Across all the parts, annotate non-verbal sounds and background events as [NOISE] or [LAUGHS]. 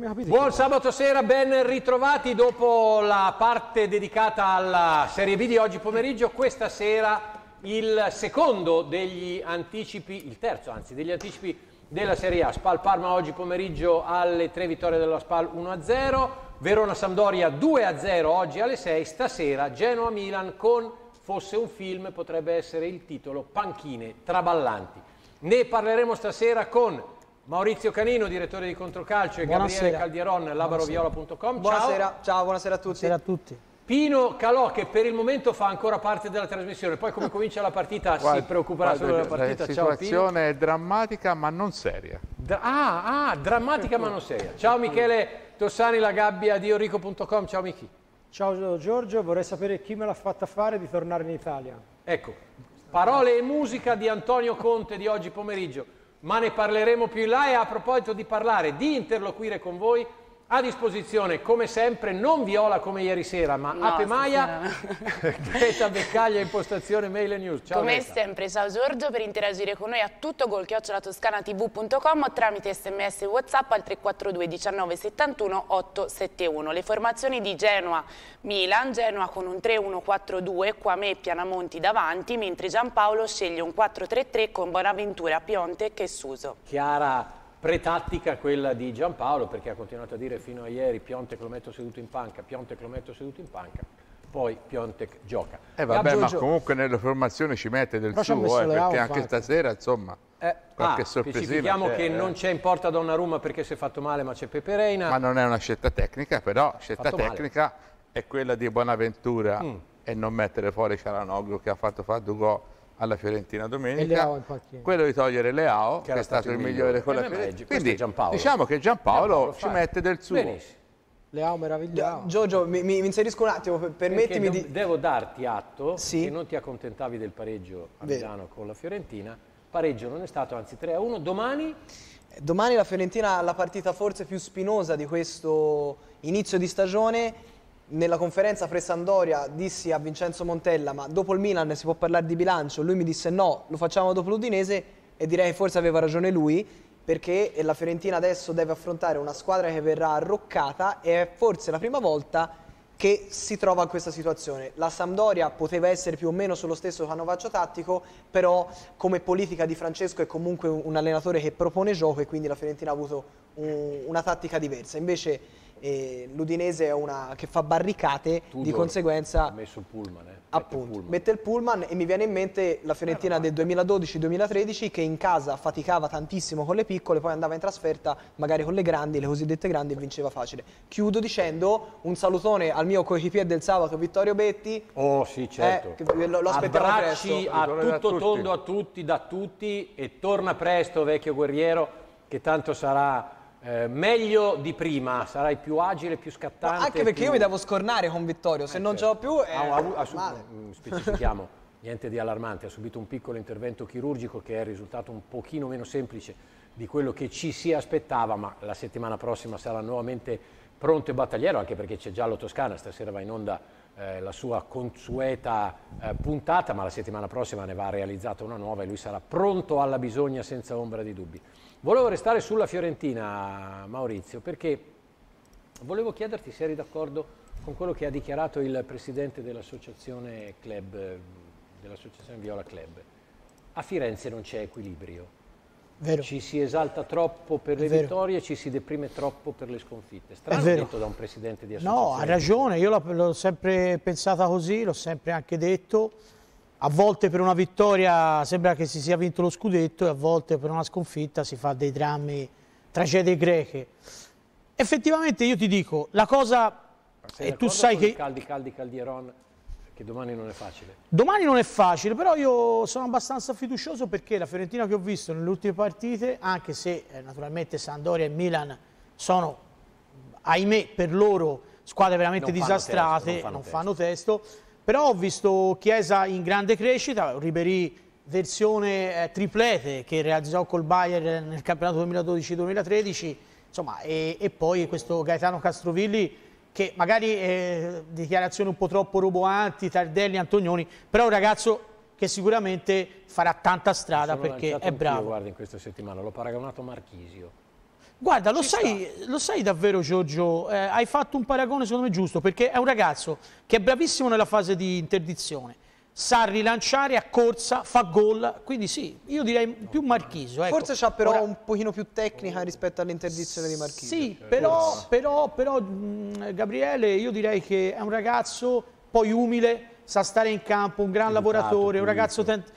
Buon sabato sera, ben ritrovati dopo la parte dedicata alla Serie B di oggi pomeriggio. Questa sera il secondo degli anticipi, il terzo anzi, degli anticipi della Serie A. Spal Parma oggi pomeriggio alle 3 vittorie della Spal 1-0, Verona Sampdoria 2-0 oggi alle 6, stasera Genoa Milan con fosse un film potrebbe essere il titolo Panchine traballanti. Ne parleremo stasera con Maurizio Canino, direttore di Controcalcio, e Buonasera. Gabriele Caldieron, labaroviola.com. Buonasera, ciao, buonasera a tutti. Buonasera a tutti. Pino Calò, che per il momento fa ancora parte della trasmissione, poi come comincia la partita si Guarda- preoccuperà guarda solo della partita. La Ciao Pino. situazione è drammatica ma non seria. Dra- ah, ah, drammatica ma non seria. Ciao Michele Tossani, la gabbia di Orico.com. Ciao Michi. Ciao Giorgio, vorrei sapere chi me l'ha fatta fare di tornare in Italia. Ecco, parole e musica di Antonio Conte di oggi pomeriggio, ma ne parleremo più in là e a proposito di parlare, di interloquire con voi, a disposizione come sempre non Viola come ieri sera, ma No, Ape Maia, [LAUGHS] Greta Beccaglia, impostazione mail e news. Ciao Come Greta. sempre, ciao Giorgio, per interagire con noi a tutto chiocciolatoScanatv.com o tramite sms e whatsapp al 342 19 71 871. Le formazioni di Genoa, Milan, Genoa con un 3-1-4-2, Quame e Pianamonti davanti, mentre Giampaolo sceglie un 4-3-3 con Bonaventura, Piontek e Suso. chiara pretattica quella di Giampaolo perché ha continuato a dire fino a ieri Piontek lo metto seduto in panca, Piontek lo metto seduto in panca, poi Piontek gioca. Eh vabbè, ma Giorgio- comunque nelle formazioni ci mette del Però suo, eh, perché anche infatti. stasera, insomma, Eh, qualche ah, sorpresina specifichiamo c'è, che eh. non c'è in porta Donnarumma perché si è fatto male ma c'è Pepe Reina. ma non è una scelta tecnica, però scelta Fatto male. tecnica è quella di Bonaventura Mm. e non mettere fuori Cialanoglu che ha fatto fare due gol alla Fiorentina domenica. Quello di togliere Leao, che, era è stato, stato il migliore migliore. con la Eh, Fiorentina. Quindi diciamo che Giampaolo, Giampaolo ci fa. mette del suo. Benissimo. Leao meraviglioso. Giorgio, mi, mi- inserisco un attimo, per- permettimi Perché di... devo darti atto Sì. che non ti accontentavi del pareggio a. Milano con la Fiorentina. Pareggio non è stato, anzi 3 a 1. Domani Domani la Fiorentina ha la partita forse più spinosa di questo inizio di stagione. Nella conferenza pre-Sandoria dissi a Vincenzo Montella, ma dopo il Milan si può parlare di bilancio? Lui mi disse no, lo facciamo dopo l'Udinese e direi che forse aveva ragione lui perché la Fiorentina adesso deve affrontare una squadra che verrà arroccata e è forse la prima volta che si trova in questa situazione. La Sampdoria poteva essere più o meno sullo stesso canovaccio tattico, però come politica di Francesco è comunque un allenatore che propone gioco e quindi la Fiorentina ha avuto un- una tattica diversa. Invece l'Udinese è una che fa barricate, di Tudor conseguenza ha messo il pullman. Eh. Appunto, Mette il pullman. mette il pullman e mi viene in mente la Fiorentina del 2012-2013 che in casa faticava tantissimo con le piccole, poi andava in trasferta magari con le grandi, le cosiddette grandi e vinceva facile. Chiudo dicendo un salutone al mio coequipier del sabato Vittorio Betti. Oh sì, certo. Eh, lo- lo Abbracci presto. a Ritorno tutto tondo a tutti, da tutti e torna presto vecchio guerriero che tanto sarà eh, meglio di prima, sarai più agile, più scattante. Anche perché più- io mi devo scornare con Vittorio, se non ce l'ho più è Ha- ha- ha su- male. mm, specifichiamo, [LAUGHS] niente di allarmante, ha subito un piccolo intervento chirurgico che è risultato un pochino meno semplice di quello che ci si aspettava, ma la settimana prossima sarà nuovamente pronto e battagliero, anche perché c'è Giallo Toscana, stasera va in onda eh, la sua consueta eh, puntata, ma la settimana prossima ne va realizzata una nuova e lui sarà pronto alla bisogna senza ombra di dubbi. Volevo restare sulla Fiorentina, Maurizio, perché Volevo chiederti se eri d'accordo con quello che ha dichiarato il presidente dell'associazione club, dell'associazione Viola Club. A Firenze non c'è equilibrio. Vero. Ci si esalta troppo per le vero. vittorie ci si deprime troppo per le sconfitte. Strano detto da un presidente di associazione. No, ha ragione, io l'ho sempre pensata così, l'ho sempre anche detto. A volte per una vittoria sembra che si sia vinto lo scudetto e a volte per una sconfitta si fa dei drammi, tragedie greche. Effettivamente io ti dico, la cosa, e tu sai che Caldi, Caldi, Caldieron, che domani non è facile. domani non è facile, però io sono abbastanza fiducioso perché la Fiorentina che ho visto nelle ultime partite, anche se eh, naturalmente Sandoria e Milan sono, ahimè, per loro squadre veramente Non fanno disastrate, testo, non fanno non testo. fanno testo, però ho visto Chiesa in grande crescita, Ribéry versione eh, triplete che realizzò col Bayern nel campionato 2012-2013, insomma, e, e poi questo Gaetano Castrovilli che magari eh, dichiarazioni un po' troppo roboanti, Tardelli, Antonioni, però è un ragazzo che sicuramente farà tanta strada perché è bravo. Guarda, in questa settimana l'ho paragonato a Marchisio. Guarda, lo sai, lo sai, davvero Giorgio, eh, hai fatto un paragone secondo me giusto, perché è un ragazzo che è bravissimo nella fase di interdizione, sa rilanciare a corsa, fa gol, quindi sì, io direi più Marchiso. Ecco. Forse c'ha però Ora- un pochino più tecnica rispetto all'interdizione di Marchino. Sì, però, però, però mh, Gabriele io direi che è un ragazzo poi umile, sa stare in campo, un gran Educato, lavoratore, un ragazzo tent-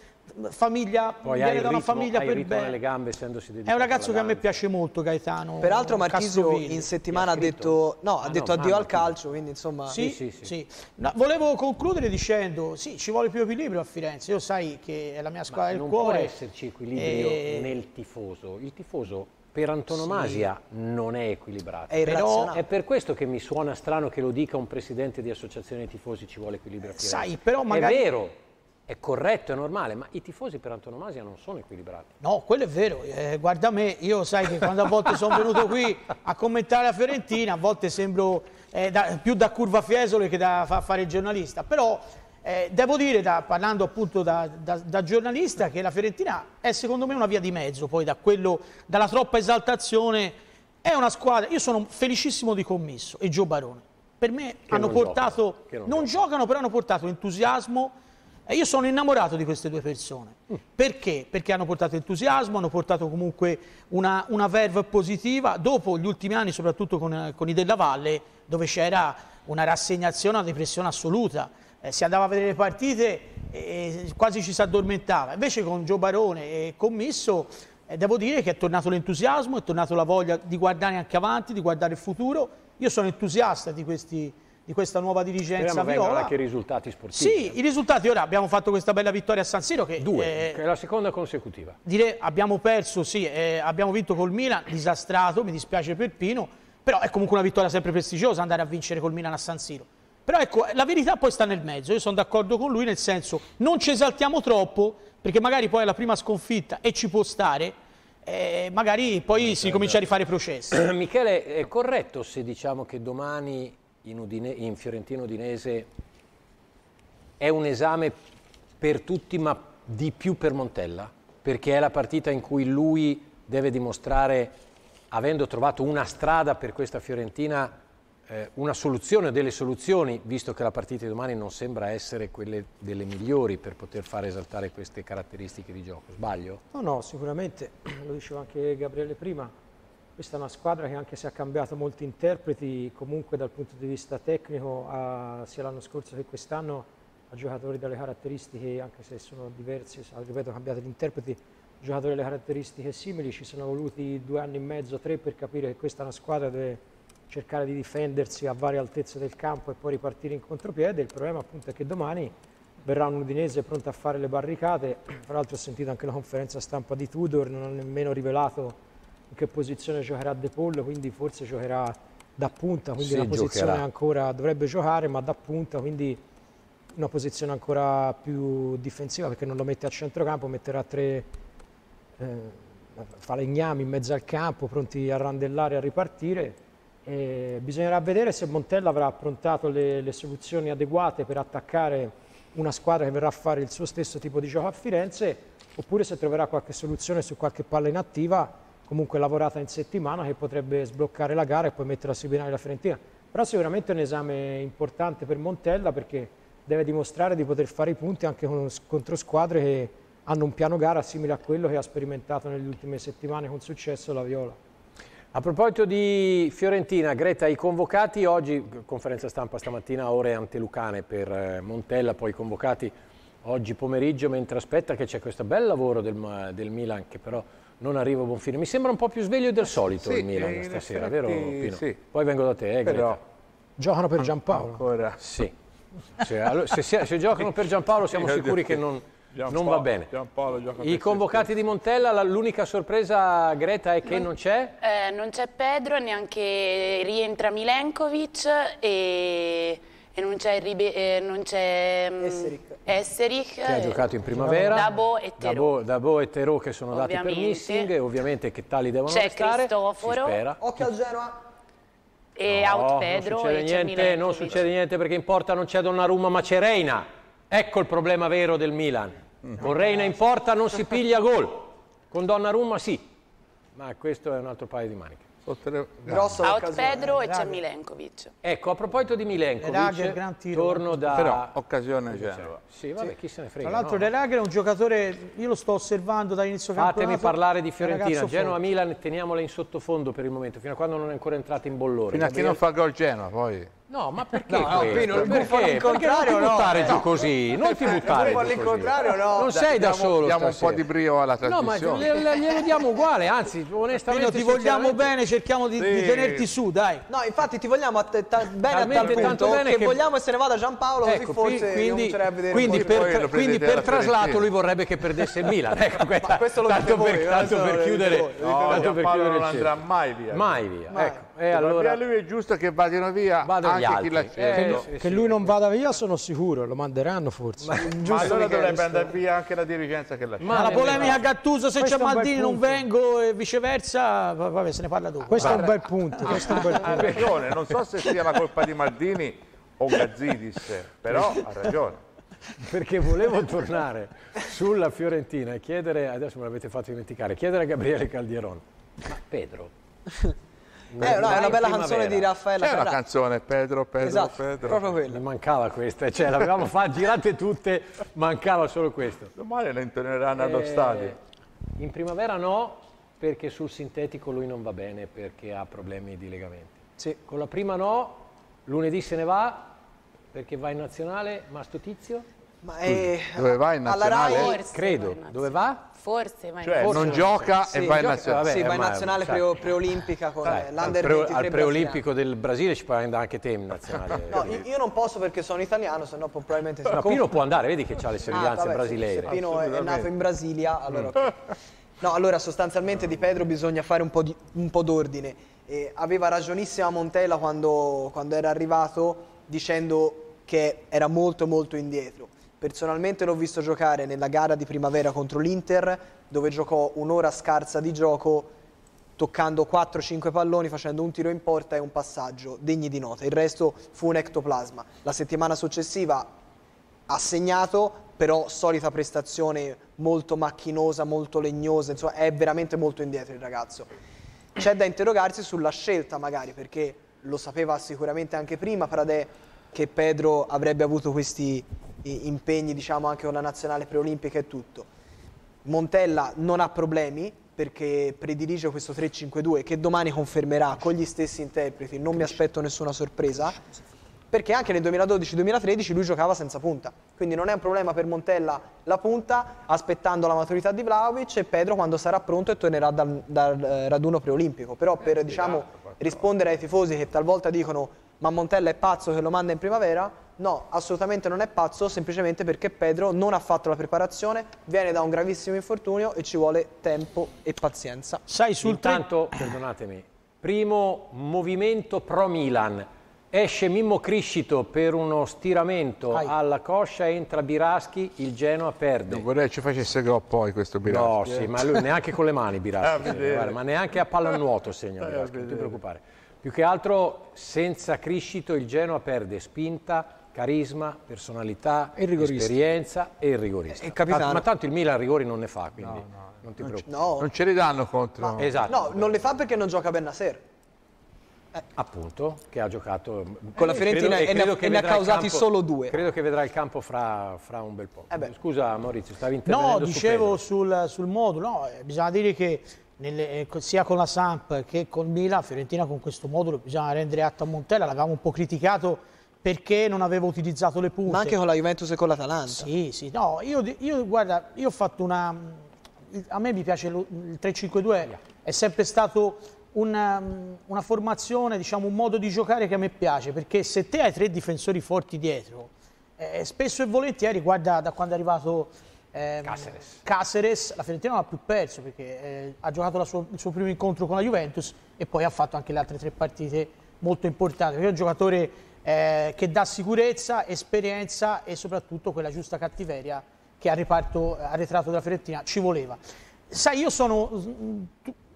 famiglia, Poi viene da una ritmo, famiglia per nelle bene. gambe essendosi È un ragazzo che a me piace molto Gaetano. Peraltro Marchisio in settimana ha detto, no, ha Ah, detto no, addio al calcio, quindi insomma... Sì, Sì, sì, sì. No, volevo concludere dicendo, sì, ci vuole più equilibrio a Firenze. Io sai che è la mia squadra del non cuore. può esserci equilibrio E- nel tifoso. Il tifoso per antonomasia non è equilibrato. È Però-. È per questo che mi suona strano che lo dica un presidente di associazione tifosi ci vuole equilibrio a Firenze. Sai, però magari- È vero, è corretto, è normale, ma i tifosi per antonomasia non sono equilibrati. No, quello è vero. Eh, guarda me, io sai che quando a volte sono venuto qui a commentare la Fiorentina, a volte sembro eh, da- più da curva Fiesole che da fa- fare il giornalista. Però eh, devo dire, da- parlando appunto da, da- da giornalista, che la Fiorentina è secondo me una via di mezzo, poi da quello, dalla troppa esaltazione. È una squadra, io sono felicissimo di Commisso e Gio Barone. Per me hanno non portato, giocano, che non non giocano, però hanno portato entusiasmo e io sono innamorato di queste due persone. Perché? Perché hanno portato entusiasmo, hanno portato comunque una, una verve positiva. Dopo gli ultimi anni, soprattutto con, con i Della Valle, dove c'era una rassegnazione, una depressione assoluta. Eh, si andava a vedere le partite e quasi ci si addormentava. Invece con Gio Barone e Commisso eh, devo dire che è tornato l'entusiasmo, è tornato la voglia di guardare anche avanti, di guardare il futuro. Io sono entusiasta di, questi- di questa nuova dirigenza Speriamo viola. anche i risultati sportivi. Sì, i risultati ora abbiamo fatto questa bella vittoria a San Siro che Due, eh, che è la seconda consecutiva. dire abbiamo perso, sì, eh, abbiamo vinto col Milan, disastrato, mi dispiace per Pino, però è comunque una vittoria sempre prestigiosa andare a vincere col Milan a San Siro. Però ecco, la verità poi sta nel mezzo, io sono d'accordo con lui nel senso non ci esaltiamo troppo perché magari poi è la prima sconfitta e ci può stare, eh, magari poi si comincia a rifare processi. [CLEARS THROAT] Michele, è corretto se diciamo che domani in, Udine- in Fiorentino Udinese è un esame per tutti, ma di più per Montella? Perché è la partita in cui lui deve dimostrare, avendo trovato una strada per questa Fiorentina, eh, una soluzione o delle soluzioni, visto che la partita di domani non sembra essere quelle delle migliori per poter fare esaltare queste caratteristiche di gioco. Sbaglio? No, no, sicuramente, [CLEARS THROAT] lo diceva anche Gabriele prima, questa è una squadra che anche se ha cambiato molti interpreti, comunque dal punto di vista tecnico, ha, sia l'anno scorso che quest'anno, ha giocatori dalle caratteristiche, anche se sono diversi, ripeto, cambiati gli interpreti, giocatori dalle caratteristiche simili, ci sono voluti due anni e mezzo, tre per capire che questa è una squadra deve cercare di difendersi a varie altezze del campo e poi ripartire in contropiede. Il problema appunto è che domani verrà un udinese pronto a fare le barricate. Tra l'altro ho sentito anche la conferenza stampa di Tudor, non ha nemmeno rivelato in che posizione giocherà De Paul, quindi forse giocherà da punta, quindi una posizione giocherà. ancora dovrebbe giocare, ma da punta, quindi una posizione ancora più difensiva perché non lo mette a centrocampo, metterà tre eh, falegnami in mezzo al campo, pronti a randellare e a ripartire. E bisognerà vedere se Montella avrà approntato le, le soluzioni adeguate per attaccare una squadra che verrà a fare il suo stesso tipo di gioco a Firenze, oppure se troverà qualche soluzione su qualche palla inattiva, comunque lavorata in settimana, che potrebbe sbloccare la gara e poi metterla sui binari la Fiorentina. Però sicuramente è un esame importante per Montella perché deve dimostrare di poter fare i punti anche con- contro squadre che hanno un piano gara simile a quello che ha sperimentato nelle ultime settimane con successo la Viola. A proposito di Fiorentina, Greta, i convocati oggi, conferenza stampa stamattina, ore antelucane per eh, Montella, poi convocati oggi pomeriggio, mentre aspetta che c'è questo bel lavoro del, del Milan che però non arriva a buon fine. Mi sembra un po' più sveglio del solito Sì, il Milan in stasera, effetti vero Pino? sì. Poi vengo da te, eh, Greta? Però Giocano per Giampaolo. ancora Sì. Se, allora, se, si- se giocano per Giampaolo siamo sicuri che non, non va bene. I se convocati di Montella, la- l'unica sorpresa, Greta, è che non c'è? Eh, non c'è Pedro, neanche rientra Milenkovic e, e non c'è, Ribe- eh, non c'è mm, Esseric. Esseric, che ha giocato in primavera. Dabo e Terò. Dabo, e Terò che sono dati per Ovviamente. missing e ovviamente che tali devono C'è restare. Cristoforo. Si spera. Occhio al Genoa. e No, out Pedro non succede e c'è niente, non Milenkovic. succede niente perché in porta non c'è Donnarumma ma c'è Reina. Ecco il problema vero del Milan. Con Reina in porta non si piglia gol. Con Donnarumma sì. Ma questo è un altro paio di maniche. Grossa Out. Pedro e c'è. Milenkovic. Ecco, a proposito di Milenkovic, gran tiro. torno da... Però occasione Genova. Sì, vabbè, chi se ne frega. Tra l'altro no? De Lager è un giocatore, io lo sto osservando dall'inizio Fatemi campionato. parlare di Fiorentina. Genoa-Milan, teniamola in sottofondo per il momento, fino a quando non è ancora entrata in bollore. Fino a che non fa gol Genova, poi. No, ma perché No, no? Pino, il perché? Perché all'incontrario, non ti no. buttare giù così, non ti buttare giù così. no. Non sei da diamo, solo diamo un stasera. po' di brio alla No, ma trasmissione. glielo diamo uguale, anzi, onestamente... Pino, ti vogliamo bene, cerchiamo di, di Sì. tenerti su, dai. No, infatti ti vogliamo a te- ta- bene a tal punto bene che, che- vogliamo se ne vada Giampaolo così Ecco, forse quindi, vedere quindi un di- per, quindi per traslato lui vorrebbe che perdesse il Milan. [LAUGHS] Ecco, questa- questo lo tanto dite per, voi, tanto per chiudere, No, Giampaolo non andrà mai via. Mai via. Ecco. E Va allora lui è giusto che vadano via gli anche altri. chi l'ha Eh, scelto. sì, Che lui non vada via sono sicuro, lo manderanno forse. Ma [LAUGHS] Giusto, allora dovrebbe andare via anche la dirigenza che l'ha Ma Ma la polemica Gattuso se c'è Maldini non vengo e viceversa, va- vabbè se ne parla dopo. Questo è un bel punto, questo è un bel Ha punto. ragione, non so se sia la colpa di Maldini o Gazzidis, però ha ragione. perché volevo tornare sulla Fiorentina e chiedere, adesso me l'avete fatto dimenticare, chiedere a Gabriele Caldieron, ma Pedro? Eh, no, è una bella canzone di Raffaella C'è una canzone, Pedro, Pedro, Esatto, Pedro. proprio Mi quella. mancava questa, cioè l'avevamo fatta, girate tutte, mancava solo questo. Domani la intoneranno allo Eh, stadio. In primavera no, perché sul sintetico lui non va bene perché ha problemi di legamenti. Sì. Con la prima no, lunedì se ne va perché va in nazionale, ma sto tizio? Ma è Dove vai in alla nazionale? Rai Forse Credo. Dove va? Forse, ma in Cioè nazionale. non gioca Sì, e va in nazionale. vabbè, sì, va in nazionale sai. pre- preolimpica con Sai, eh, al, l'Under pre- 23 al preolimpico del Brasile ci puoi andare anche te in nazionale. [LAUGHS] No, io, non posso perché sono italiano, se no poi probabilmente Ma Pino può andare, vedi che ha le Ah, sembianze vabbè, se- brasileire. Se Pino è- nato in Brasilia, allora Mm. ok. [LAUGHS] No, allora sostanzialmente di Pedro bisogna fare un po', di- un po' d'ordine. E aveva ragionissima Montella quando, quando era arrivato dicendo che era molto molto indietro. Personalmente l'ho visto giocare nella gara di primavera contro l'Inter, dove giocò un'ora scarsa di gioco, toccando 4-5 palloni, facendo un tiro in porta e un passaggio degni di nota. Il resto fu un ectoplasma. La settimana successiva ha segnato, però solita prestazione molto macchinosa, molto legnosa, insomma è veramente molto indietro il ragazzo. C'è da interrogarsi sulla scelta magari, perché lo sapeva sicuramente anche prima Pradè che Pedro avrebbe avuto questi impegni, diciamo, anche con la nazionale preolimpica e tutto. Montella non ha problemi perché predilige questo 3-5-2 che domani confermerà con gli stessi interpreti, non mi aspetto nessuna sorpresa, perché anche nel 2012-2013 lui giocava senza punta, quindi non è un problema per Montella la punta, aspettando la maturità di Vlaovic e Pedro quando sarà pronto e tornerà dal, dal, eh, raduno preolimpico, però per diciamo, rispondere ai tifosi che talvolta dicono ma Montella è pazzo che lo manda in primavera, no, assolutamente non è pazzo, semplicemente perché Pedro non ha fatto la preparazione, viene da un gravissimo infortunio e ci vuole tempo e pazienza. Sai sul tre- Intanto, perdonatemi, primo movimento pro Milan. Esce Mimmo Criscito per uno stiramento Ai. alla coscia, entra Biraschi, il Genoa perde. Non vorrei ci facesse gol poi questo No, Biraschi. sì, ma lui neanche con le mani [LAUGHS] Ah, Biraschi, a segna, vedere. guarda, ma neanche a pallanuoto segna Biraschi, non ti preoccupare. Più che altro senza Criscito il Genoa perde spinta, carisma, personalità, E esperienza e il rigorista. E. Ma, ma tanto il Milan rigori non ne fa, quindi non ti preoccupare. No, Non ce li danno contro. Esatto. no, non le fa perché non gioca Bennaser. Appunto, che ha giocato Con la Eh, Fiorentina credo- e ne ha- credo che e ne ha causati campo- solo due. Credo che vedrà il campo fra, fra un bel po'. Eh. Scusa Maurizio, stavi intervenendo No, dicevo sul, sul modulo, no, eh, bisogna dire che nelle- eh, sia con la Samp che con Milan, Fiorentina con questo modulo bisogna rendere atto a Montella, l'avevamo un po' criticato perché non aveva utilizzato le punte. Ma anche con la Juventus e con l'Atalanta. Sì, sì, no, io, io, guarda, io ho fatto una... A me mi piace lo- il 3-5-2, è sempre stato una, una formazione, diciamo, un modo di giocare che a me piace, perché se te hai tre difensori forti dietro, eh, spesso e volentieri, guarda da quando è arrivato ehm, Caceres. Caceres, la Fiorentina non ha più perso perché eh, ha giocato la sua- il suo primo incontro con la Juventus e poi ha fatto anche le altre tre partite molto importanti, perché è un giocatore eh, che dà sicurezza, esperienza e soprattutto quella giusta cattiveria che al reparto arretrato della Fiorentina ci voleva. Sai, io sono,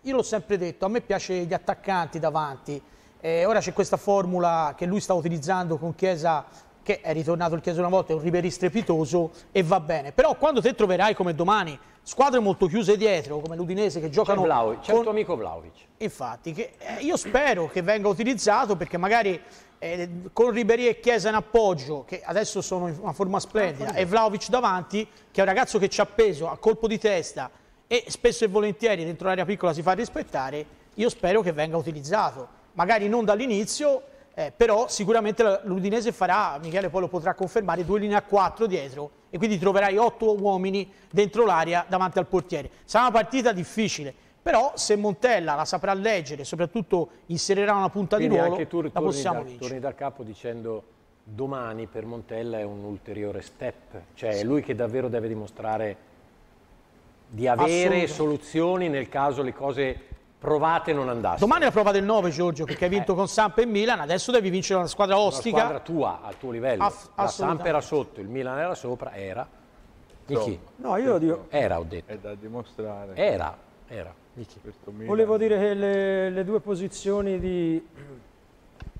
io l'ho sempre detto, a me piace gli attaccanti davanti, Eh, ora c'è questa formula che lui sta utilizzando con Chiesa che è ritornato il Chiesa una volta, è un Ribery strepitoso e va bene. Però quando te troverai come domani squadre molto chiuse dietro, come l'Udinese che C'è, giocano c'è con- il tuo amico Vlaovic. Infatti, che, eh, io spero che venga utilizzato perché magari eh, con Ribery e Chiesa in appoggio, che adesso sono in una forma splendida, e Vlaovic davanti, che è un ragazzo che ci ha preso a colpo di testa e spesso e volentieri dentro l'area piccola si fa rispettare, io spero che venga utilizzato. Magari non dall'inizio, eh, però sicuramente l'Udinese farà, Michele poi lo potrà confermare, due linee a quattro dietro e quindi troverai otto uomini dentro l'area davanti al portiere. Sarà una partita difficile, però se Montella la saprà leggere soprattutto inserirà una punta Quindi di ruolo, anche tu la torni, possiamo da- vincere. torni dal capo dicendo domani per Montella è un ulteriore step, cioè è lui che davvero deve dimostrare di avere soluzioni nel caso le cose provate non andassero. Domani è la prova del 9, Giorgio, perché hai vinto con Samp e Milan, adesso devi vincere una squadra una ostica. squadra tua al tuo livello. Aff- la. Samp era sotto, il Milan era sopra, era. Michi, No, io dico, era ho detto. È da dimostrare. Era, era. Volevo dire che le, le due posizioni di,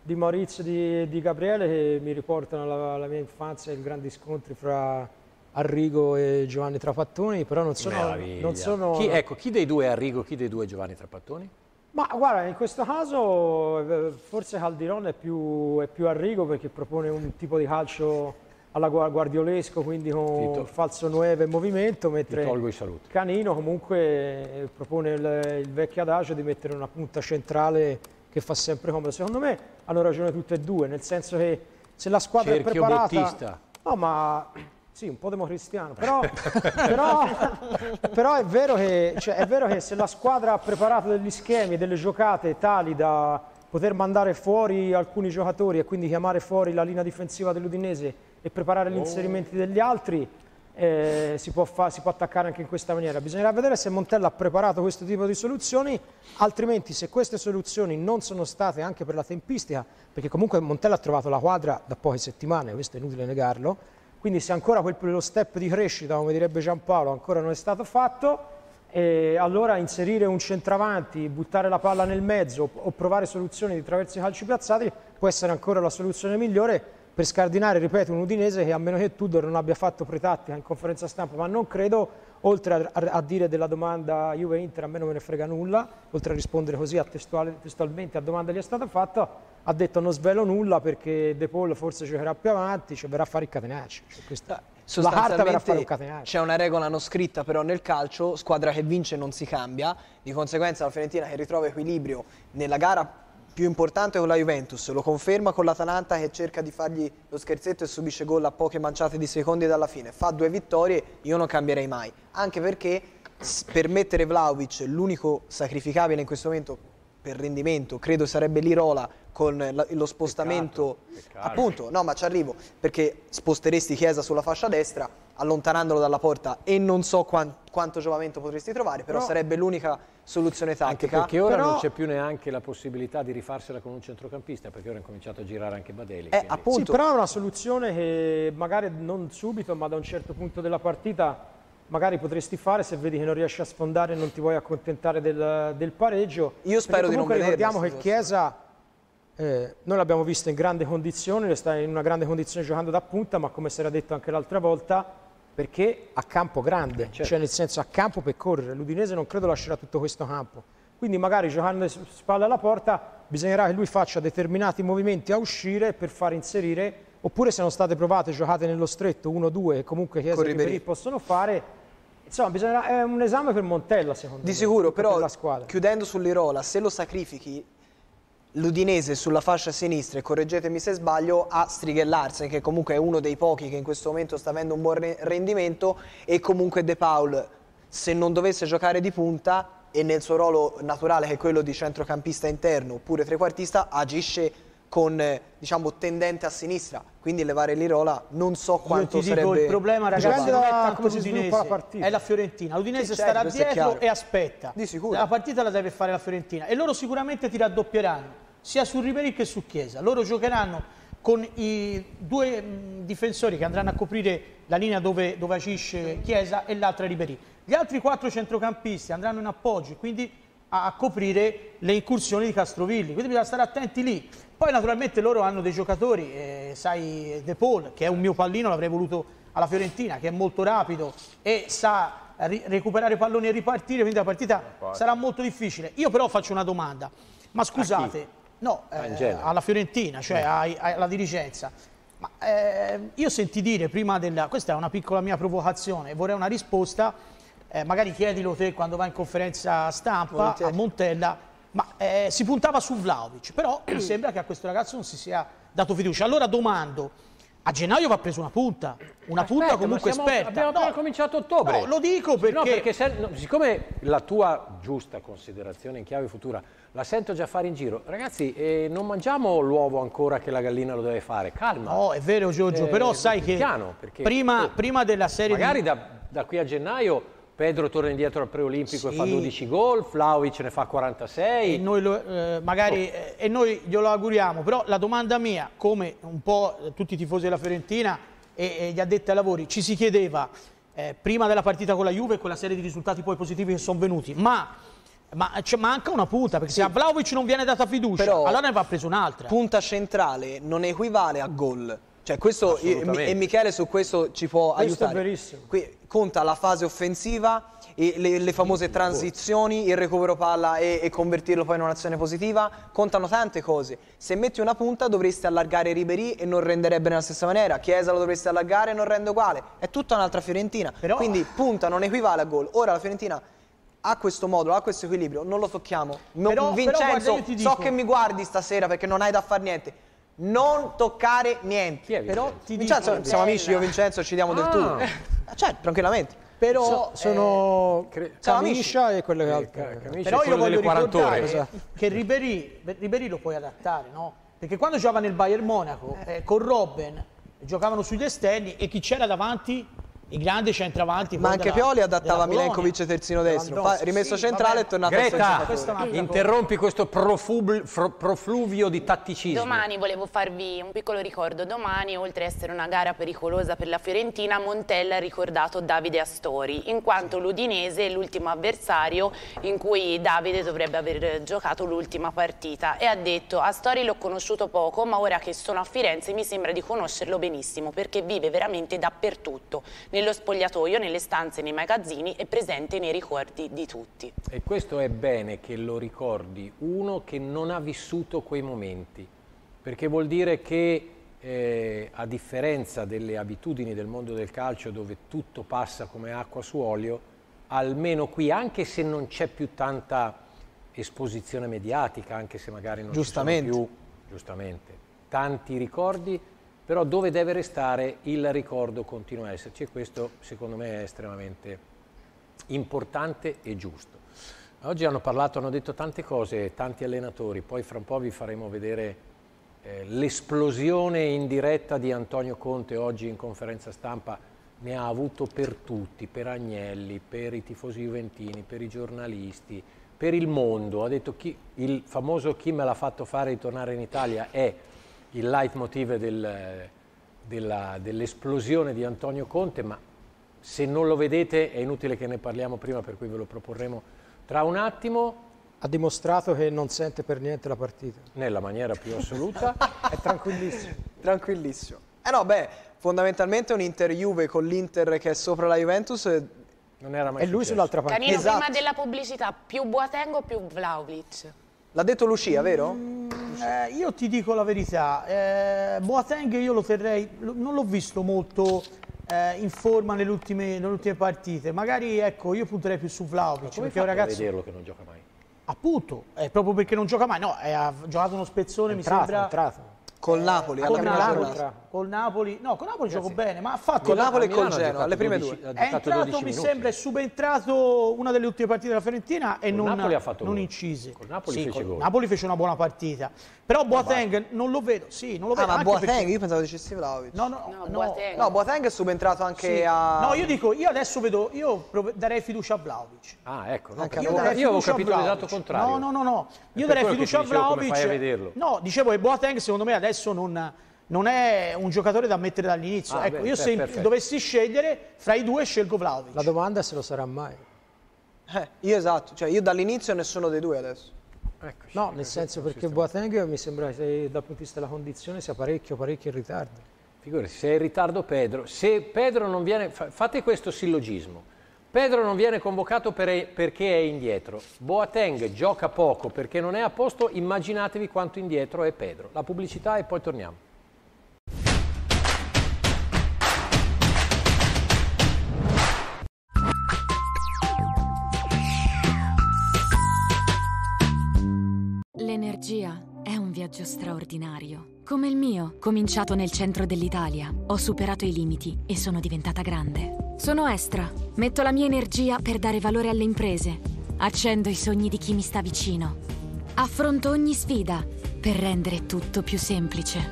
di Maurizio e di, di Gabriele che mi riportano alla, alla mia infanzia i grandi scontri fra Arrigo e Giovanni Trapattoni, però non sono... Non sono Chi, ecco, chi dei due è Arrigo, chi dei due è Giovanni Trapattoni? Ma guarda, in questo caso eh, forse Caldiron è più, è più Arrigo perché propone un tipo di calcio alla gua- guardiolesco, quindi con Tito. il falso 9 in movimento, mentre. Canino comunque eh, propone il, il vecchio adagio di mettere una punta centrale che fa sempre comodo. Secondo me hanno ragione tutte e due, nel senso che se la squadra Cerchio è preparata... bottista. No, ma sì, un po' democristiano, però, [LAUGHS] però, però è, vero che, cioè, è vero che se la squadra ha preparato degli schemi, delle giocate tali da poter mandare fuori alcuni giocatori e quindi chiamare fuori la linea difensiva dell'Udinese e preparare gli inserimenti degli altri, eh, si, può si può attaccare anche in questa maniera. Bisognerà vedere se Montella ha preparato questo tipo di soluzioni, altrimenti se queste soluzioni non sono state anche per la tempistica, perché comunque Montella ha trovato la quadra da poche settimane, questo è inutile negarlo, quindi se ancora quel, lo step di crescita, come direbbe Giampaolo, ancora non è stato fatto, eh, allora inserire un centravanti, buttare la palla nel mezzo o, o provare soluzioni di traversi calci piazzati può essere ancora la soluzione migliore per scardinare, ripeto, un Udinese che a meno che Tudor non abbia fatto pretattica in conferenza stampa, ma non credo, oltre a, a- dire della domanda Juve-Inter a me non me ne frega nulla, oltre a rispondere così a testuale- testualmente a domanda gli è stata fatta, ha detto non svelo nulla perché De Paul forse giocherà più avanti, cioè verrà a fare il catenaccio. Cioè, questa- la carta verrà a fare un catenaccio. c'è una regola non scritta però nel calcio, squadra che vince non si cambia, di conseguenza la Fiorentina che ritrova equilibrio nella gara più importante con la Juventus, lo conferma con l'Atalanta che cerca di fargli lo scherzetto e subisce gol a poche manciate di secondi dalla fine, fa due vittorie, io non cambierei mai, anche perché s- per mettere Vlaovic l'unico sacrificabile in questo momento per rendimento credo sarebbe l'Irola con lo spostamento peccato. appunto no ma ci arrivo perché sposteresti Chiesa sulla fascia destra allontanandolo dalla porta e non so quan- quanto giovamento potresti trovare però, Però- sarebbe l'unica soluzione Anche tattica perché ora però- non c'è più neanche la possibilità di rifarsela con un centrocampista, perché ora è cominciato a girare anche Badeli. Eh, appunto. Sì, però è una soluzione che magari non subito, ma da un certo punto della partita magari potresti fare se vedi che non riesci a sfondare e non ti vuoi accontentare del, del pareggio. Io spero di non comunque vederla ricordiamo che sta Chiesa eh, noi l'abbiamo visto in grande condizione, sta in una grande condizione giocando da punta, ma come si era detto anche l'altra volta, perché a campo grande, certo. cioè nel senso a campo per correre. L'Udinese non credo lascerà tutto questo campo. Quindi magari giocando spalle alla porta bisognerà che lui faccia determinati movimenti a uscire per far inserire, oppure se non state provate giocate nello stretto 1-2 che comunque Chiesa e. Ribéry possono fare. Insomma, bisognerà, è un esame per Montella secondo di me. sicuro che per però chiudendo sull'Irola se lo sacrifichi l'Udinese sulla fascia sinistra e correggetemi se sbaglio a Strigel Larsen che comunque è uno dei pochi che in questo momento sta avendo un buon re- rendimento e comunque De Paul se non dovesse giocare di punta e nel suo ruolo naturale che è quello di centrocampista interno oppure trequartista agisce con eh, diciamo tendente a sinistra quindi levare l'Irola non so Io quanto ti dico sarebbe il problema ragazzi non è come si sviluppa l'Udinese, la partita. è la Fiorentina. L'Udinese Sì, certo, starà dietro e aspetta. Di sicuro. La partita la deve fare la Fiorentina e loro sicuramente ti raddoppieranno sia su Ribéry che su Chiesa. Loro giocheranno con i due mh, difensori che andranno a coprire la linea dove, dove agisce Chiesa e l'altra Ribéry. Gli altri quattro centrocampisti andranno in appoggio, quindi a coprire le incursioni di Castrovilli, quindi bisogna stare attenti lì. Poi naturalmente loro hanno dei giocatori, eh, sai De Paul, che è un mio pallino, l'avrei voluto alla Fiorentina, che è molto rapido e sa recuperare palloni e ripartire, quindi la partita sarà molto difficile. Io però faccio una domanda, ma scusate, no, Ah, eh, alla Fiorentina, cioè ai- alla dirigenza, ma eh, io senti dire prima della, questa è una piccola mia provocazione, vorrei una risposta, eh, magari chiedilo te quando vai in conferenza stampa Volentieri. a Montella, ma eh, si puntava su Vlaovic, però mi [CLEARS THROAT] sembra che a questo ragazzo non si sia dato fiducia. Allora domando, a gennaio va preso una punta, una punta Aspetta, comunque ma siamo- esperta. Abbiamo No, appena cominciato a ottobre. no, lo dico perché... No, perché se- no, siccome la tua giusta considerazione in chiave futura la sento già fare in giro, ragazzi, eh, non mangiamo l'uovo ancora che la gallina lo deve fare, calma. No, è vero Giorgio, Eh, però sai che piano, perché- prima, eh, prima della serie Magari di... da, da qui a gennaio Pedro torna indietro al preolimpico e fa Sì. 12 gol, Vlaovic ne fa 46. e noi, lo- eh, magari, eh, e noi glielo auguriamo, però la domanda mia, come un po' tutti i tifosi della Fiorentina e, e gli addetti ai lavori, ci si chiedeva eh, prima della partita con la Juve e quella serie di risultati poi positivi che sono venuti, ma, ma c'è- manca una punta, perché se a Vlaovic non viene data fiducia, Però- allora ne va preso un'altra. punta centrale non equivale a gol. Cioè, questo, e, e Michele su questo ci può Questo è aiutare. verissimo. Qui conta la fase offensiva, le, le famose transizioni, il recupero palla e, e convertirlo poi in un'azione positiva. Contano tante cose. Se metti una punta dovresti allargare Ribery e non renderebbe nella stessa maniera. Chiesa lo dovresti allargare e non rende uguale. È tutta un'altra Fiorentina. Però- Quindi punta non equivale a gol. Ora la Fiorentina ha questo modulo, ha questo equilibrio, non lo tocchiamo. Però- però Vincenzo, io ti so dico- che mi guardi stasera perché non hai da fare niente. Non toccare niente. Però ti Vincenzo, dico, siamo amici, io e Vincenzo ci diamo del Ah. tu. Cioè, tranquillamente. però, So- sono cre- siamo Camicia e quelle altre. Camicia Però io voglio 40 ore. ricordare che Ribery, Ribery lo puoi adattare, no? Perché quando giocava nel Bayern Monaco eh, con Robben giocavano sugli esterni e chi c'era davanti? Il grande centravanti. Ma anche della- Pioli adattava. Milenkovic terzino destro. Fa- rimesso sì, centrale vabbè. e tornato a Greta, un'altra interrompi questo profubl- fro- profluvio di tatticismo. Domani volevo farvi un piccolo ricordo. Domani, oltre a essere una gara pericolosa per la Fiorentina, Montella ha ricordato Davide Astori, in quanto l'Udinese è l'ultimo avversario in cui Davide dovrebbe aver giocato l'ultima partita. E ha detto: Astori l'ho conosciuto poco, ma ora che sono a Firenze mi sembra di conoscerlo benissimo perché vive veramente dappertutto, nello spogliatoio, nelle stanze, nei magazzini e presente nei ricordi di tutti. E questo è bene che lo ricordi uno che non ha vissuto quei momenti, perché vuol dire che eh, a differenza delle abitudini del mondo del calcio dove tutto passa come acqua su olio, almeno qui, anche se non c'è più tanta esposizione mediatica, anche se magari non ci sono più, giustamente, tanti ricordi, però dove deve restare il ricordo continua a esserci e questo secondo me è estremamente importante e giusto. Oggi hanno parlato, hanno detto tante cose, tanti allenatori, poi fra un po' vi faremo vedere eh, l'esplosione in diretta di Antonio Conte oggi in conferenza stampa, ne ha avuto per tutti, per Agnelli, per i tifosi juventini, per i giornalisti, per il mondo. Ha detto chi, il famoso chi me l'ha fatto fare di tornare in Italia è il leitmotiv del, della- dell'esplosione di Antonio Conte, ma se non lo vedete è inutile che ne parliamo prima, per cui ve lo proporremo tra un attimo, Ha dimostrato che non sente per niente la partita. nella maniera più assoluta. [LAUGHS] È tranquillissimo. Tranquillissimo. Eh no, beh, fondamentalmente un Inter-Juve con l'Inter che è sopra la Juventus Non era mai E lui sull'altra parte. Canino, Esatto. prima della pubblicità, più Boateng o più Vlaovic? L'ha detto Lucia, vero? Eh, io ti dico la verità, eh, Boateng io lo terrei, lo- non l'ho visto molto eh, in forma nelle ultime, nelle ultime partite, magari ecco io punterei più su Vlaovic Come perché è un ragazzo, vederlo che non gioca mai? appunto, è proprio perché non gioca mai, no, è- ha giocato uno spezzone mi Entrato, sembra... entrato. Col Napoli. Col alla prima Napoli, giornata. col Napoli, no, con Napoli gioco bene, ma ha fatto... Col Napoli e ha Genoa, alle prime 12 due. È entrato, 12 mi minuti. sembra, è subentrato una delle ultime partite della Fiorentina e Col non, Napoli ha fatto non incise. Col Napoli Sì, fece col gol. Napoli fece una buona partita. Però Boateng non lo vedo, sì, non lo Ah, vedo. ma anche Boateng, perché- io pensavo dicessi Vlaovic. No, no, No, no. Boateng. No, Boateng è subentrato anche Sì. a... No, io dico, io adesso vedo, io darei fiducia a Vlaovic. Ah, ecco, no, Anche perché a io, io avevo fiducia a capito l'esatto contrario. No, no, no, no. Io darei fiducia a Vlaovic. No, dicevo che Boateng secondo me adesso non, non è un giocatore da mettere dall'inizio. Ah, ecco, beh, io se perfetto. dovessi scegliere fra i due scelgo Vlaovic. La domanda è se lo sarà mai. Eh, io esatto, cioè io dall'inizio nessuno dei due adesso. Eccoci. No, nel senso perché Boateng mi sembra che dal punto di vista della condizione sia parecchio, parecchio in ritardo. Figurati, se è in ritardo Pedro, se Pedro non viene, fa- fate questo sillogismo, Pedro non viene convocato per- perché è indietro, Boateng gioca poco perché non è a posto, immaginatevi quanto indietro è Pedro. La pubblicità e poi torniamo. L'energia è un viaggio straordinario. Come il mio, cominciato nel centro dell'Italia. Ho superato i limiti e sono diventata grande. Sono Estra. Metto la mia energia per dare valore alle imprese. Accendo i sogni di chi mi sta vicino. Affronto ogni sfida per rendere tutto più semplice.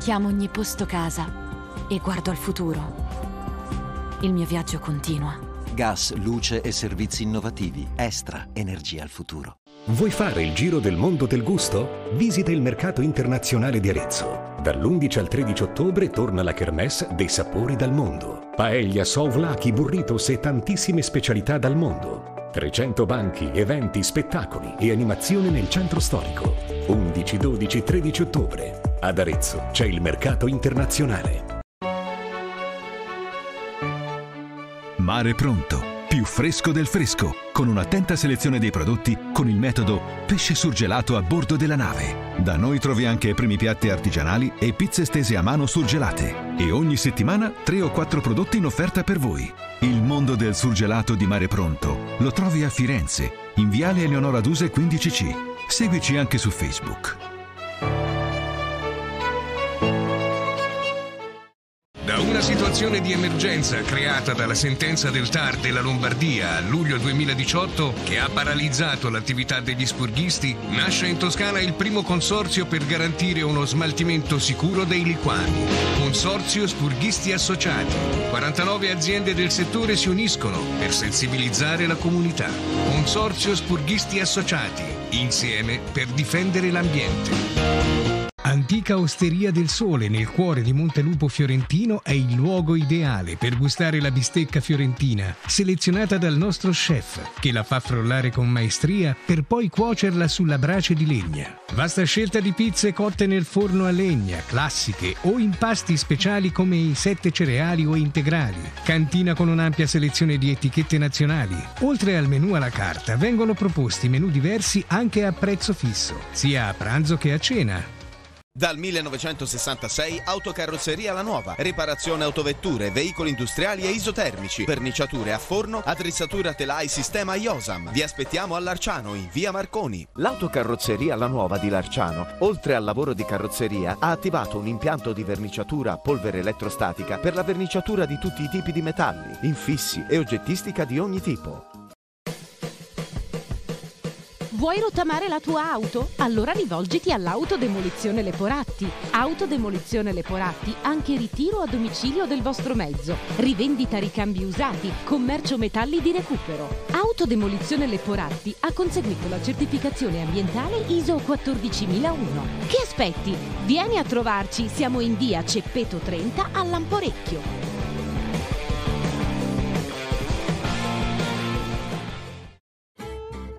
Chiamo ogni posto casa e guardo al futuro. Il mio viaggio continua. Gas, luce e servizi innovativi. Estra, energia al futuro. Vuoi fare il giro del mondo del gusto? Visita il mercato internazionale di Arezzo. Dall'11 al 13 ottobre torna la Kermesse dei sapori dal mondo. Paella, souvlaki, burritos e tantissime specialità dal mondo. 300 banchi, eventi, spettacoli e animazione nel centro storico. 11, 12, 13 ottobre. Ad Arezzo c'è il mercato internazionale. Mare Pronto, più fresco del fresco, con un'attenta selezione dei prodotti con il metodo pesce surgelato a bordo della nave. Da noi trovi anche primi piatti artigianali e pizze stese a mano surgelate. E ogni settimana tre o quattro prodotti in offerta per voi. Il mondo del surgelato di Mare Pronto lo trovi a Firenze, in Viale Eleonora Duse 15C. Seguici anche su Facebook. Situazione di emergenza creata dalla sentenza del TAR della Lombardia a luglio 2018 che ha paralizzato l'attività degli spurghisti, nasce in Toscana il primo consorzio per garantire uno smaltimento sicuro dei liquami. Consorzio Spurghisti Associati. 49 aziende del settore si uniscono per sensibilizzare la comunità. Consorzio Spurghisti Associati. Insieme per difendere l'ambiente. Antica Osteria del Sole nel cuore di Montelupo Fiorentino è il luogo ideale per gustare la bistecca fiorentina, selezionata dal nostro chef, che la fa frollare con maestria per poi cuocerla sulla brace di legna. Vasta scelta di pizze cotte nel forno a legna, classiche o impasti speciali come i sette cereali o integrali. Cantina con un'ampia selezione di etichette nazionali. Oltre al menù alla carta vengono proposti menù diversi anche a prezzo fisso, sia a pranzo che a cena. Dal 1966 Autocarrozzeria La Nuova, riparazione autovetture, veicoli industriali e isotermici, verniciature a forno, attrezzatura telai sistema IOSAM. Vi aspettiamo a Larciano in via Marconi. L'autocarrozzeria La Nuova di Larciano, oltre al lavoro di carrozzeria, ha attivato un impianto di verniciatura a polvere elettrostatica per la verniciatura di tutti i tipi di metalli, infissi e oggettistica di ogni tipo. Vuoi rottamare la tua auto? Allora rivolgiti all'Autodemolizione Leporatti. Autodemolizione Leporatti, anche ritiro a domicilio del vostro mezzo, rivendita ricambi usati, commercio metalli di recupero. Autodemolizione Leporatti ha conseguito la certificazione ambientale ISO 14001. Che aspetti? Vieni a trovarci, siamo in via Ceppeto 30 a Lamporecchio.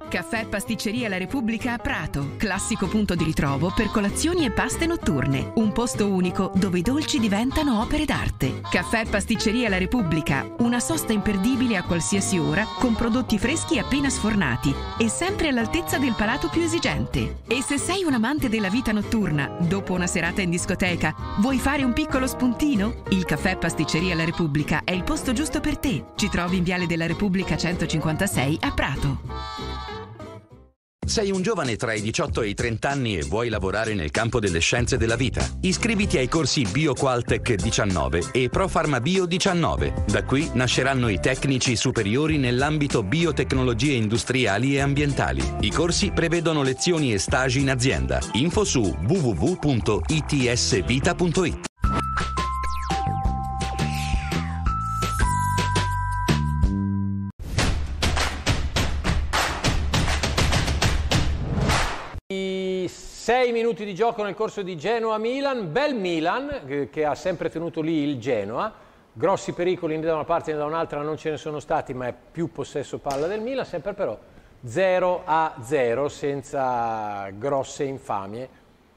Caffè Pasticceria La Repubblica a Prato, classico punto di ritrovo per colazioni e paste notturne. Un posto unico dove i dolci diventano opere d'arte. Caffè Pasticceria La Repubblica, una sosta imperdibile a qualsiasi ora con prodotti freschi appena sfornati e sempre all'altezza del palato più esigente. E se sei un amante della vita notturna, dopo una serata in discoteca, vuoi fare un piccolo spuntino? Il Caffè Pasticceria La Repubblica è il posto giusto per te. Ci trovi in Viale della Repubblica 156 a Prato. Sei un giovane tra i 18 e i 30 anni e vuoi lavorare nel campo delle scienze della vita? Iscriviti ai corsi BioQualtech 19 e ProPharma Bio 19. Da qui nasceranno i tecnici superiori nell'ambito biotecnologie industriali e ambientali. I corsi prevedono lezioni e stagi in azienda. Info su www.itsvita.it. Sei minuti di gioco nel corso di Genoa-Milan, bel Milan eh, che ha sempre tenuto lì il Genoa, grossi pericoli né da una parte né da un'altra non ce ne sono stati, ma è più possesso palla del Milan, sempre però 0 a 0 senza grosse infamie.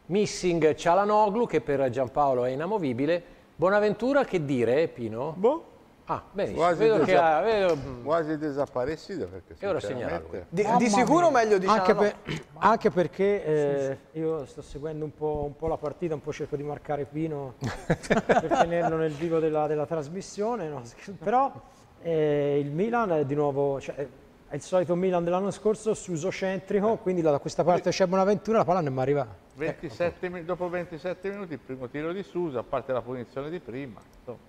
Missing Cialanoglu che per Giampaolo è inamovibile. Bonaventura che dire, Pino? Boh. Ah, benissimo. Quasi, Vedo che ha- vedo- [CLEARS THROAT] quasi desaparecido perché E ora lui. Di, di sicuro mia. meglio di anche, per- anche perché eh, io sto seguendo un po', un po' la partita, un po' cerco di marcare Pino [LAUGHS] per tenerlo nel vivo della, della trasmissione, no, però eh, il Milan è di nuovo, cioè, è il solito Milan dell'anno scorso, susocentrico, quindi da questa parte c'è Bonaventura, la palla non mi arriva. 27 mi- dopo 27 minuti il primo tiro di Susa, a parte la punizione di prima. insomma,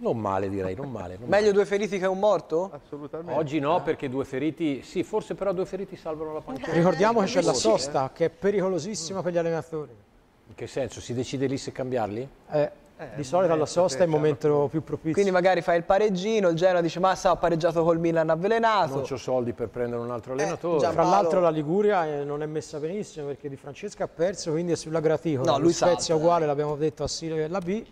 Non male direi, non male. non Meglio due feriti che un morto? Assolutamente. Oggi no, perché due feriti, sì, forse però due feriti salvano la panchina. Ricordiamo che c'è la sosta, che è pericolosissima per gli allenatori. In che senso? Si decide lì se cambiarli? Eh, di solito alla sosta è il momento più propizio. Quindi magari fai il pareggino, il Genoa dice ma sa ho pareggiato col Milan avvelenato. Non ho soldi per prendere un altro allenatore. già- Fra Paolo- l'altro la Liguria eh, non è messa benissimo perché Di Francesca ha perso, quindi è sulla graticola. No, lui Lo Spezia salta, uguale, l'abbiamo detto a Silvia e la B,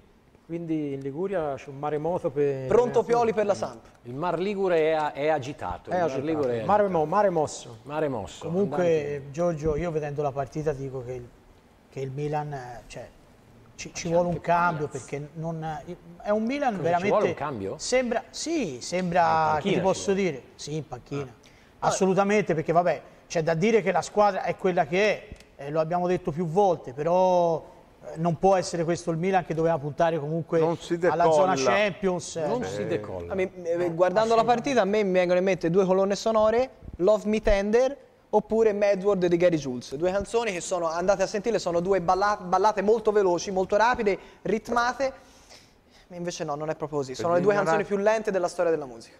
quindi in Liguria c'è un mare moto per... Pronto Pioli per la Samp. Il Mar Ligure è, è agitato. È il Mar agitato. Ligure è Mare, mo- mare mosso. mare mosso. Comunque, Giorgio, io vedendo la partita dico che il, che il Milan, eh, cioè, ci, ci vuole un cambio perché non, è un Milan Cosa, ci veramente. vuole un cambio? Sembra, sì, Ah, sembra, in che ti ci posso vuole. dire? Sì, in panchina. Assolutamente, perché vabbè, c'è da dire che la squadra è quella che è, eh, lo abbiamo detto più volte, però non può essere questo il Milan che doveva puntare comunque alla zona Champions. eh. Non si decolla. Me- eh, guardando la partita a me mi vengono in mente due colonne sonore, Love Me Tender oppure Madward di Gary Jules. Due canzoni che sono, andate a sentire, sono due balla- ballate molto veloci, molto rapide, ritmate. Ma invece no, non è proprio così. Sono le due canzoni più lente della storia della musica.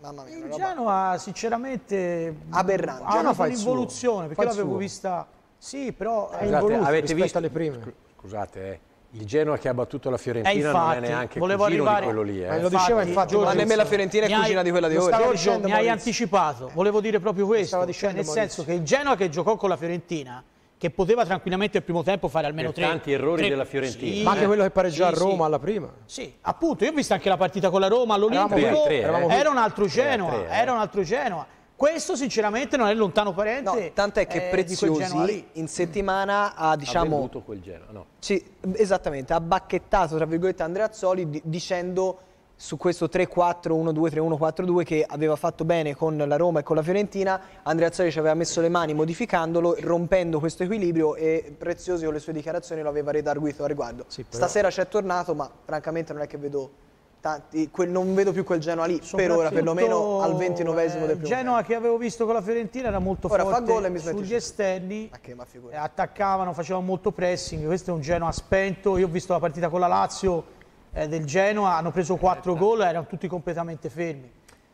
Mamma mia, Il Genoa sinceramente Aberrante. ha Genoa una fa un'involuzione perché l'avevo vista sì però involuto avete visto- alle prime. Scu- Scusate, eh, il Genoa che ha battuto la Fiorentina Eh, non è infatti, neanche volevo cugino arrivare- di quello lì. Eh, Eh. lo diceva infatti Ma Maurizio. nemmeno la Fiorentina è Mi hai- cugina di quella di ora. stavo Giorgio, dicendo, mi hai Maurizio. anticipato volevo dire proprio questo cioè, dicendo nel Maurizio. senso che il Genoa che giocò con la Fiorentina che poteva tranquillamente il primo tempo fare almeno Per tre tanti errori tre- della Fiorentina. Sì, Ma anche eh. quello che pareggiò a Sì, Roma sì. alla prima. Sì, appunto, io ho visto anche la partita con la Roma all'Olimpico, eravamo era un altro a Genoa, tre, eh. era un altro Genoa. Questo sinceramente non è lontano parente No, tant'è che eh, Preziosi in settimana ha Ha diciamo venduto quel Genoa, no. Sì, esattamente, ha bacchettato tra virgolette Andreazzoli di- dicendo su questo 3-4-1-2-3-1-4-2 che aveva fatto bene con la Roma e con la Fiorentina, Andreazzoli ci aveva messo le mani modificandolo, rompendo questo equilibrio e Preziosi con le sue dichiarazioni lo aveva redarguito al riguardo. Sì, però- Stasera c'è tornato, ma francamente non è che vedo tanti, quel- non vedo più quel Genoa lì, per ora perlomeno al 29esimo del Il primo Genoa tempo. che avevo visto con la Fiorentina era molto Ora fa forte gol e mi smetti sugli esterni, Ma che, ma eh, attaccavano, facevano molto pressing, questo è un Genoa spento, io ho visto la partita con la Lazio eh, del Genoa, hanno preso quattro gol, erano tutti completamente fermi.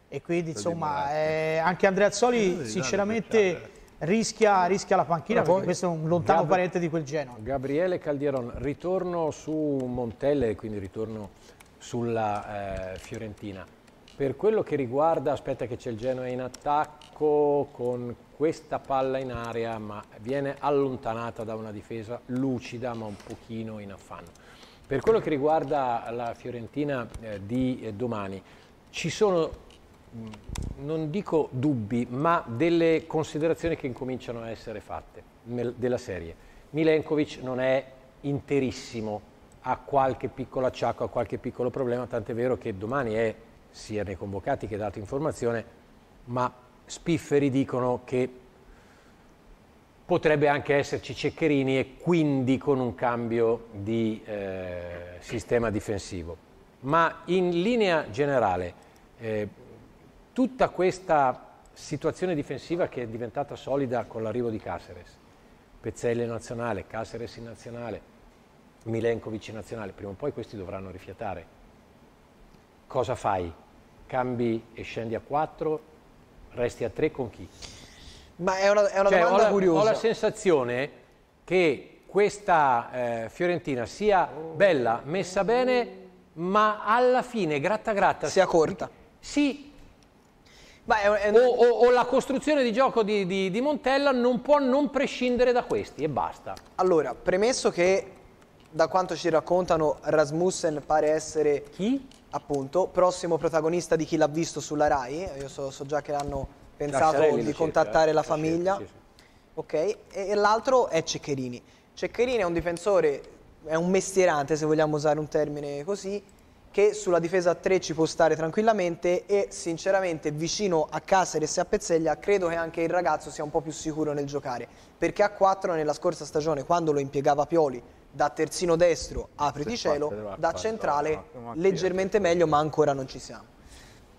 E quindi insomma eh, anche Andreazzoli sinceramente rischia, rischia la panchina Però perché poi- questo è un lontano Gab- parente di quel Genoa. Gabriele Caldieron, ritorno su Montelle, quindi ritorno sulla eh, Fiorentina. Per quello che riguarda, aspetta che c'è il Genoa in attacco con questa palla in area, ma viene allontanata da una difesa lucida ma un pochino in affanno. Per quello che riguarda la Fiorentina eh, di eh, domani, ci sono mh, non dico dubbi, ma delle considerazioni che incominciano a essere fatte nel- della serie. Milenkovic non è interissimo, ha qualche piccolo acciacco, ha qualche piccolo problema, tant'è vero che domani è sia nei convocati che dato informazione, ma spifferi dicono che potrebbe anche esserci Ceccherini e quindi con un cambio di eh, sistema difensivo. Ma in linea generale, eh, tutta questa situazione difensiva che è diventata solida con l'arrivo di Caceres, Pezzelle nazionale, Caceres in nazionale, Milenkovic nazionale, prima o poi questi dovranno rifiatare. Cosa fai? Cambi e scendi a 4, resti a 3 con chi? Ma è una, è una Cioè, ho, domanda la, curiosa. ho la sensazione che questa eh, Fiorentina sia bella, messa bene, ma alla fine, gratta gratta... Sia corta. Sì, Ma è- è- o, o- o la costruzione di gioco di, di- di Montella non può non prescindere da questi e basta. Allora, premesso che da quanto ci raccontano, Rasmussen pare essere Chi? appunto prossimo protagonista di chi l'ha visto sulla Rai. Io so, so già che hanno pensato Lasciarelli di contattare cerca, la eh, lo famiglia. cerca, sì, Ok, e, e l'altro è Ceccherini. Ceccherini è un difensore, è un mestierante se vogliamo usare un termine così, che sulla difesa a 3 ci può stare tranquillamente e sinceramente vicino a Caceres e a Pezzeglia credo che anche il ragazzo sia un po' più sicuro nel giocare, perché a 4 nella scorsa stagione quando lo impiegava Pioli da terzino destro apriti Se cielo, da centrale leggermente meglio ma ancora non ci siamo.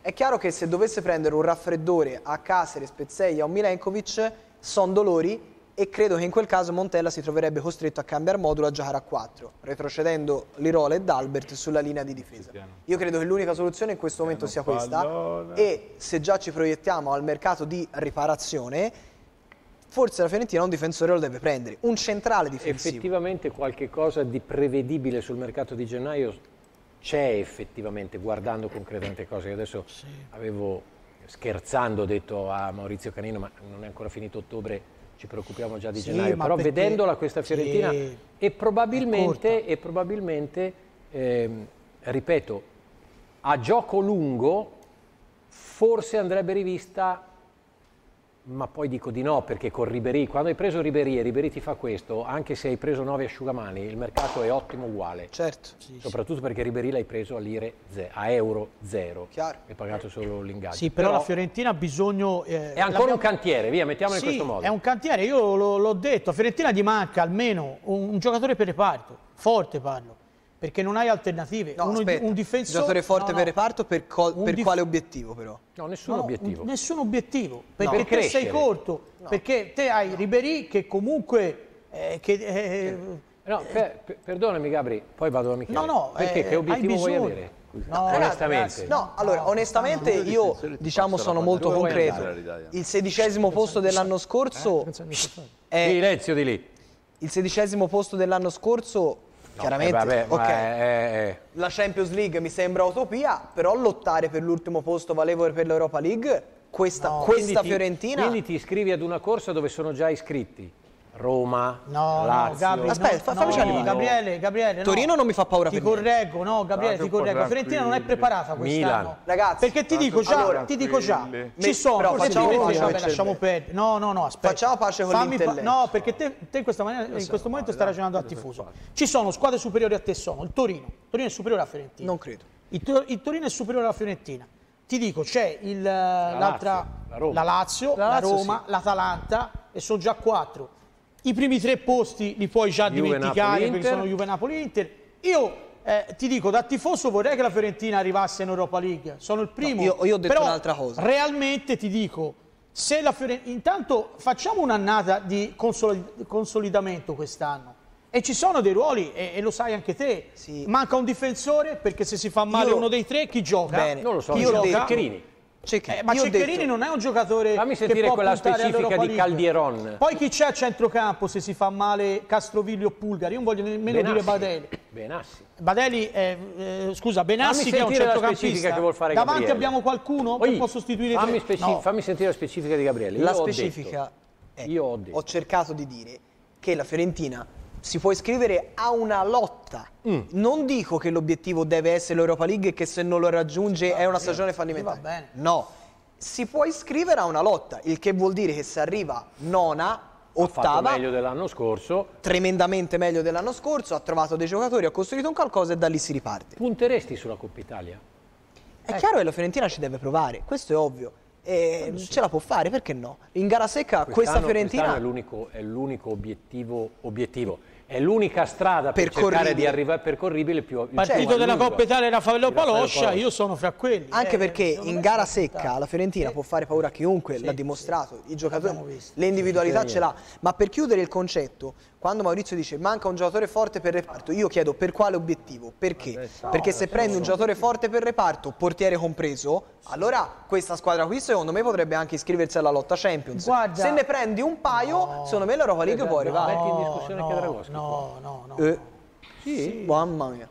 È chiaro che se dovesse prendere un raffreddore a Caceres, Pezzeglia o Milenkovic sono dolori e credo che in quel caso Montella si troverebbe costretto a cambiare modulo a giocare a 4, retrocedendo Lirola e Dalbert sulla linea di difesa. Io credo che l'unica soluzione in questo momento sia questa e se già ci proiettiamo al mercato di riparazione, forse la Fiorentina un difensore lo deve prendere, un centrale difensivo. Effettivamente qualche cosa di prevedibile sul mercato di gennaio c'è effettivamente, guardando concretamente cose. Che adesso avevo scherzando detto a Maurizio Canino, ma non è ancora finito ottobre, ci preoccupiamo già di Sì, gennaio, ma però perché- vedendola questa Fiorentina sì, e è probabilmente, e probabilmente ehm, ripeto, a gioco lungo forse andrebbe rivista ma poi dico di no perché con Ribery, quando hai preso Ribery e Ribery ti fa questo, anche se hai preso 9 asciugamani, il mercato è ottimo uguale. Certo. Soprattutto perché Ribery l'hai preso a lire ze- a euro zero. Chiaro. Hai pagato solo l'ingaggio. Sì, però, la Fiorentina ha bisogno... eh, è ancora un cantiere, via, mettiamolo Sì, in questo modo. è un cantiere, io l'ho detto, a Fiorentina gli manca almeno un, un giocatore per reparto, forte parlo, perché non hai alternative. No, Uno- aspetta, un difensore... giocatore forte no, no. per reparto per, per dif- quale obiettivo però? No, nessun No, no, obiettivo. un- nessun obiettivo, perché Per te sei corto, perché te hai Ribery che comunque... eh, che, eh, No, per- per- perdonami Gabri, poi vado da Michele. No, no, Perché eh, che obiettivo vuoi avere? No, Onestamente. No, allora, onestamente io diciamo sono molto concreto. Il sedicesimo posto dell'anno scorso è Silenzio di lì. il sedicesimo posto dell'anno scorso chiaramente. Eh, vabbè, ma ok. è- è- La Champions League mi sembra utopia, però lottare per l'ultimo posto valevole per l'Europa League, questa, Quindi questa ti- Fiorentina Quindi ti iscrivi ad una corsa dove sono già iscritti Roma, No, Lazio. Gabri, Aspetta, no, fa- no. Gabriele, Gabriele, no. Torino non mi fa paura Ti correggo, no, Gabriele, ti correggo. La Fiorentina non è preparata quest'anno. Milan. Ragazzi, perché ti dico già, allora, ti dico già, ci sono, però facciamo pace lasciamo l'Intelletto. perdere. No, no, no, aspetta. Facciamo pace con Fammi l'Intelletto. No, perché te, te in, questa maniera- in questo momento stai ragionando al tifoso. Ci sono squadre superiori a te sono, il Torino. Torino è superiore alla Fiorentina. Non credo. Il, Tor- il Torino è superiore alla Fiorentina. Ti dico, c'è il, l'altra, la Lazio, La Roma, l'Atalanta e sono già quattro. I primi tre posti li puoi già Juve, dimenticare Napoli, perché sono Juve, Napoli, Inter. Io eh, ti dico, da tifoso vorrei che la Fiorentina arrivasse in Europa League. Sono il primo. No, io- io ho detto un'altra cosa. Realmente ti dico, se la Fiorentina... Intanto facciamo un'annata di consoli- consolidamento quest'anno. E ci sono dei ruoli, e, e lo sai anche te. Sì. Manca un difensore perché se si fa male Io- uno dei tre, chi gioca? Bene. Non lo so, Chi Io ho gioca? detto- Ceccherini. Eh, ma Ceccherini detto- non è un giocatore Fammi che sentire può quella specifica di. Caldieron. Poi chi c'è a centrocampo se si fa male Castrovilli o Pulgari? Io non voglio nemmeno dire Badeli. Benassi. Badeli, eh, eh, scusa, Benassi che è un centrocampista. specifica che vuol fare Davanti Gabriele. abbiamo qualcuno Oi, che può sostituire fammi, No. fammi sentire la specifica di Gabriele. Io La ho specifica detto- è, Io ho detto. ho cercato di dire che la Fiorentina si può iscrivere a una lotta. Mm. Non dico che l'obiettivo deve essere l'Europa League e che se non lo raggiunge è una stagione fallimentare. va bene. No, si può iscrivere a una lotta, il che vuol dire che se arriva nona, ottava, meglio dell'anno scorso. tremendamente meglio dell'anno scorso, ha trovato dei giocatori, ha costruito un qualcosa e da lì si riparte. Punteresti sulla Coppa Italia? È chiaro che la Fiorentina ci deve provare, questo è ovvio. E ce la può fare, perché no? In gara secca questa Fiorentina quest'anno è l'unico obiettivo, obiettivo. È l'unica strada per cercare di arrivare percorribile più Partito più a della lungo. Coppa Italia Raffaello Paloscia, io sono fra quelli. Anche Eh, perché in gara secca la Fiorentina può fare paura a chiunque, l'ha dimostrato, i giocatori, le individualità Sì, ce l'ha. Ma per chiudere il concetto, quando Maurizio dice manca un giocatore forte per reparto, io chiedo per quale obiettivo? Perché? Perché se prendi un giocatore forte per reparto, portiere compreso, allora questa squadra qui secondo me potrebbe anche iscriversi alla lotta Champions. Guarda- se ne prendi un paio, secondo me l'Europa League può arrivare. Metti in discussione no, no, no, no. Eh, sì? Mamma mia.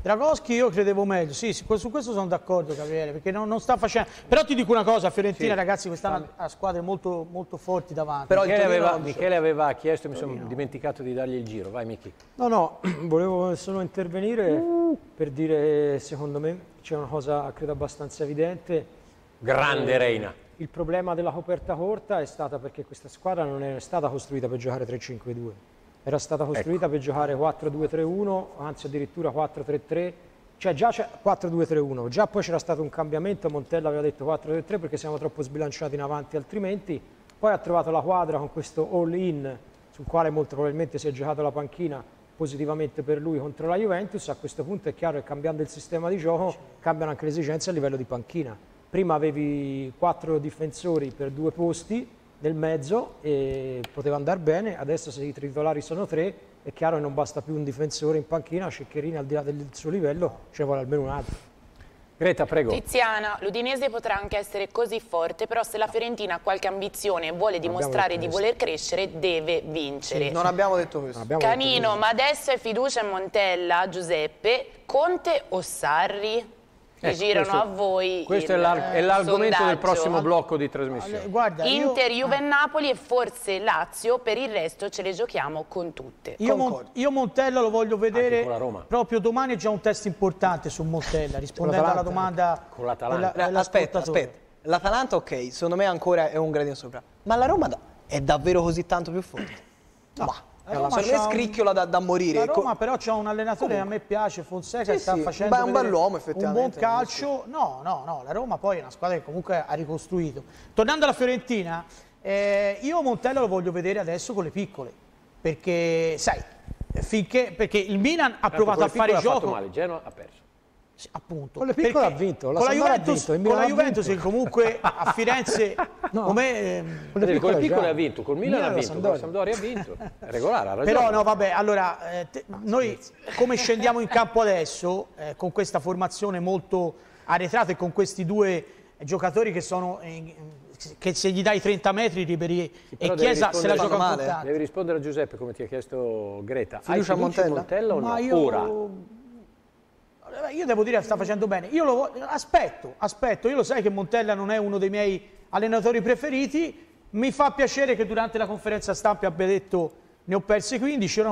Dragoschi io credevo meglio, sì, sì, su questo sono d'accordo Gabriele, perché non, non sta facendo... Però ti dico una cosa, Fiorentina Sì. ragazzi quest'anno ha squadre molto, molto forti davanti. Michele, aveva, Michele aveva chiesto, mi sono dimenticato di dargli il giro. Vai Michi. No, no, [CLEARS THROAT] volevo solo intervenire Uh. per dire, secondo me, c'è una cosa credo abbastanza evidente. Grande Eh, Reina. Il problema della coperta corta è stata perché questa squadra non è stata costruita per giocare 3-5-2, era stata costruita Ecco. per giocare 4-2-3-1, anzi addirittura 4-3-3, cioè già c'è 4-2-3-1, già poi c'era stato un cambiamento, Montella aveva detto 4-3-3 perché siamo troppo sbilanciati in avanti altrimenti, poi ha trovato la quadra con questo all-in sul quale molto probabilmente si è giocato la panchina positivamente per lui contro la Juventus, a questo punto è chiaro che cambiando il sistema di gioco cambiano anche le esigenze a livello di panchina. Prima avevi quattro difensori per due posti nel mezzo e poteva andare bene, adesso se i titolari sono tre è chiaro che non basta più un difensore in panchina, Ceccherini al di là del suo livello ce ne vuole almeno un altro. Greta, prego. Tiziana, l'Udinese potrà anche essere così forte, però se la Fiorentina ha qualche ambizione e vuole dimostrare detto di voler crescere, deve vincere. Non abbiamo detto questo. Canino, ma adesso è fiducia in Montella, Giuseppe, Conte o Sarri? Che Ecco, girano questo- a voi Questo il, è l'ar- è l'argomento del prossimo blocco di trasmissione. Guarda, io- Inter, Juve e Napoli e forse Lazio, per il resto ce le giochiamo con tutte. Io, Mon- io Montella lo voglio vedere con la Roma. proprio domani è già un test importante su Montella, rispondendo alla domanda Con l'Atalanta. Eh, Aspetta, aspetta. L'Atalanta, ok, secondo me ancora è un gradino sopra. Ma la Roma è davvero così tanto più forte? Ma, La Roma secondo me un- scricchiola da, da morire. La Co- Roma però c'ha un allenatore che a me piace, Fonseca, Sì, sta sì, facendo beh, è un bell'uomo, un effettivamente, buon calcio. No, no, no, la Roma poi è una squadra che comunque ha ricostruito. Tornando alla Fiorentina, eh, io Montella lo voglio vedere adesso con le piccole, perché sai, finché perché il Milan ha Tanto provato a fare ha gioco fatto male, Genoa ha perso. Appunto. Con le piccole ha vinto, la con la Sampdoria ha Juventus, vinto, con la Juventus vinto. che comunque a Firenze [LAUGHS] come ehm, Con le piccole, già. ha vinto, col Milan, Milan ha e vinto, con la Sampdoria ha vinto. È regolare, ha ragione. Però no, vabbè, allora eh, te- noi come scendiamo in campo adesso eh, con questa formazione molto arretrata e con questi due giocatori che sono in- che se gli dai 30 metri Ribéry e Però devi Chiesa se la con tanto. Devi rispondere a Giuseppe come ti ha chiesto Greta. Fiducia Hai fiducia Montella? Montella o no? Io- Ora. Io devo dire che sta facendo bene. Io lo aspetto, aspetto. Io lo sai che Montella non è uno dei miei allenatori preferiti. Mi fa piacere che durante la conferenza stampa abbia detto ne ho perse 15, ora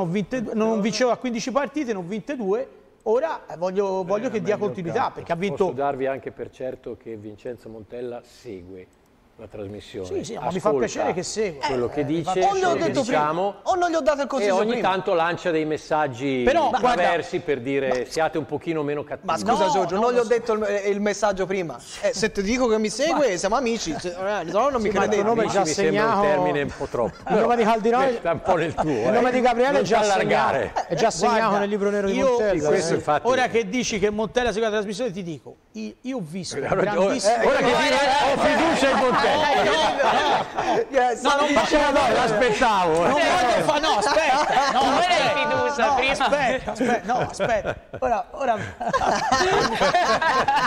non, vincevo a 15 partite, ne ho vinte due. Ora eh, voglio, voglio che dia continuità perché ha vinto Posso darvi anche per certo che Vincenzo Montella segue la trasmissione. Sì, sì, ma mi fa piacere che segue. Quello che Eh, mi fa dice, o quello che detto prima, diciamo, o non gli ho dato il e consiglio ogni prima. tanto lancia dei messaggi Però, guarda- traversi per dire siate un pochino meno cattivi. Ma scusa No, Giorgio, no, non gli ho detto il, il messaggio prima. Eh, se ti dico che mi segue, siamo amici. Se, eh, no, non mi Sì, ma il nome già mi sembra un segnato- termine un po' troppo. Il nome di Caldirone- Sta un po' nel tuo. Il eh. nome di Gabriele è già allargare. segnato, è già segnato nel libro nero di Montella. Eh. Ora che dici che Montella segue la trasmissione ti dico, io, ho visto Ora, che ho fiducia in Montella. Yes. No, non faceva no, L'aspettavo. Non voglio fa- no, aspetta. No, Non hai fiducia no, prima. Aspetta, aspetta, no, aspetta. Ora, ora... [LAUGHS]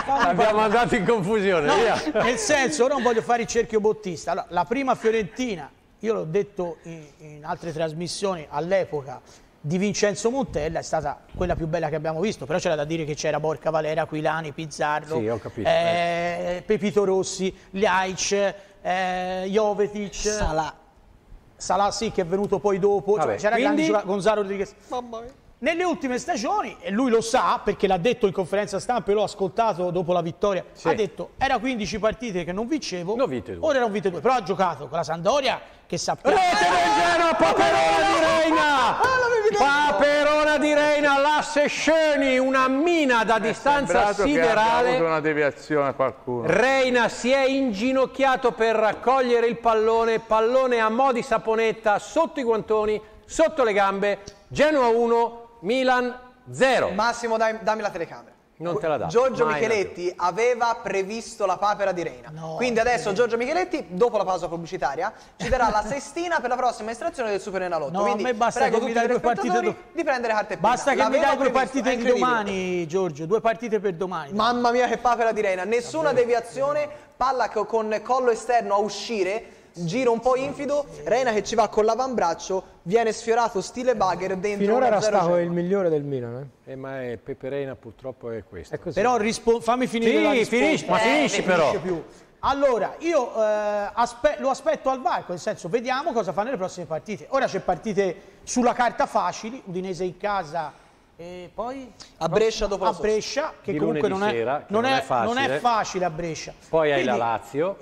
L'abbiamo mandato in confusione, No, via. nel senso, ora non voglio fare il cerchio bottista. Allora, la prima Fiorentina, io l'ho detto in, in altre trasmissioni all'epoca, di Vincenzo Montella è stata quella più bella che abbiamo visto, però c'era da dire che c'era Borca Valera, Aquilani, Pizzarro, Sì, ho capito, eh, Pepito Rossi, Ljaic, eh, Jovetic, Salà. Salà sì che è venuto poi dopo, cioè, Vabbè, c'era quindi- grandi Gonzalo Rodriguez. Mamma mia. Nelle ultime stagioni, e lui lo sa perché l'ha detto in conferenza stampa e l'ho ascoltato dopo la vittoria, Sì. ha detto era 15 partite che non vincevo, due. ora ho vinte due, però ha giocato con la Sandoria che sappiamo... Rete del Genoa, Paperona di Reina! Paperona di Reina, l'asse Sceni, una mina da distanza Sembrato che siderale. una deviazione qualcuno. Reina si è inginocchiato per raccogliere il pallone, pallone a mo' di saponetta sotto i guantoni, sotto le gambe, Genoa 1, Milan 0. Massimo, dai- dammi la telecamera. Non te la dà. Giorgio mai Micheletti aveva previsto la papera di Reina. No, Quindi adesso Giorgio Micheletti, dopo la pausa pubblicitaria, ci darà la [LAUGHS] sestina per la prossima estrazione del Super Enalotto. No, a Quindi me basta prego che mi tutti dai due partite do- di prendere carta e penna. Basta che mi dai due partite di domani, Giorgio, due partite per domani. Mamma mia che papera di Reina, nessuna deviazione, palla co- con collo esterno a uscire, giro un po' infido, Reina che ci va con l'avambraccio, viene sfiorato stile Bagher dentro Finora era stato 0-0. il migliore del Milan. Eh. Eh, ma è Pepe Reina purtroppo è questo. Però rispo- fammi finire Sì, la risposta. finisci, ma Eh, finisci finisce però. più. Allora, io eh, aspe- lo aspetto al varco, nel senso, vediamo cosa fa nelle prossime partite. Ora c'è partite sulla carta facili, Udinese in casa e poi... A Brescia dopo la A Brescia, che Di comunque non è, sera, che non, non è, è facile. non è facile a Brescia. Poi hai la Quindi- Lazio.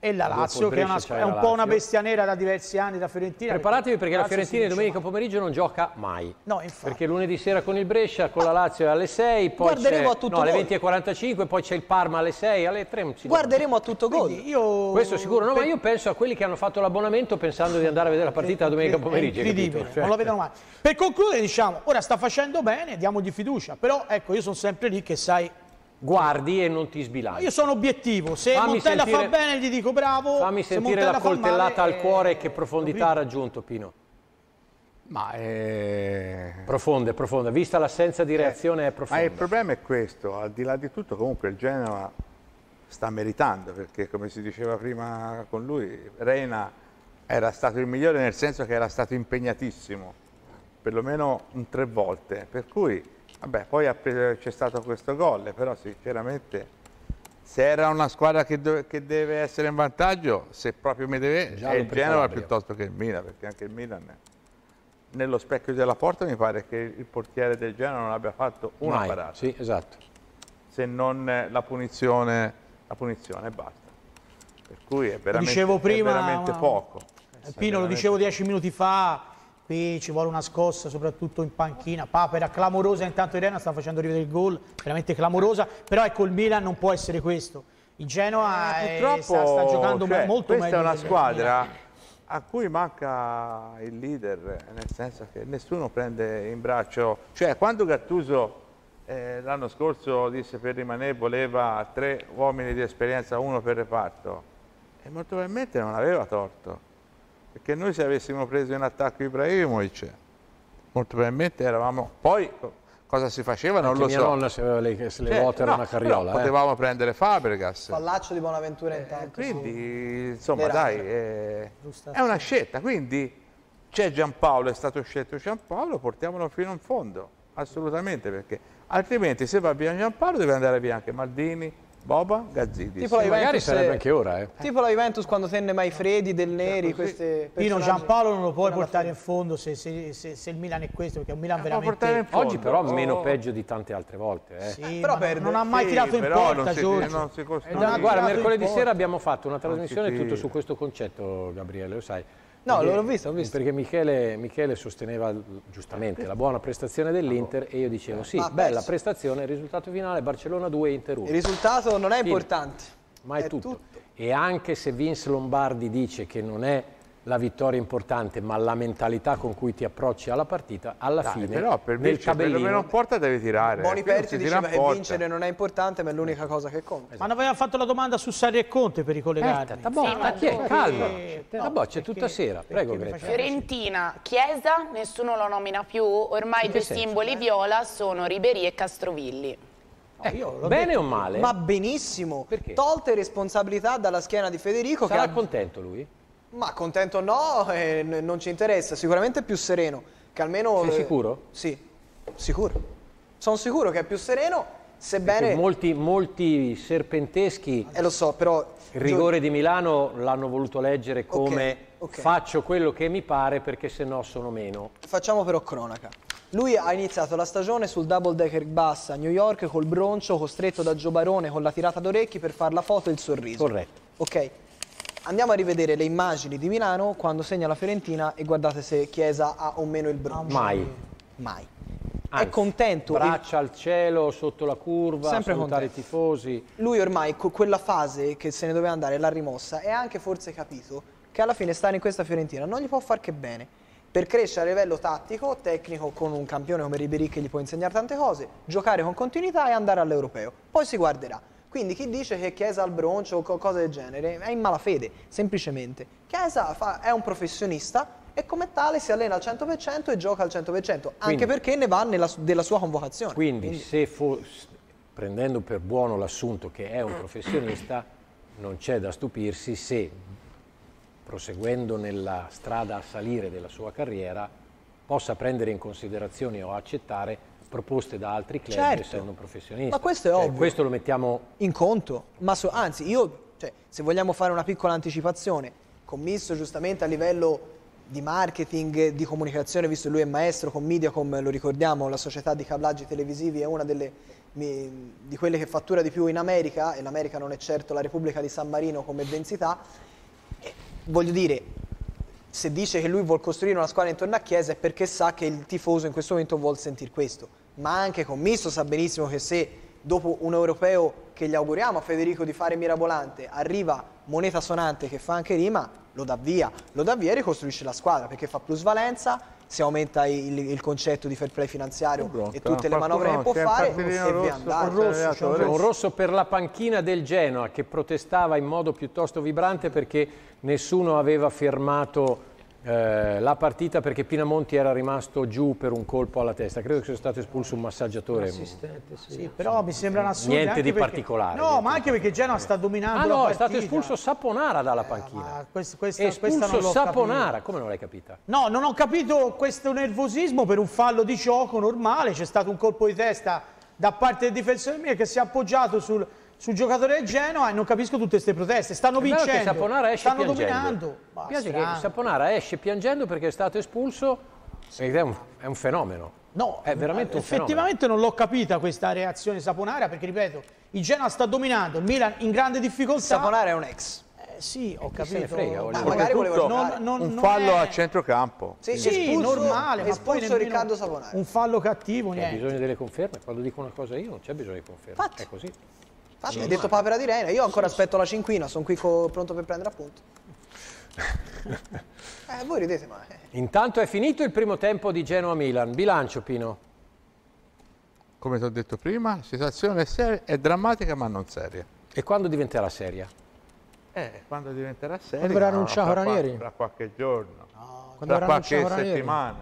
E la Lazio, che è, una è un la po' una bestia nera da diversi anni da Fiorentina. Preparatevi perché la Fiorentina domenica pomeriggio non gioca mai. No, infatti. Perché lunedì sera con il Brescia, con la Lazio è alle 6, poi Guarderemo a tutto no, alle gol. 20.45, poi c'è il Parma alle 6, alle 3 non si Guarderemo a tutto gol. Io... Questo sicuro, no, ma io penso a quelli che hanno fatto l'abbonamento pensando di andare a vedere la partita la domenica pomeriggio. Incredibile? Cioè- non lo vedono mai. Per concludere, diciamo, ora sta facendo bene, diamogli fiducia, però ecco, io sono sempre lì che sai, Guardi e non ti sbilanci. io sono obiettivo, se Fammi Montella fa sentire- bene gli dico bravo, Fammi se sentire Montella la fa coltellata male, al cuore eh, che profondità ha raggiunto Pino. Ma eh, Profonda, profonda. Vista l'assenza di reazione è Ma profonda. il problema è questo, al di là di tutto comunque il Genova sta meritando perché come si diceva prima con lui, Reina era stato il migliore nel senso che era stato impegnatissimo, perlomeno un tre volte, per cui vabbè, poi c'è stato questo gol, però sinceramente se era una squadra che, dove- che deve essere in vantaggio, se proprio mi deve, Giallo è il Genova piuttosto che il Milan, perché anche il Milan nello specchio della porta mi pare che il portiere del Genoa non abbia fatto una Mai. parata Sì, esatto. se non la punizione, la punizione e basta. Per cui è veramente, dicevo è prima, veramente poco. Pino, lo dicevo dieci minuti fa, qui ci vuole una scossa, soprattutto in panchina. Papera clamorosa, intanto Irena sta facendo rivedere il gol, veramente clamorosa, però ecco il Milan non può essere questo. Il Genoa eh, Purtroppo sta, sta giocando cioè, molto questa meglio. è una squadra a cui manca il leader, nel senso che nessuno prende in braccio, cioè quando Gattuso eh, l'anno scorso disse per rimanere voleva tre uomini di esperienza, uno per reparto, e molto probabilmente non aveva torto, perché noi se avessimo preso in attacco Ibrahimovic, molto probabilmente eravamo... Poi co- cosa si faceva non Anche lo mia so. nonna se aveva le, se le Certo, ruote era no, una carriola. eh. potevamo prendere Fabregas. Pallaccio di Bonaventura intanto. Eh, Quindi, insomma, dai, è una scelta. Quindi c'è Giampaolo, è stato scelto Giampaolo, portiamolo fino in fondo, assolutamente, perché altrimenti se va via Giampaolo deve andare via anche Maldini, Boba, Gazzidis. Tipo la magari Juventus, sarebbe anche ora, eh. tipo la Juventus quando tenne Maifredi, Del Neri, queste Pino. Giampaolo non lo puoi portare in fondo se, se- se- se il Milan è questo, perché è un Milan Eh, veramente... Oggi però Oh. meno peggio di tante altre volte. Eh. Sì, Però ma perde. non ha mai Sì, tirato in porta, Giorgio. non si costruisce. Non ha Guarda, mercoledì sera abbiamo fatto una trasmissione tutto su questo concetto, Gabriele, lo sai. No, l'ho visto, l'ho visto. Perché Michele, Michele sosteneva giustamente la buona prestazione dell'Inter e io dicevo sì, Ma bella perso. prestazione, risultato finale Barcellona 2, Inter 1. Il risultato non è importante. Ma è, tutto. E anche se Vince Lombardi dice che non è la vittoria importante, ma la mentalità con cui ti approcci alla partita, alla Dai, fine però per nel vincere, perlomeno tabellino in porta devi tirare. Boni non in diceva che porta. vincere non è importante, ma è l'unica cosa che conta. Ma non aveva fatto la domanda su Sarri e Conte per ricollegarmi. Aspetta, boh, Sì, ma chi è? ma Calma. Ah, boh, c'è tutta sera. Prego, Greta. Fiorentina, Chiesa, nessuno lo nomina più, ormai i due senso? simboli viola sono Ribery e Castrovilli. Eh, io l'ho bene detto. o male? Ma benissimo. Perché? Tolte responsabilità dalla schiena di Federico. Sarà che ha- contento lui? Ma contento o no, eh, non ci interessa. Sicuramente è più sereno. Che almeno. Sei eh, sicuro? Sì, sicuro. Sono sicuro che è più sereno, sebbene. Molti, molti serpenteschi Eh, lo so, però. il rigore di Milano l'hanno voluto leggere come ok. faccio quello che mi pare perché se no sono meno. Facciamo però cronaca. Lui ha iniziato la stagione sul double decker bus a New York col broncio, costretto da Gio Barone con la tirata d'orecchi per fare la foto e il sorriso. Corretto. Ok. Andiamo a rivedere le immagini di Milano quando segna la Fiorentina e guardate se Chiesa ha o meno il broncio. Mai. Mai. Anzi, è contento. Braccia al cielo, sotto la curva, Sempre salutare i contento. tifosi. Lui ormai co- quella fase che se ne doveva andare l'ha rimossa e ha anche forse capito che alla fine stare in questa Fiorentina non gli può far che bene. Per crescere a livello tattico, tecnico, con un campione come Ribéry che gli può insegnare tante cose, giocare con continuità e andare all'europeo. Poi si guarderà. Quindi chi dice che Chiesa al broncio o co- cose del genere è in malafede, semplicemente. Chiesa fa- è un professionista e come tale si allena al 100% e gioca al 100%, anche Quindi- perché ne va nella della sua convocazione. Quindi, se fo- s- prendendo per buono l'assunto che è un professionista, non c'è da stupirsi se proseguendo nella strada a salire della sua carriera, possa prendere in considerazione o accettare proposte da altri club Certo. essendo un professionista. Ma questo è Cioè, ovvio. Questo lo mettiamo in conto. Ma so- anzi, io, cioè, se vogliamo fare una piccola anticipazione, commisso giustamente a livello di marketing, di comunicazione, visto che lui è maestro con Mediacom, lo ricordiamo, la società di cablaggi televisivi è una delle, mi- di quelle che fattura di più in America, e l'America non è certo la Repubblica di San Marino come densità. E voglio dire, se dice che lui vuole costruire una squadra intorno a Chiesa è perché sa che il tifoso in questo momento vuole sentire questo. Ma anche Commisso sa benissimo che se dopo un europeo che gli auguriamo a Federico di fare mirabolante arriva moneta sonante che fa anche rima, lo dà via. Lo dà via e ricostruisce la squadra perché fa plusvalenza, si aumenta il, il concetto di fair play finanziario e tutte le manovre che può fare e via andare. C'è un rosso per la panchina del Genoa che protestava in modo piuttosto vibrante perché nessuno aveva fermato eh, la partita perché Pinamonti era rimasto giù per un colpo alla testa. Credo che sia stato espulso un massaggiatore. Sì, però mi sembrano assurdi. Niente anche di perché- particolare, No, niente ma anche perché Genoa sta dominando Ah la no, è partita. stato espulso Saponara dalla panchina. questa, questa, espulso questa Saponara, capita. come non l'hai capita? No, non ho capito questo nervosismo per un fallo di gioco normale. C'è stato un colpo di testa da parte del difensore mio che si è appoggiato sul, sul giocatore del Genoa e non capisco tutte queste proteste. Stanno che vincendo, Saponara esce stanno piangendo. dominando. Mi piace che strano. Saponara esce piangendo perché è stato espulso ed è un, è un fenomeno. No, è veramente un fenomeno. effettivamente non l'ho capita questa reazione saponaria perché ripeto, il Genoa sta dominando, il Milan in grande difficoltà. Saponara è un ex. Eh, sì, ho se ne capito. frega, voglio Ma magari voleva giocare. Non- non- un non fallo è- a centrocampo. Sì, Sì, espulso- normale, ma poi espulso Riccardo Saponara. Un fallo cattivo, C'è niente. bisogno delle conferme. Quando dico una cosa io non c'è bisogno di conferme. Infatti. È così. Infatti, hai detto papera di rena, io ancora aspetto la cinquina, sono qui pronto per prendere appunto. [LAUGHS] Eh, voi ridete, ma... eh. Intanto è finito il primo tempo di Genoa-Milan. Bilancio, Pino. Come ti ho detto prima, la situazione è, seria, è drammatica ma non seria. E quando diventerà seria? Eh, quando diventerà seria? Quando verrà no, annunciato Ranieri? fra qualche giorno, Quando tra qualche settimana.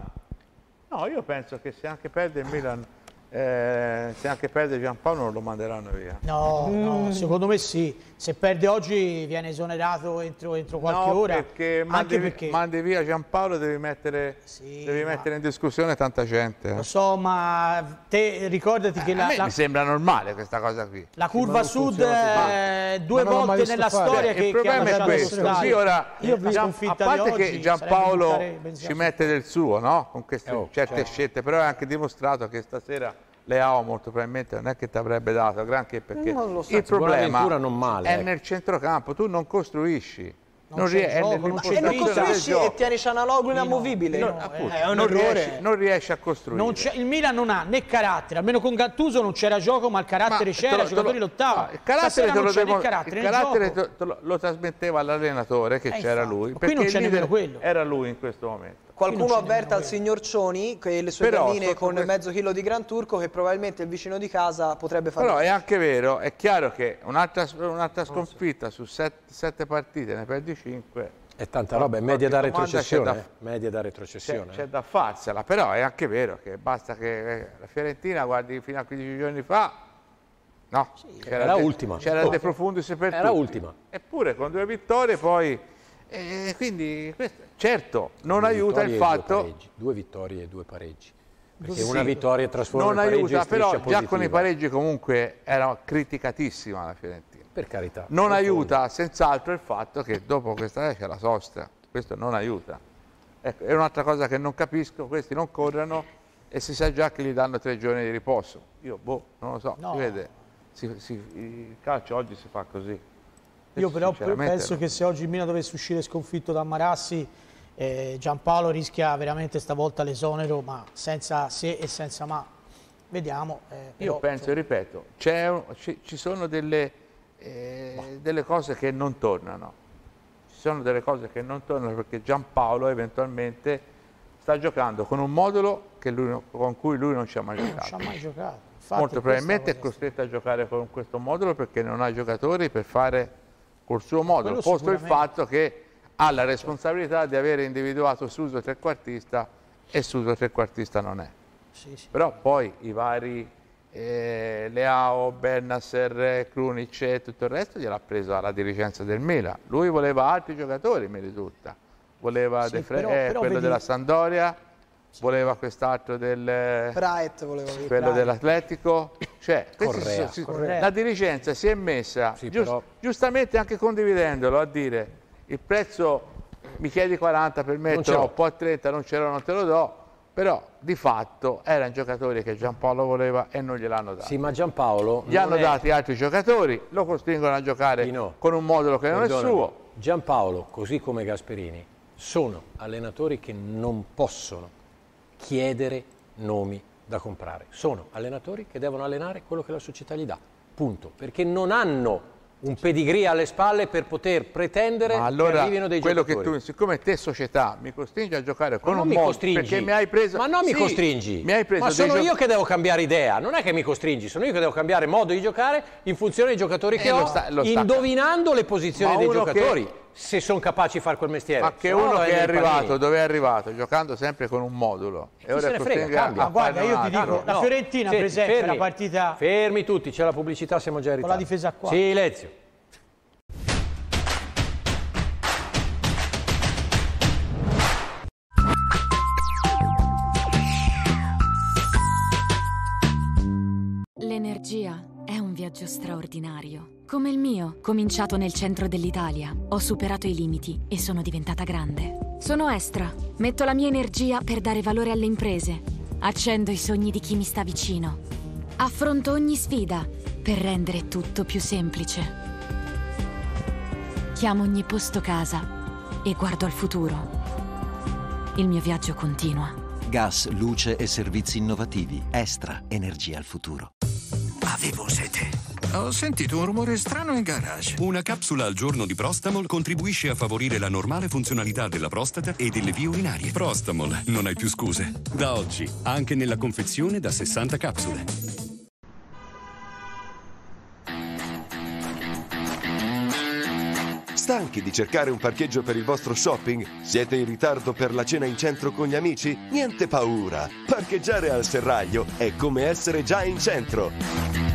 No, io penso che se anche perde il Milan, eh, se anche perde Giampaolo non lo manderanno via. No, Mm. no, secondo me sì. Se perde oggi viene esonerato entro, entro qualche no, ora. perché mandi, anche perché mandi via Giampaolo devi mettere, devi ma- mettere in discussione tanta gente. eh. lo so, ma te ricordati che A la, la- mi sembra normale questa cosa qui. la curva sud eh, due Ma volte nella fare. storia Beh, che, il problema che è questo. lo stadio. Sì, ora, Io visto Gian- sconfitta a parte che Giampaolo ci mette del suo, no? Con queste Eh, oh, certe certo. scelte, però è anche dimostrato che stasera Leao molto probabilmente non è che ti avrebbe dato granché perché Non lo so. il problema male, è ecco. nel centrocampo, tu non costruisci. Non Non, c'è rie- gioco, non E non costruisci e tieni Cianaloglu inamovibile. No, No, eh, è un non errore. riesci, non riesci a costruire. Il Milan non ha né carattere, almeno con Gattuso non c'era gioco, ma il carattere c'era, i giocatori lo- lottavano. no, il carattere, te non lo, devo- carattere, il carattere te- te lo, lo trasmetteva l'allenatore che Eh, c'era lui. Qui non c'è nemmeno quello. Era lui in questo momento. Qualcuno avverta al signor Cioni che le sue Però, galline con questo- mezzo chilo di Gran Turco che probabilmente il vicino di casa potrebbe fare. Però è anche vero, è chiaro che un'altra, un'altra sconfitta su sette, sette partite ne perdi cinque. È tanta roba, è media da retrocessione. eh. Media da retrocessione. c'è eh. da farsela, però è anche vero che basta che eh, la Fiorentina, guardi fino a 15 giorni fa, no, c'era era De- ultima. C'era Oh. De Profundis per Era tutti. ultima. Eppure con due vittorie poi... eh, quindi questo- certo non Due aiuta il e due fatto pareggi. Due vittorie e due pareggi. Perché Sì. una vittoria trasforma non il pareggio aiuta, in striscia però già con i pareggi comunque era criticatissima la Fiorentina. Per carità. Non in aiuta senz'altro il fatto che dopo questa c'è la sosta, questo non aiuta. Ecco, è un'altra cosa che non capisco, questi non corrono e si sa già che gli danno tre giorni di riposo. Io, boh, non lo so, No. si vede, si- si- il calcio oggi si fa così. Io però penso no. che se oggi il Milan dovesse uscire sconfitto da Marassi, eh, Giampaolo rischia veramente stavolta l'esonero, ma senza se e senza ma. Vediamo. eh, Io però, penso, e ripeto, ci, ci sono delle, eh, delle cose che non tornano. Ci sono delle cose che non tornano perché Giampaolo eventualmente sta giocando con un modulo che lui con cui lui non ci ha mai Non ci giocato. ha mai giocato. Molto probabilmente è costretto a giocare con questo modulo perché non ha giocatori per fare col suo modulo, Quello posto il fatto che ha la responsabilità di avere individuato Suso trequartista e Suso trequartista non è. Sì, sì. Però poi i vari eh, Leao, Bernasser, Krunic e tutto il resto gliel'ha preso alla dirigenza del Milan. Lui voleva altri giocatori, mi risulta. Voleva Sì, De Fre- però- eh, però quello vedi- della Sandoria, voleva quest'altro del Bright voleva dire. quello Bright. dell'Atletico. Cioè, Correa. si- si- Correa. la dirigenza si è messa, Sì, giust- però- giustamente anche condividendolo, a dire il prezzo mi chiedi 40 per me, Non poi a 30 non ce l'ho, non te lo do, però di fatto erano giocatori che Giampaolo voleva e non gliel'hanno dato. Sì, ma Giampaolo Gli hanno è- dati altri giocatori, lo costringono a giocare Pino, con un modulo che non è perdonami, suo. Giampaolo, così come Gasperini, sono allenatori che non possono chiedere nomi da comprare. Sono allenatori che devono allenare quello che la società gli dà. Punto. Perché non hanno un pedigree alle spalle per poter pretendere Ma che allora arrivino dei quello giocatori. che tu, siccome te società mi costringi a giocare con un mi costringi. perché mi hai preso Ma non mi Sì, costringi. Mi hai preso Ma sono io che devo cambiare idea, non è che mi costringi, sono io che devo cambiare modo di giocare in funzione dei giocatori che Eh, lo ho, sta- indovinando le posizioni Ma dei uno che- giocatori, se sono capaci di fare quel mestiere. Ma che no, uno che è arrivato dove è arrivato giocando sempre con un modulo e chi ora se frega, costringa cambia. a Ma guarda, io ti dico, la No, Fiorentina senti, per esempio fermi, la partita Fermi tutti, c'è la pubblicità, siamo già in con la ritardo. difesa qua. Silenzio. L'energia è un viaggio straordinario. Come il mio, cominciato nel centro dell'Italia. Ho superato i limiti e sono diventata grande. Sono Estra. Metto la mia energia per dare valore alle imprese. Accendo i sogni di chi mi sta vicino. Affronto ogni sfida per rendere tutto più semplice. Chiamo ogni posto casa e guardo al futuro. Il mio viaggio continua. Gas, luce e servizi innovativi. Estra, energia al futuro. Avevo sete. Ho sentito un rumore strano in garage. Una capsula al giorno di Prostamol contribuisce a favorire la normale funzionalità della prostata e delle vie urinarie. Prostamol, non hai più scuse. Da oggi, anche nella confezione da 60 capsule. Stanchi di cercare un parcheggio per il vostro shopping? Siete in ritardo per la cena in centro con gli amici? Niente paura! Parcheggiare al Serraglio è come essere già in centro.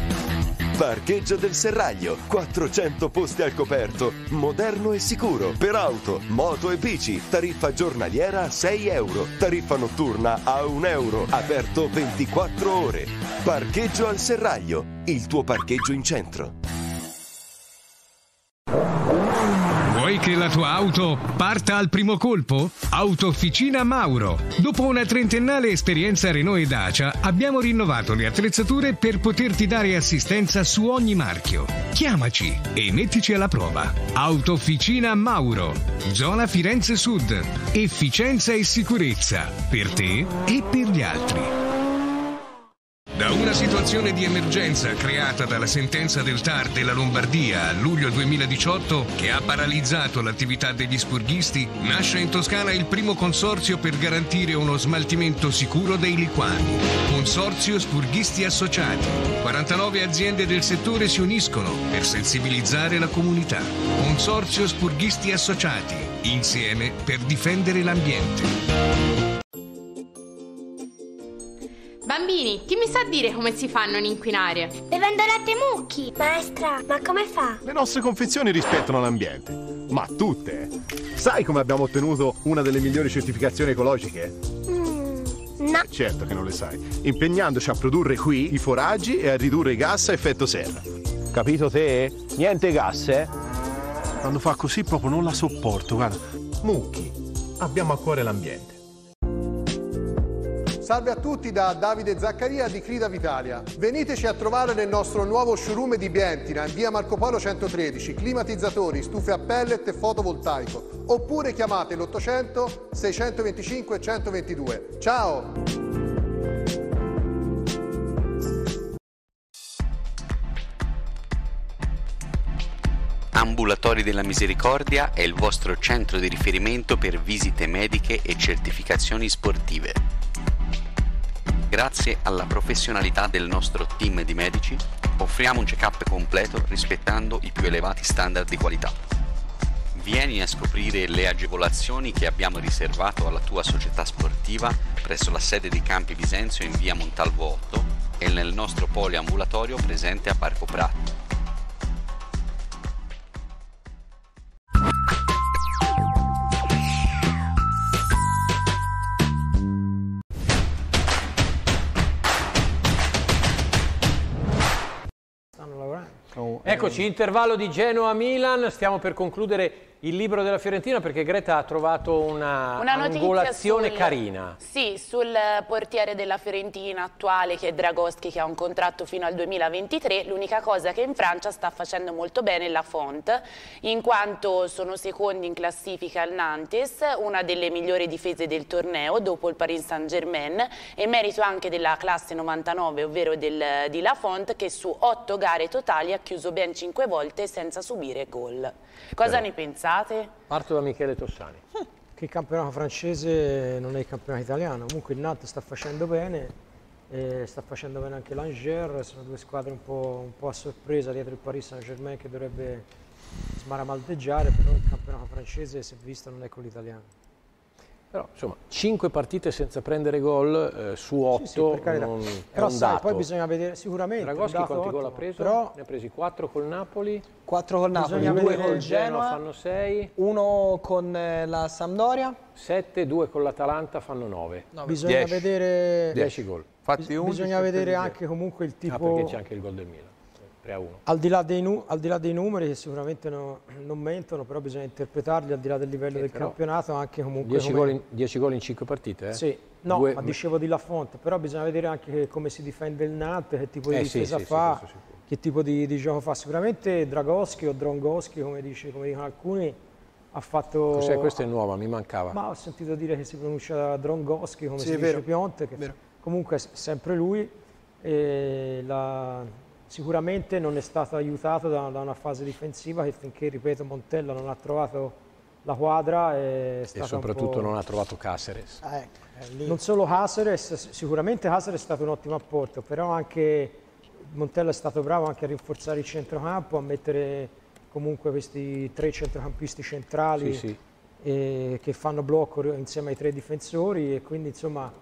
Parcheggio del Serraglio, 400 posti al coperto, moderno e sicuro, per auto, moto e bici, tariffa giornaliera a 6 euro, tariffa notturna a 1 euro, aperto 24 ore. Parcheggio al Serraglio, il tuo parcheggio in centro. Vuoi che la tua auto parta al primo colpo? Autofficina Mauro. Dopo una trentennale esperienza Renault e Dacia, abbiamo rinnovato le attrezzature per poterti dare assistenza su ogni marchio. Chiamaci e mettici alla prova. Autofficina Mauro. Zona Firenze Sud. Efficienza e sicurezza. Per te e per gli altri. Da una situazione di emergenza creata dalla sentenza del TAR della Lombardia a luglio 2018 che ha paralizzato l'attività degli spurghisti, nasce in Toscana il primo consorzio per garantire uno smaltimento sicuro dei liquami. Consorzio Spurghisti Associati. 49 aziende del settore si uniscono per sensibilizzare la comunità. Consorzio Spurghisti Associati. Insieme per difendere l'ambiente. Bambini, chi mi sa dire come si fa a non inquinare? Bevendo latte mucchi. Maestra, ma come fa? Le nostre confezioni rispettano l'ambiente. Ma tutte. Sai come abbiamo ottenuto una delle migliori certificazioni ecologiche? No. Certo che non le sai. Impegnandoci a produrre qui i foraggi e a ridurre i gas a effetto serra. Capito te? Niente gas, eh? Quando fa così proprio non la sopporto, guarda. Mucchi, abbiamo a cuore l'ambiente. Salve a tutti da Davide Zaccaria di Crida Vitalia. Veniteci a trovare nel nostro nuovo showroom di Bientina in via Marco Polo 113, climatizzatori, stufe a pellet e fotovoltaico. Oppure chiamate l'800 625 122. Ciao! Ambulatori della Misericordia è il vostro centro di riferimento per visite mediche e certificazioni sportive. Grazie alla professionalità del nostro team di medici, offriamo un check-up completo rispettando i più elevati standard di qualità. Vieni a scoprire le agevolazioni che abbiamo riservato alla tua società sportiva presso la sede di Campi Bisenzio in via Montalvo 8 e nel nostro poliambulatorio presente a Parco Prato. Eccoci, intervallo di Genoa-Milan, stiamo per concludere il libro della Fiorentina perché Greta ha trovato una, Una angolazione sul- carina. Sì, sul portiere della Fiorentina attuale che è Dragoschi che ha un contratto fino al 2023. L'unica cosa che in Francia sta facendo molto bene è la Font, in quanto sono secondi in classifica al Nantes, una delle migliori difese del torneo dopo il Paris Saint-Germain e merito anche della classe 99, ovvero del, di La Font che su otto gare totali ha chiuso ben cinque volte senza subire gol. Cosa Però- ne pensate? Parto da Michele Tossani. Che il campionato francese non è il campionato italiano, comunque il Nantes sta facendo bene, e sta facendo bene anche l'Angers, sono due squadre un po', un po' a sorpresa dietro il Paris Saint-Germain che dovrebbe smaramaldeggiare, però il campionato francese se visto non è quello italiano. Però insomma, 5 partite senza prendere gol eh, su 8 Sì, sì, non è Però un sai, dato. poi bisogna vedere sicuramente. Dragoschi dato quanti gol ha ottimo, preso? Però Ne ha presi 4 col Napoli. 4 col Napoli, Bisogna 2 vedere- col Genoa fanno 6, 1 con eh, la Sampdoria. 7, 2 con l'Atalanta fanno 9. bisogna Dieci. vedere, 10 gol. Fatti bis- 11 bisogna vedere anche comunque il Ah, tipo. perché c'è anche il gol del Milan. 3 a 1. Al di, là dei nu- al di là dei numeri che sicuramente no- non mentono, però bisogna interpretarli al di là del livello del però campionato, anche comunque 10 come- gol, in, 10 gol in 5 partite? Eh? Sì, no, Due- ma dicevo di La Fonte, però bisogna vedere anche che- come si difende il Nantes, che tipo di Eh, sì, difesa sì, sì, fa, sicuro. che tipo di, di gioco fa. Sicuramente Dragoschi o Drongoschi, come, dice- come dicono alcuni, ha fatto... Cos'è? Questa è nuova, mi mancava. Ma ho sentito dire che si pronuncia Drongoschi, come Sì, si dice vero, Pionte, che vero. comunque sempre lui. E la- sicuramente non è stato aiutato da, da una fase difensiva che finché, ripeto, Montella non ha trovato la quadra è e soprattutto po'- non ha trovato Caceres. Ah, ecco, lì. non solo Caceres, sicuramente Caceres è stato un ottimo apporto, però anche Montella è stato bravo anche a rinforzare il centrocampo, a mettere comunque questi tre centrocampisti centrali Sì, sì. eh, che fanno blocco insieme ai tre difensori e quindi insomma eh,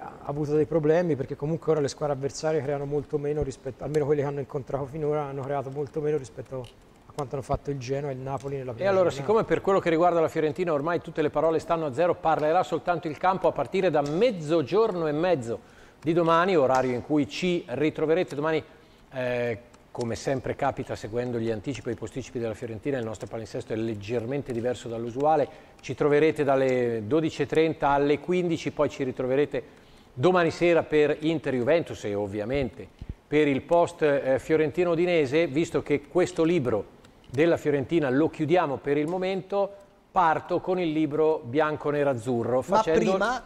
ha avuto dei problemi perché comunque ora le squadre avversarie creano molto meno rispetto, almeno quelle che hanno incontrato finora, hanno creato molto meno rispetto a quanto hanno fatto il Genoa e il Napoli nella E prima allora, giornata. siccome per quello che riguarda la Fiorentina ormai tutte le parole stanno a zero, parlerà soltanto il campo a partire da mezzogiorno e mezzo di domani, orario in cui ci ritroverete domani. eh, come sempre capita seguendo gli anticipi e i posticipi della Fiorentina, il nostro palinsesto è leggermente diverso dall'usuale. Ci troverete dalle 12.30 alle 15, poi ci ritroverete domani sera per Inter Juventus e ovviamente per il post eh, Fiorentino Udinese, visto che questo libro della Fiorentina lo chiudiamo per il momento, parto con il libro bianco-nerazzurro. Ma facendo- prima,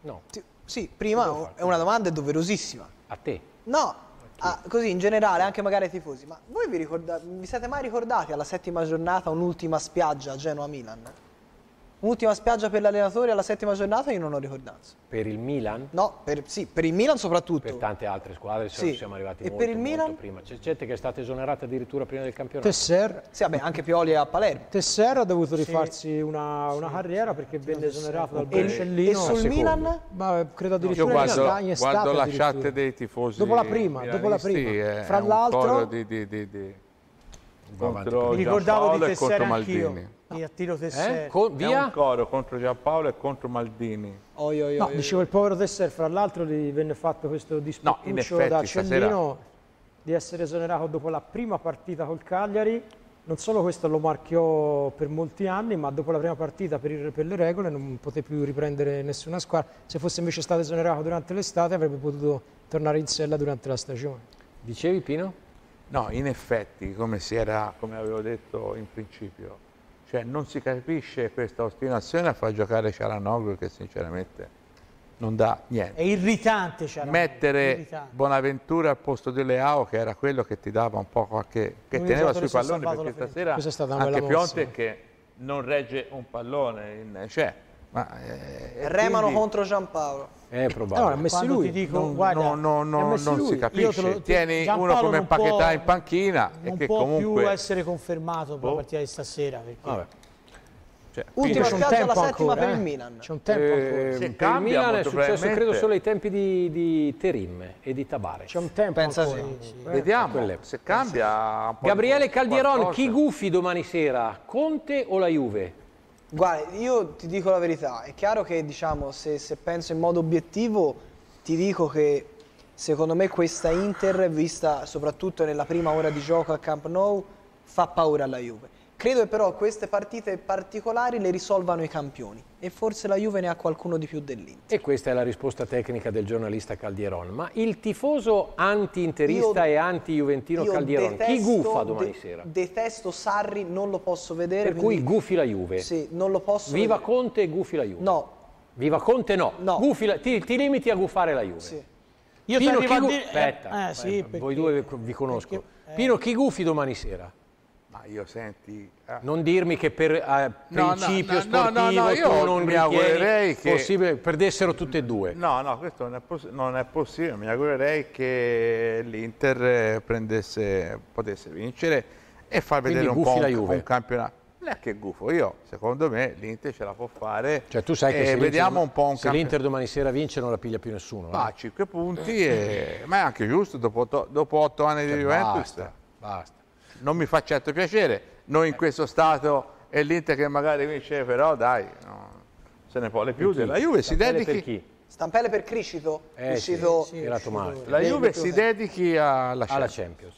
No, ti- sì, prima è una domanda doverosissima. a te. No, ah, così in generale, anche magari ai tifosi, ma voi vi, ricorda- vi siete mai ricordati alla settima giornata un'ultima spiaggia a Genoa-Milan? Un'ultima spiaggia per l'allenatore alla settima giornata io non ho ricordanza. Per il Milan, No, per, sì, per il Milan soprattutto. per tante altre squadre Sì. siamo arrivati E molto, per il molto Milan? prima. C'è gente che è stata esonerata addirittura prima del campionato. Tesser, Sì, vabbè, anche Pioli a Palermo. Tesser ha dovuto rifarsi una, una carriera perché venne esonerato dal E, Barcellino. e sul secondo. Milan? Ma credo Io addirittura in guardo, esta- in estate guardo la chat dei tifosi Dopo la prima, dopo la prima. è- Fra l'altro- di, di, di- contro Mi ricordavo di Giampaolo e Tesser contro anch'io. Maldini. Di Attilo Tesser. Eh? Co- È via? un coro contro Giampaolo e contro Maldini. Oi, oi, No, oi, dicevo il povero Tesser, fra l'altro gli venne fatto questo disputtuccio in effetti, da stasera- Cellino di essere esonerato dopo la prima partita col Cagliari. Non solo questo lo marchiò per molti anni, ma dopo la prima partita per, il- per le regole non poté più riprendere nessuna squadra. Se fosse invece stato esonerato durante l'estate avrebbe potuto tornare in sella durante la stagione. Dicevi Pino? No, in effetti, come, si era, come avevo detto in principio, cioè non si capisce questa ostinazione a far giocare Cialanoglu che sinceramente non dà niente. È irritante, Ciaranoglu, Mettere irritante. Bonaventura al posto di Leao, che era quello che ti dava un po' qualche... che Un teneva sui palloni, perché stasera anche. Pionte che non regge un pallone, in- cioè... Ma, eh, Remano quindi contro Giampaolo. È probabile. Allora, ha messo Quando lui. ti dico, non, guarda, no, no, no, non lui. si lo- capisce. te- Tieni Giampaolo uno come non può- Paquetà in panchina e non che può comunque... più essere confermato per la Boh. partita di stasera. Perché Vabbè. Cioè, Ultima C'è un spiaggia, tempo la settima ancora, per il eh. Milan. C'è un tempo Eh, ancora. per il Milan è successo credo solo ai tempi di, di Terim e di Tabares. C'è un tempo Pensa ancora. sì. Eh, Vediamo, quelle- se cambia un po' Gabriele qualcosa. chi gufi domani sera? Conte o la Juve? Guarda, io ti dico la verità, è chiaro che diciamo, se, se penso in modo obiettivo, ti dico che secondo me questa Inter, vista soprattutto nella prima ora di gioco a Camp Nou, fa paura alla Juve. Credo che però queste partite particolari le risolvano i campioni e forse la Juve ne ha qualcuno di più dell'Inter. E questa è la risposta tecnica del giornalista Caldieron. Ma il tifoso anti-interista Io- e anti-juventino Caldieron, chi detesto- gufa domani de- sera? Detesto Sarri, non lo posso vedere. Per cui quindi- gufi la Juve. Sì, non lo posso Viva vedere. Conte e gufi la Juve. No, Viva Conte no. No. Gufi la- ti, ti limiti a gufare la Juve. sì. Io ti Pino, arrivo chi dire... Aspetta, eh, sì, eh, perché- voi due vi conosco. perché- eh. Pino, chi gufi domani sera? Ma io senti... ah, Non dirmi che per eh, No, no, principio no, no, sportivo no, io non mi augurerei che- possibile perdessero tutte e due. No, no, questo non è, non è possibile. Mi augurerei che l'Inter eh, prendesse, potesse vincere e far Quindi vedere un po' un, un campionato. Non è che gufo, io secondo me l'Inter ce la può fare. Cioè tu sai che se, vediamo un po' un se l'Inter domani sera vince non la piglia più nessuno. Ah, eh? 5 punti, e- ma è anche giusto dopo, dopo 8 anni di Cioè, Juventus. basta, basta. Non mi fa certo piacere, noi in questo stato e l'Inter che magari vince, però dai, no, se ne vuole più. La Juve si Stampelle dedichi, per chi? Stampelle per Criscito, Eh, sì, uscito... sì, era Tommaso. la Juve si dedichi alla Alla Champions. Champions.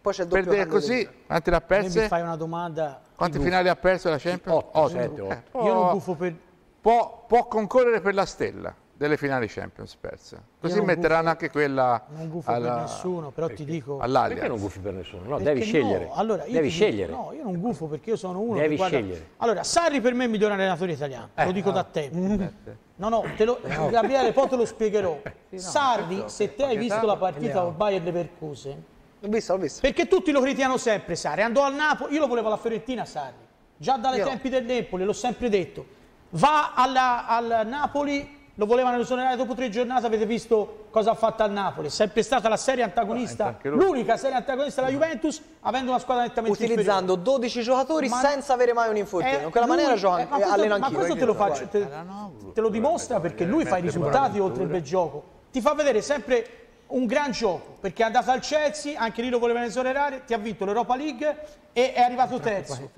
Poi c'è il doppio cambio così, quanti ne ha mi fai una domanda... Quanti finali ha perso la Champions? Otto, Otto. sette, otto. Eh, può, Io non gufo per... può- può concorrere per la stella delle finali Champions perse. Così metteranno anche quella Non gufo alla- per nessuno, però ti dico... all'Allianz. Perché non gufi per nessuno? No, Perché devi scegliere. no, allora, io devi ti dico- scegliere. no, io non gufo perché io sono uno Devi che guarda- scegliere. Allora, Sarri per me è il migliore allenatore italiano, Eh, lo dico da tempo. No, no, te lo- [LAUGHS] Gabriele, poi te lo spiegherò. [LAUGHS] Sarri, se te hai visto la partita col Bayern Leverkusen, L'ho visto, l'ho visto. perché tutti lo criticano sempre Sarri, andò al Napoli, io lo volevo alla Fiorentina Sarri, già dai Io no. tempi del Napoli, l'ho sempre detto. Va alla- al Napoli, lo volevano esonerare dopo tre giornate, avete visto cosa ha fatto al Napoli, è sempre stata la serie antagonista, l'unica serie antagonista della Juventus, avendo una squadra nettamente Utilizzando 12 giocatori Ma- senza avere mai un infortunio. Eh, In quella lui- maniera gioca, eh, ma questo- allena Ma anch'io. questo eh, te lo faccio, te, te lo dimostra perché lui fa i risultati oltre il bel gioco. Ti fa vedere sempre un gran gioco, perché è andato al Chelsea, anche lì lo volevano esonerare, ti ha vinto l'Europa League e è arrivato terzo.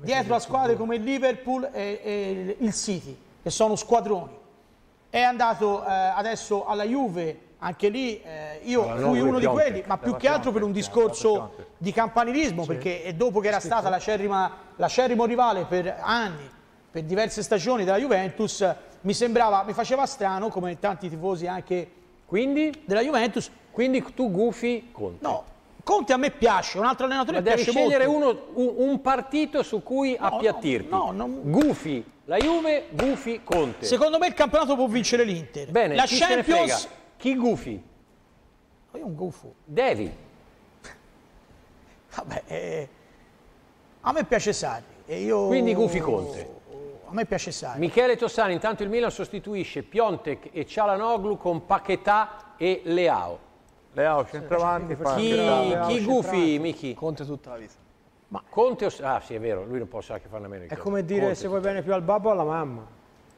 Dietro a squadre come il Liverpool e, e il City, che sono squadroni. È andato eh, adesso alla Juve, anche lì eh, io Alla fui uno di quelli, ma più che altro per un discorso di campanilismo, perché è dopo che era stata l'acerrima- l'acerrimo rivale per anni, per diverse stagioni della Juventus, mi sembrava, mi faceva strano, come tanti tifosi anche Quindi, della Juventus, quindi tu gufi? Conte. no, Conte a me piace, un altro allenatore Ma mi devi piace scegliere molto. uno, un, un partito su cui appiattirti. no, non- Gufi la Juve, gufi Conte. Secondo me il campionato può vincere l'Inter. Bene, la chi se ne Champions... frega? Chi gufi? Io un gufo. Devi. [LAUGHS] Vabbè, eh, a me piace Sarri. E io... Quindi gufi Conte. A me piace Sarri. Michele Tossani, intanto il Milan sostituisce Piontek e Cialanoglu con Paquetà e Leao. Leao centravanti, Chi, chi gufi, Michi? Conte tutta la vita. Ma Conte o... Ah sì, è vero, lui non può sa che farne a meno. di È Conte. come dire Conte, se vuoi bene più al babbo o alla mamma,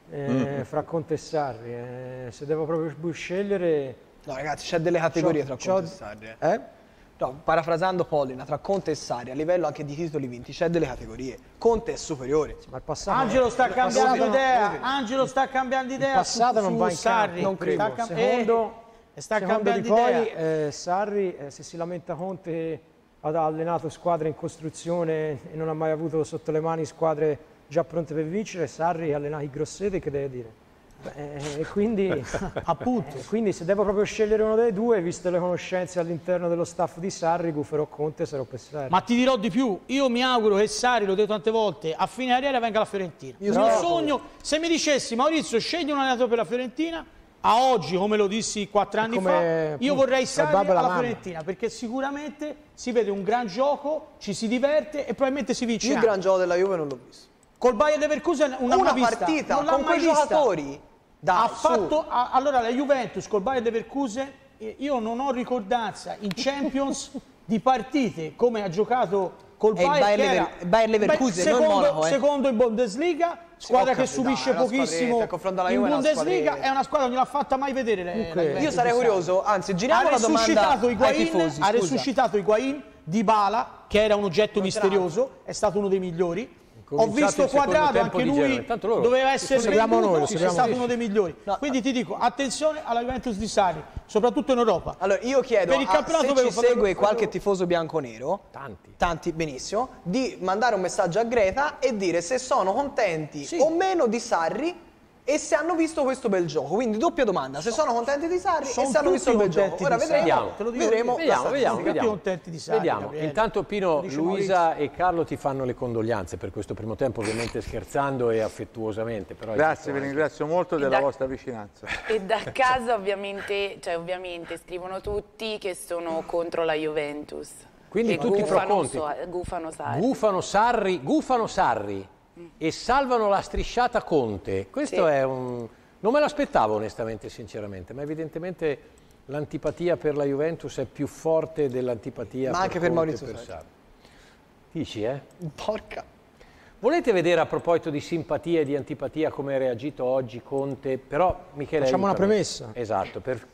eh, Mm. fra Conte e Sarri. eh, se devo proprio scegliere... No, ragazzi, c'è delle categorie tra Conte e Sarri. Eh? No, parafrasando Pollina, tra Conte e Sarri, a livello anche di titoli vinti, c'è delle categorie. Conte è superiore. Ma il passato, Angelo sta cambiando passato- idea. Angelo sta cambiando idea. Il passato su, non su va in Sarri. non credo. Sta cam- Secondo, eh, sta secondo di cambiando poi, idea. eh, Sarri, eh, se si lamenta Conte ha allenato squadre in costruzione e non ha mai avuto sotto le mani squadre già pronte per vincere, Sarri ha allenato i Grossetti, che deve dire? Beh, e quindi, [LAUGHS] Appunto. quindi se devo proprio scegliere uno dei due, visto le conoscenze all'interno dello staff di Sarri, guferò Conte sarò per Sarri. Ma ti dirò di più, io mi auguro che Sarri, l'ho detto tante volte, a fine carriera venga alla Fiorentina. Io Il mio no. sogno, se mi dicessi Maurizio scegli un allenatore per la Fiorentina, a oggi, come lo dissi quattro anni come, fa, io vorrei e la alla mamma. Fiorentina, perché sicuramente si vede un gran gioco, ci si diverte e probabilmente si vince Io il gran gioco della Juve non l'ho visto. Col Bayern Leverkusen una, Una partita non l'ha con mai quei vista. giocatori. Dai, ha su. fatto a- allora la Juventus col Bayern Leverkusen eh, io non ho ricordanza in Champions [LAUGHS] di partite come ha giocato col il Bayern, Bayer Lever- Bayer Leverkusen, Beh, non secondo, Monaco, eh. secondo in Bundesliga, squadra ho che subisce una pochissimo in Bundesliga, è una squadra che non l'ha fatta mai vedere. la- Comunque, la Juventus Io sarei curioso, anzi, giriamo ha la domanda Higuain, tifosi, ha resuscitato Higuain di Bala, che era un oggetto misterioso, è stato uno dei migliori. Ho visto quadrato, anche lui doveva essere venduto, noi, è stato uno dei migliori. Quindi ti dico, attenzione alla Juventus di Sarri, soprattutto in Europa. Allora, io chiedo Per il a, campionato se avevo ci segue qualche tifoso bianco-nero, Tanti. tanti benissimo, di mandare un messaggio a Greta e dire se sono contenti o meno di Sarri e se hanno visto questo bel gioco. Quindi doppia domanda, se sono contenti di Sarri Sono e se hanno visto il bel gioco. Ora vedremo, Vediamo, te lo dico vedremo Vediamo, vediamo, vediamo. Tutti contenti di Sarri, Vediamo. Gabriele. Intanto Pino, Luisa e Carlo ti fanno le condoglianze per questo primo tempo, ovviamente scherzando e affettuosamente. Grazie, vi ringrazio molto E della da- vostra vicinanza. E da casa ovviamente, cioè, ovviamente scrivono tutti che sono contro la Juventus. Quindi E tutti gufano, proconti. so- gufano Sarri. Gufano Sarri, gufano Sarri e salvano la strisciata Conte. Questo Sì. è un... Non me l'aspettavo onestamente, sinceramente, ma evidentemente l'antipatia per la Juventus è più forte dell'antipatia Ma anche per Conte Maurizio per Sarri. Dici, eh? Porca. Volete vedere a proposito di simpatia e di antipatia come ha reagito oggi Conte? Però Michele Facciamo una aiutami. premessa. Esatto, per,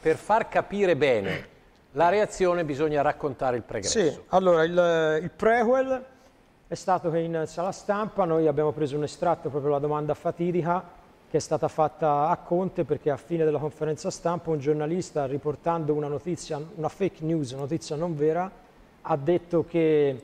per far capire bene la reazione bisogna raccontare il pregresso. Sì, allora il, il prequel è stato che in sala stampa noi abbiamo preso un estratto proprio la domanda fatidica che è stata fatta a Conte perché a fine della conferenza stampa un giornalista riportando una notizia, una fake news, notizia non vera, ha detto che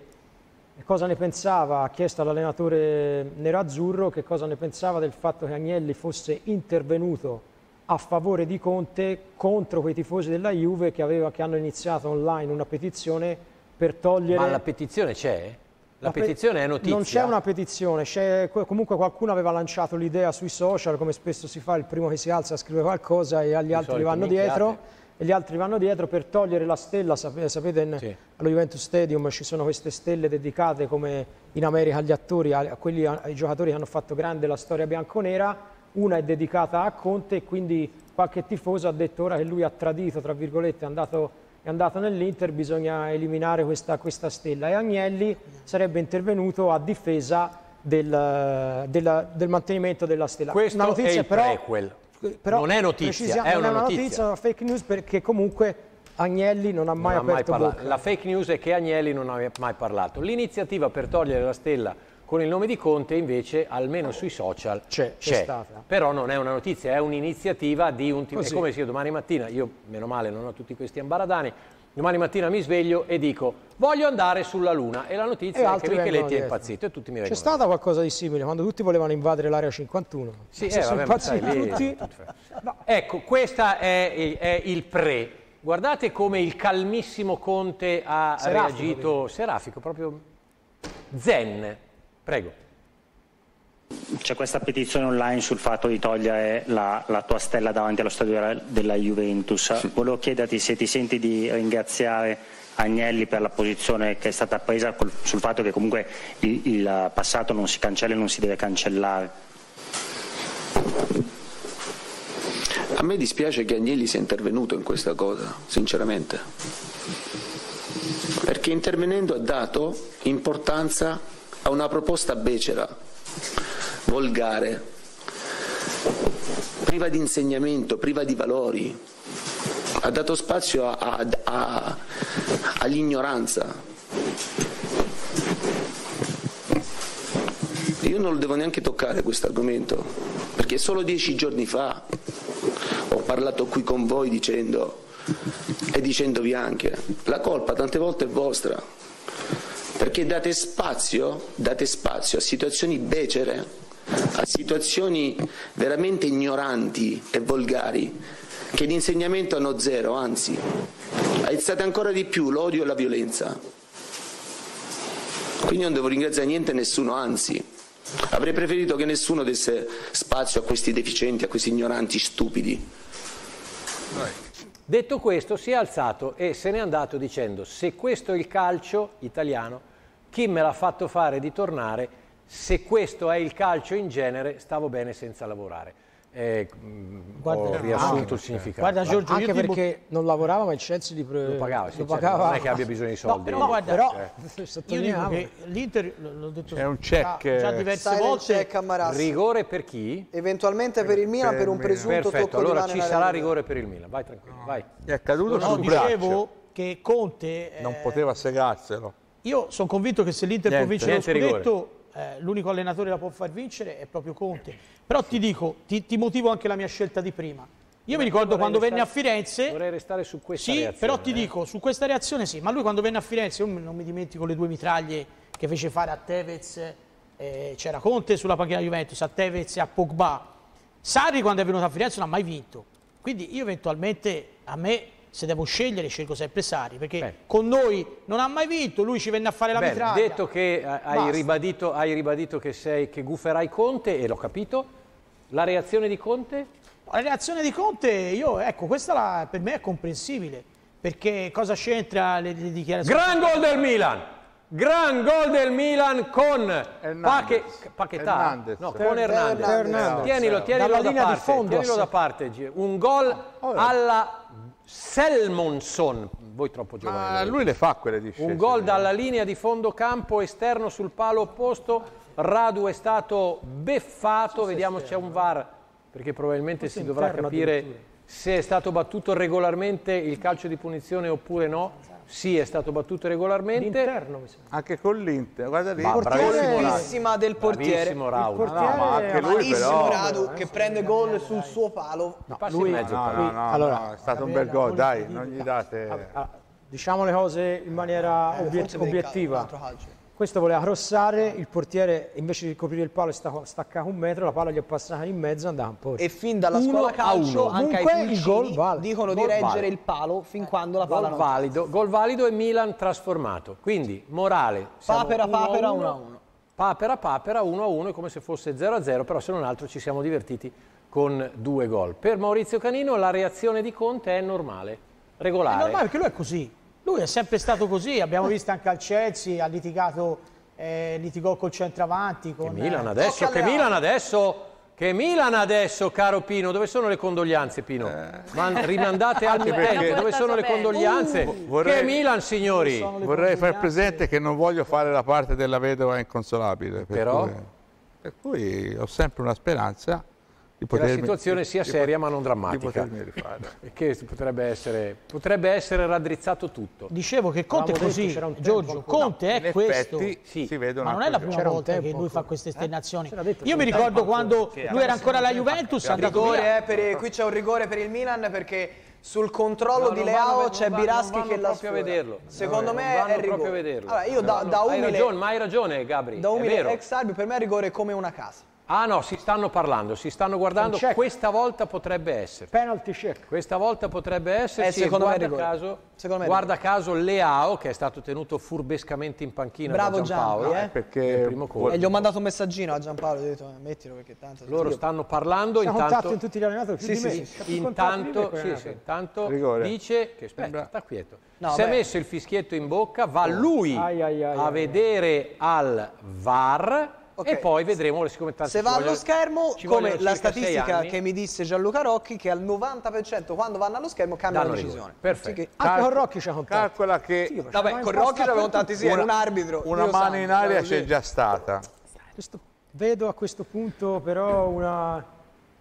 cosa ne pensava, ha chiesto all'allenatore nerazzurro che cosa ne pensava del fatto che Agnelli fosse intervenuto a favore di Conte contro quei tifosi della Juve che, aveva- che hanno iniziato online una petizione per togliere... Ma la petizione c'è? La, pe- petizione è notizia? Non c'è una petizione, c'è- que- comunque qualcuno aveva lanciato l'idea sui social, come spesso si fa, il primo che si alza a scrivere qualcosa e agli altri vanno dietro. E gli altri vanno dietro per togliere la stella, Sap- sapete in- allo Juventus Stadium ci sono queste stelle dedicate come in America agli attori, a, a quelli, ai giocatori che hanno fatto grande la storia bianconera, una è dedicata a Conte e quindi qualche tifoso ha detto ora che lui ha tradito, tra virgolette, è andato, è andato nell'Inter, bisogna eliminare questa, questa stella. E Agnelli sarebbe intervenuto a difesa del, della- del mantenimento della stella. Questo una notizia è però, prequel. però non è notizia, è una una notizia. notizia, è una fake news perché comunque Agnelli non ha mai non ha mai aperto parlato. bocca. La fake news è che Agnelli non ha mai parlato. L'iniziativa per togliere la stella con il nome di Conte invece, almeno sui social, c'è. c'è stata. Però non è una notizia, è un'iniziativa di un tipo. È come se io domani mattina, io meno male non ho tutti questi ambaradani, domani mattina mi sveglio e dico voglio andare sulla Luna e la E notizia è che Micheletti è impazzito e tutti mi C'è vengono stata qualcosa di simile quando tutti volevano invadere l'area 51. Sì, eh, sono vabbè, sai, impazziti lì- tutti. Ecco, questo è, è il pre. Guardate come il calmissimo Conte ha Serafico, reagito, serafico, proprio zen. Prego. C'è questa petizione online sul fatto di togliere la, la tua stella davanti allo stadio della, della Juventus. Volevo chiederti se ti senti di ringraziare Agnelli per la posizione che è stata presa col- sul fatto che comunque il, il passato non si cancella e non si deve cancellare. A me dispiace che Agnelli sia intervenuto in questa cosa, sinceramente. Perché intervenendo ha dato importanza a una proposta becera, volgare, priva di insegnamento, priva di valori. Ha dato spazio a- a- a- all'ignoranza. Io non lo devo neanche toccare questo argomento, perché solo dieci giorni fa ho parlato qui con voi dicendo e dicendovi anche la colpa tante volte è vostra perché date spazio, date spazio a situazioni becere, a situazioni veramente ignoranti e volgari che di insegnamento hanno zero, anzi aizzate ancora di più l'odio e la violenza. Quindi non devo ringraziare niente e nessuno, anzi avrei preferito che nessuno desse spazio a questi deficienti, a questi ignoranti stupidi. Detto questo, si è alzato e se n'è andato dicendo se questo è il calcio italiano, chi me l'ha fatto fare di tornare, se questo è il calcio in genere, stavo bene senza lavorare. Eh, Guarda- ho riassunto il significato. guarda, Giorgio, Anche perché non lavorava, ma il Chelsea li pre- Lo pagava, sì, lo certo, pagava. non è che abbia bisogno di soldi. No, però guarda, Però, [LAUGHS] io dico sottolineiamo- che l'Inter, l'ho detto È un già, check, già eh, diverse Silent volte. Rigore per chi? Eventualmente per il Milan per un Milan. presunto Perfetto, tocco di allora ci sarà rigore per il Milan. Vai tranquillo, vai. È accaduto no, sul dicevo braccio. che Conte, eh, Non poteva segarselo. io sono convinto che se l'Inter può vincere lo scudetto, eh, l'unico allenatore che la può far vincere è proprio Conte. Però ti dico, ti, ti motivo anche la mia scelta di prima. Io mi ricordo quando venne a restare- Firenze, Vorrei restare su questa Sì, reazione, però ti eh. dico, su questa reazione sì, ma lui quando venne a Firenze, io non mi dimentico le due mitraglie che fece fare a Tevez, eh, c'era Conte sulla panchina Juventus, a Tevez e a Pogba. Sarri quando è venuto a Firenze non ha mai vinto, quindi io eventualmente a me se devo scegliere scelgo sempre Sarri, perché con noi non ha mai vinto, lui ci venne a fare la Beh, mitraglia. detto che eh, hai Basta. ribadito, hai ribadito che, sei, che guferai Conte, e l'ho capito, la reazione di Conte? La reazione di Conte, io, ecco, questa la- per me è comprensibile, perché cosa c'entra le, le dichiarazioni? Gran gol del Milan! Gran gol del Milan con Pache, Hernandez. no, con Hernandez. Hernandez. Tienilo, tienilo da parte, tienilo a da parte. Un gol alla Selmonson, voi troppo giovani. Ma lui le fa quelle discese. Un gol dalla linea di fondo campo esterno sul palo opposto. Radu è stato beffato, vediamo se c'è un VAR perché probabilmente si dovrà capire se è stato battuto regolarmente il calcio di punizione oppure no. Sì, è stato battuto regolarmente. L'interno, mi sembra. Anche con l'Inter, guarda lì. Ma bravissimo del portiere. Bravissimo Radu. Il portiere- No, ma anche lui Malissimo però. Radu che prende gol sul suo palo. Passi lui- in mezzo, No, no, no, Allora, no, è stato un bel gol, dai, non gli date... Ah, diciamo le cose in maniera Eh, obiettiva. Questo voleva crossare, il portiere invece di coprire il palo è sta- staccato un metro, la palla gli è passata in mezzo e andava un po'. E fin dalla Uno scuola calcio, anche ai il pulcini gol vale. dicono di Gol reggere vale. il palo fin quando la palla Gol non valido, gol valido e Milan trasformato. Quindi morale. Papera, uno papera, uno. 1 a 1. Papera, papera, 1 a 1, è come se fosse 0 a 0, però se non altro ci siamo divertiti con due gol. Per Maurizio Canino la reazione di Conte è normale, regolare. È normale perché lui è così. Lui è sempre stato così, abbiamo visto anche al Chelsea, ha litigato, eh, litigò col centravanti. Che Con, Milan eh, adesso, che Milan adesso, che Milan adesso, caro Pino, dove sono le condoglianze Pino? Man- rimandate al perché- mittente, dove sono le condoglianze? Uh, vorrei- Che Milan, signori? Vorrei far presente che non voglio fare la parte della vedova inconsolabile. Per Però? Cui, per cui ho sempre una speranza di Che la potermi... situazione sia di- seria ma non drammatica. potermi. E che potrebbe essere, potrebbe essere raddrizzato tutto. Dicevo che Conte è così, detto, c'era un tempo Giorgio. Conte è In questo. Sì. si vedono Ma non è la prima volta che lui fa queste esternazioni. detto, Io mi ricordo quando lui era ancora alla Juventus, è Rigore, eh, per- qui c'è un rigore per il Milan perché sul controllo No, di Leao c'è Biraschi che la proprio a sfora. vederlo. Secondo Non me vanno è rigore. proprio a vederlo. Allora, io da, No, no, da hai umile, ragione, ma hai ragione Gabri, da è umile vero. ex arbitro, per me è rigore come una casa. Ah no, si stanno parlando, si stanno guardando, questa volta potrebbe essere. Penalty check. Questa volta potrebbe essere, Eh, sì, secondo me è guarda, rigore. caso, Secondo me è guarda caso Leao, che è stato tenuto furbescamente in panchina Bravo da Giampaolo, Gianni, eh. Perché primo colpo. E gli ho mandato un messaggino a Giampaolo, gli ho detto "Eh, mettilo perché tanto... Loro Io- stanno parlando, contatto intanto, in tutti gli allenatori, Sì, sì, me. sì. Me intanto, sì, intanto Rigore. dice che aspetta, sta quieto. No, si è beh. messo il fischietto in bocca, va lui Ai, ai, ai, a ai. vedere al VAR Ok. e poi vedremo siccome tanto Se va allo vogliono- schermo, come la statistica anni, che mi disse Gianluca Rocchi, che al 90% quando vanno allo schermo cambiano la decisione. Perfetto. Sì che- Anche Calco- con Rocchi c'è contatto. Calcola che Sì, Vabbè, con Rocchi c'avevo tanti sì, era un arbitro. una mano in aria c'è già stata. Questo- vedo a questo punto però un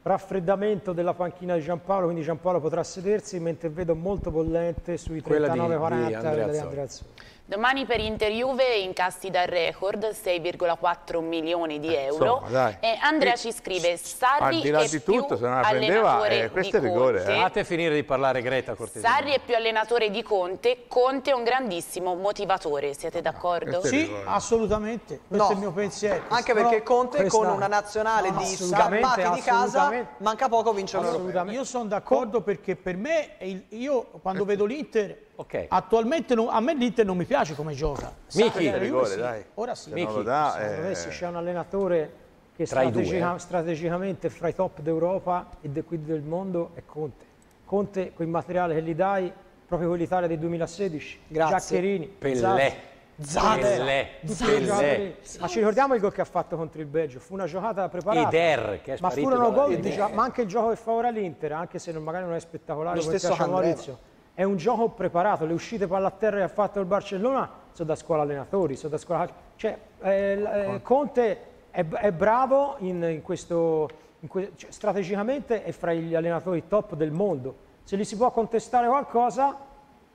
raffreddamento della panchina di Giampaolo, quindi Giampaolo potrà sedersi, mentre vedo molto bollente sui Quella di- 39-40 di Andrea di. Andrea Azzoli. Domani per Inter Juve incassi dal record 6,4 milioni di euro. insomma. E Andrea ci scrive Sarri Al di là è di più tutto, se non la prendeva, allenatore eh, questo è rigore, eh. Fate finire di parlare Greta cortesemente. Sarri è più allenatore di Conte, Conte è un grandissimo motivatore, siete d'accordo? questo è Sì, assolutamente, questo No. è il mio pensiero. Anche perché Conte questa- con una nazionale no, di scappati di casa manca poco a vincere un. Io sono d'accordo perché per me, il- io quando vedo l'Inter, Ok. attualmente non- a me l'Inter non mi piace come gioca. Juve Rigore, sì, dai. Ora sì. Dà, me eh, se c'è un allenatore che Tra i due, strategica- eh. strategicamente fra i top d'Europa e de- qui del mondo è Conte. Conte, quel materiale che gli dai, proprio quell'Italia del 2016, Grazie. Giaccherini, Pellè. Zaza, Zelle, Tutti Zelle. i giocatori- Ma ci ricordiamo il gol che ha fatto contro il Belgio? Fu una giocata preparata. Eder, che è ma furono gol, ma anche il gioco che favora l'Inter, anche se non- magari non è spettacolare Lo come stesso. Maurizio. È un gioco preparato, le uscite palla a terra che ha fatto il Barcellona sono da scuola allenatori, sono da scuola... Cioè, eh, eh, Conte è, è bravo in, in questo... in que- cioè, strategicamente è fra gli allenatori top del mondo. Se gli si può contestare qualcosa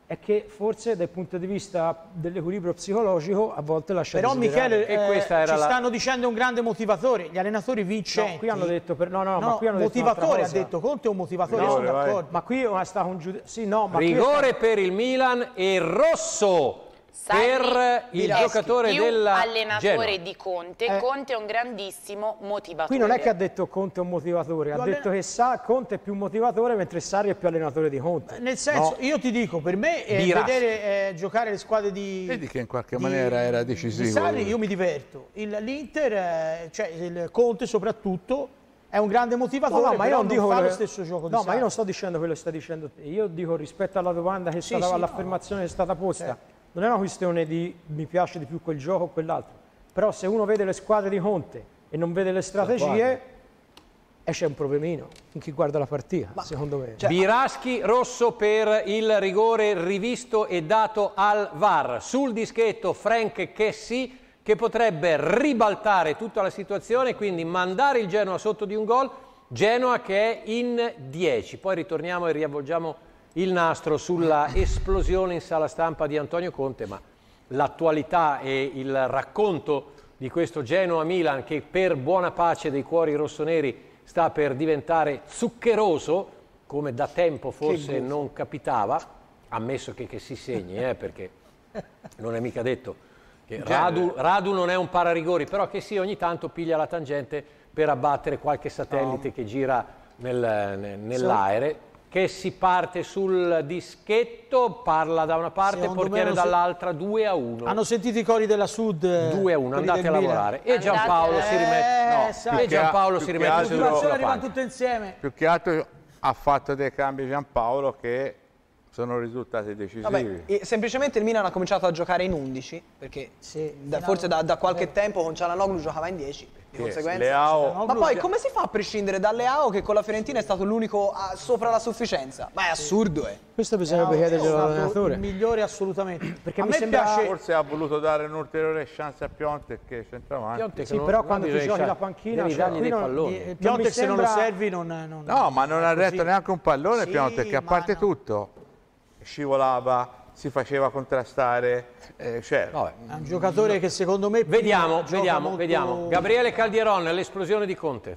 è che forse dal punto di vista dell'equilibrio psicologico a volte lascia Però desiderare. Michele, eh, ci stanno dicendo un grande motivatore, gli allenatori vincenti. No, qui hanno detto per- no, no, no, ma qui hanno detto motivatore un'altra ha detto Conte è un motivatore, No, sono d'accordo. Ma qui è stato un giudizio. Sì, no, ma Rigore stato- per il Milan e rosso Sarri per il è giocatore più della allenatore Genoa. di Conte. Eh. Conte è un grandissimo motivatore. Qui non è che ha detto Conte è un motivatore, ha detto che Sa- Conte è più motivatore mentre Sarri è più allenatore di Conte. Nel senso, No. io ti dico, per me eh, vedere eh, giocare le squadre di... Vedi che in qualche di- maniera era di decisivo. Sarri lui. io mi diverto. Il- L'Inter, eh, cioè il Conte soprattutto, è un grande motivatore, No, no, ma io non dico fa quello lo stesso gioco di No, ma io Sarri. non sto dicendo quello che stai dicendo te. Io dico rispetto alla domanda che è Sì, stata, sì, all'affermazione che è stata posta. Non è una questione di mi piace di più quel gioco o quell'altro. Però se uno vede le squadre di Conte e non vede le strategie, e c'è un problemino in chi guarda la partita, secondo me. Cioè, Biraschi rosso per il rigore rivisto e dato al VAR. Sul dischetto Frank Chessy che potrebbe ribaltare tutta la situazione, quindi mandare il Genoa sotto di un gol. Genoa che è in 10. Poi ritorniamo e riavvolgiamo il nastro sulla esplosione in sala stampa di Antonio Conte, ma l'attualità e il racconto di questo Genoa-Milan che per buona pace dei cuori rossoneri sta per diventare zuccheroso, come da tempo forse non capitava, ammesso che, che si segni, eh, perché non è mica detto che Radu, Radu non è un pararigori, però che sì, ogni tanto piglia la tangente per abbattere qualche satellite che gira nel- ne- nell'aere. Che si parte sul dischetto, parla da una parte, Secondo portiere dall'altra, 2 a 1. Hanno sentito i cori della Sud. eh, 2 a 1, quelli andate a lavorare. E Giampaolo si rimette. no, sai. e Giampaolo Più si che rimette altro- sulla arrivano panca. tutte insieme. Più che altro ha fatto dei cambi Giampaolo che sono risultati decisivi. Vabbè, semplicemente il Milan ha cominciato a giocare in 11, perché da- fino forse da, da qualche tempo con Cialanoglu giocava in 10, di conseguenza. Leao- Ma poi come si fa a prescindere da Leao che con la Fiorentina è stato l'unico a- sopra la sufficienza? Ma è assurdo, eh. Questo bisognerebbe chiederglielo all'allenatore. Il migliore assolutamente. [CLEARS THROAT] Perché a mi me sembra- piace Forse ha voluto dare un'ulteriore chance a Piontek che centravanti. Piontek Sì, però quando ti giochi la panchina, devi cioè, dei non- palloni. eh, Piontek se non lo servi non... non No, ma non ha retto neanche un pallone Sì, Piontek, a parte tutto. Scivolava, si faceva contrastare. eh, cioè, È un giocatore che secondo me... Vediamo, vediamo, molto- vediamo. Gabriele Caldieron, l'esplosione di Conte.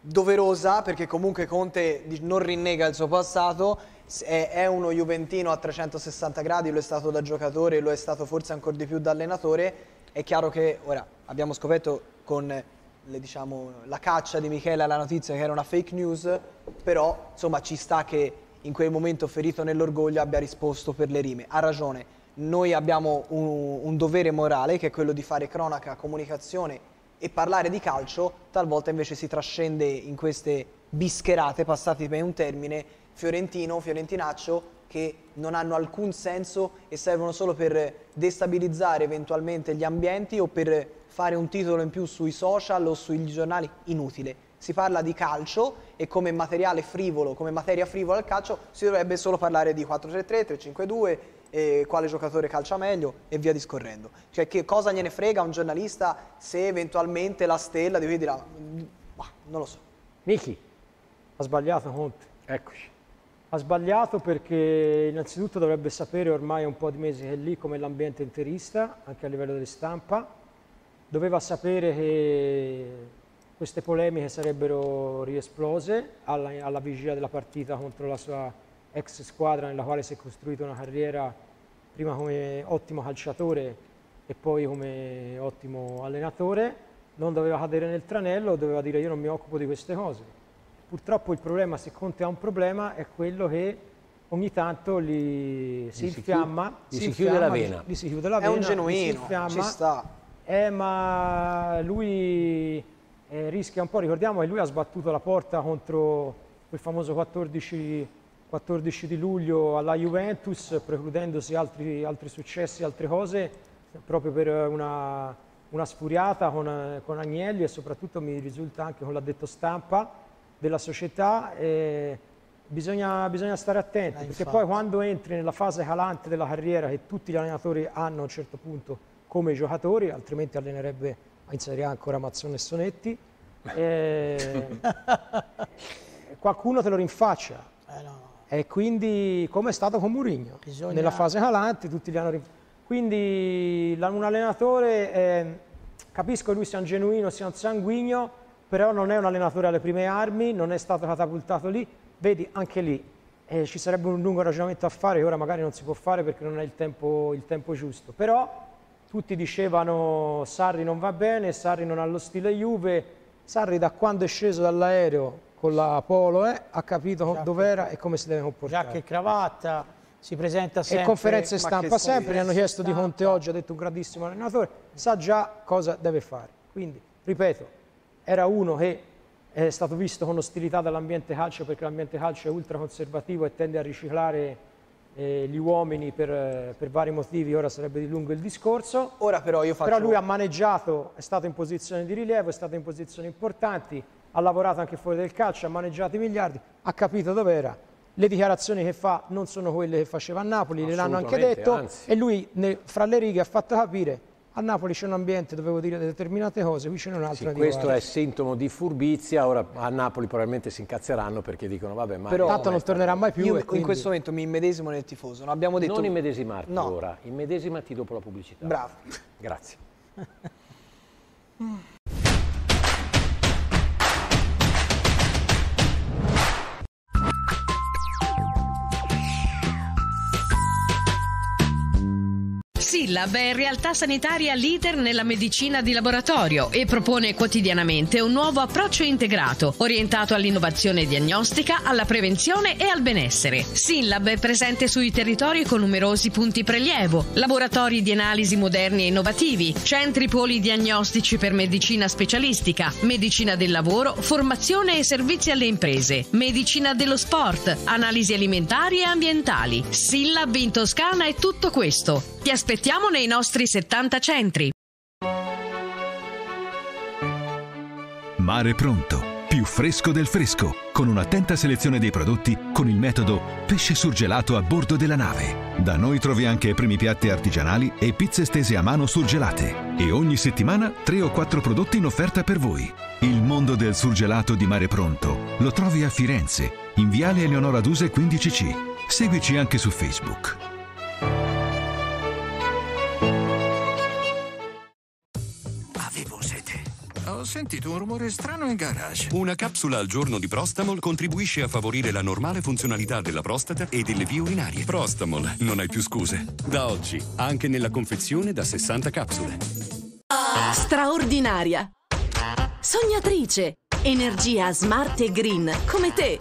doverosa perché comunque Conte non rinnega il suo passato, è uno Juventino a 360 gradi, lo è stato da giocatore, lo è stato forse ancora di più da allenatore. È chiaro che ora abbiamo scoperto con le, diciamo, la caccia di Michele alla notizia che era una fake news, però insomma ci sta che in quel momento ferito nell'orgoglio abbia risposto per le rime. Ha ragione, noi abbiamo un, un dovere morale che è quello di fare cronaca, comunicazione e parlare di calcio, talvolta invece si trascende in queste bischerate, passati per un termine, fiorentino, fiorentinaccio, che non hanno alcun senso e servono solo per destabilizzare eventualmente gli ambienti o per fare un titolo in più sui social o sui giornali, inutile. Si parla di calcio e come materiale frivolo, come materia frivola al calcio, si dovrebbe solo parlare di 4-3-3, 3-5-2, e quale giocatore calcia meglio e via discorrendo. Cioè che cosa gliene frega a un giornalista se eventualmente la stella di cui dirà, ma non lo so. Michi, ha sbagliato Conte. Eccoci. Ha sbagliato perché innanzitutto dovrebbe sapere ormai un po' di mesi che è lì come l'ambiente interista, anche a livello di stampa. Doveva sapere che queste polemiche sarebbero riesplose alla, alla vigilia della partita contro la sua ex squadra nella quale si è costruita una carriera prima come ottimo calciatore e poi come ottimo allenatore. Non doveva cadere nel tranello, doveva dire io non mi occupo di queste cose. Purtroppo il problema, se Conte ha un problema, è quello che ogni tanto gli si si infiamma, gli si chiude la vena. Gli, gli si chiude la È un vena, si genuino, infiamma. ci sta. Eh, ma lui eh, rischia un po', ricordiamo che lui ha sbattuto la porta contro quel famoso 14 14 di luglio alla Juventus, precludendosi altri, altri successi, altre cose, proprio per una, una sfuriata con, con, Agnelli e soprattutto mi risulta anche con l'addetto stampa della società. E bisogna, bisogna stare attenti, eh, perché poi quando entri nella fase calante della carriera che tutti gli allenatori hanno a un certo punto come giocatori, altrimenti allenerebbe in Serie A ancora Mazzone e Sonetti, e... qualcuno te lo rinfaccia. Eh, no. E quindi, come è stato con Murigno, Bisogna... nella fase calante tutti li hanno rinfacciato. Quindi un allenatore, eh, capisco che lui sia un genuino, sia un sanguigno, però non è un allenatore alle prime armi, non è stato catapultato lì. Vedi, anche lì eh, ci sarebbe un lungo ragionamento a fare che ora magari non si può fare perché non è il tempo, il tempo giusto. Però tutti dicevano Sarri non va bene, Sarri non ha lo stile Juve, Sarri da quando è sceso dall'aereo con la Polo eh, ha capito dov'era e come si deve comportare. Giacca e cravatta, si presenta sempre. E conferenze stampa sempre, gli hanno chiesto stampa. di Conte oggi, ha detto un grandissimo allenatore, sa già cosa deve fare. Quindi, ripeto, era uno che è stato visto con ostilità dall'ambiente calcio perché l'ambiente calcio è ultraconservativo e tende a riciclare eh, gli uomini per, per, vari motivi, ora sarebbe di lungo il discorso. Ora però io faccio... Però lui ha maneggiato, è stato in posizione di rilievo, è stato in posizioni importanti, ha lavorato anche fuori del calcio, ha maneggiato i miliardi, ha capito dov'era. Le dichiarazioni che fa non sono quelle che faceva a Napoli, le l'hanno anche detto anzi. e lui ne, fra le righe ha fatto capire a Napoli c'è un ambiente dove devo dire determinate cose, qui c'è un'altra sì, Questo è sintomo di furbizia, ora a Napoli probabilmente si incazzeranno perché dicono vabbè ma... Però tanto non tornerà mai più. Io quindi... in questo momento mi immedesimo nel tifoso, non abbiamo detto... Non immedesimarti no. ora, immedesimati dopo la pubblicità. Bravo. Grazie. [LAUGHS] Sillab è in realtà sanitaria leader nella medicina di laboratorio e propone quotidianamente un nuovo approccio integrato, orientato all'innovazione diagnostica, alla prevenzione e al benessere. Sillab è presente sui territori con numerosi punti prelievo, laboratori di analisi moderni e innovativi, centri polidiagnostici per medicina specialistica, medicina del lavoro, formazione e servizi alle imprese, medicina dello sport, analisi alimentari e ambientali. Sillab in Toscana è tutto questo. Ti aspettiamo aspettiamo nei nostri 70 centri. Mare pronto. Più fresco del fresco, con un'attenta selezione dei prodotti con il metodo pesce surgelato a bordo della nave. Da noi trovi anche primi piatti artigianali e pizze stese a mano surgelate. E ogni settimana tre o quattro prodotti in offerta per voi. Il mondo del surgelato di Mare Pronto lo trovi a Firenze, in Viale Eleonora Duse 15C. Seguici anche su Facebook. Ho sentito un rumore strano in garage. Una capsula al giorno di Prostamol contribuisce a favorire la normale funzionalità della prostata e delle vie urinarie. Prostamol, non hai più scuse. Da oggi, anche nella confezione da 60 capsule. Straordinaria. Sognatrice. Energia smart e green, come te.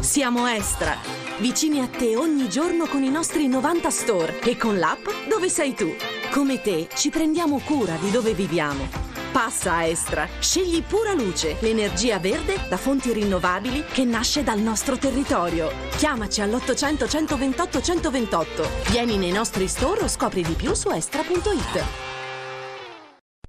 Siamo Estra. Vicini a te ogni giorno con i nostri 90 store e con l'app dove sei tu. Come te ci prendiamo cura di dove viviamo Passa a Estra. Scegli pura luce, l'energia verde da fonti rinnovabili che nasce dal nostro territorio. Chiamaci all'800 128 128. Vieni nei nostri store o scopri di più su estra.it.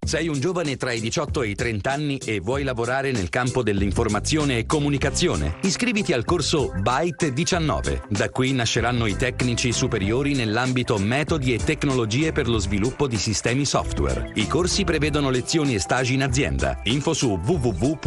Sei un giovane tra i 18 e i 30 anni e vuoi lavorare nel campo dell'informazione e comunicazione? Iscriviti al corso Byte 19. Da qui nasceranno i tecnici superiori nell'ambito metodi e tecnologie per lo sviluppo di sistemi software. I corsi prevedono lezioni e stage in azienda. Info su www.itsvita.it.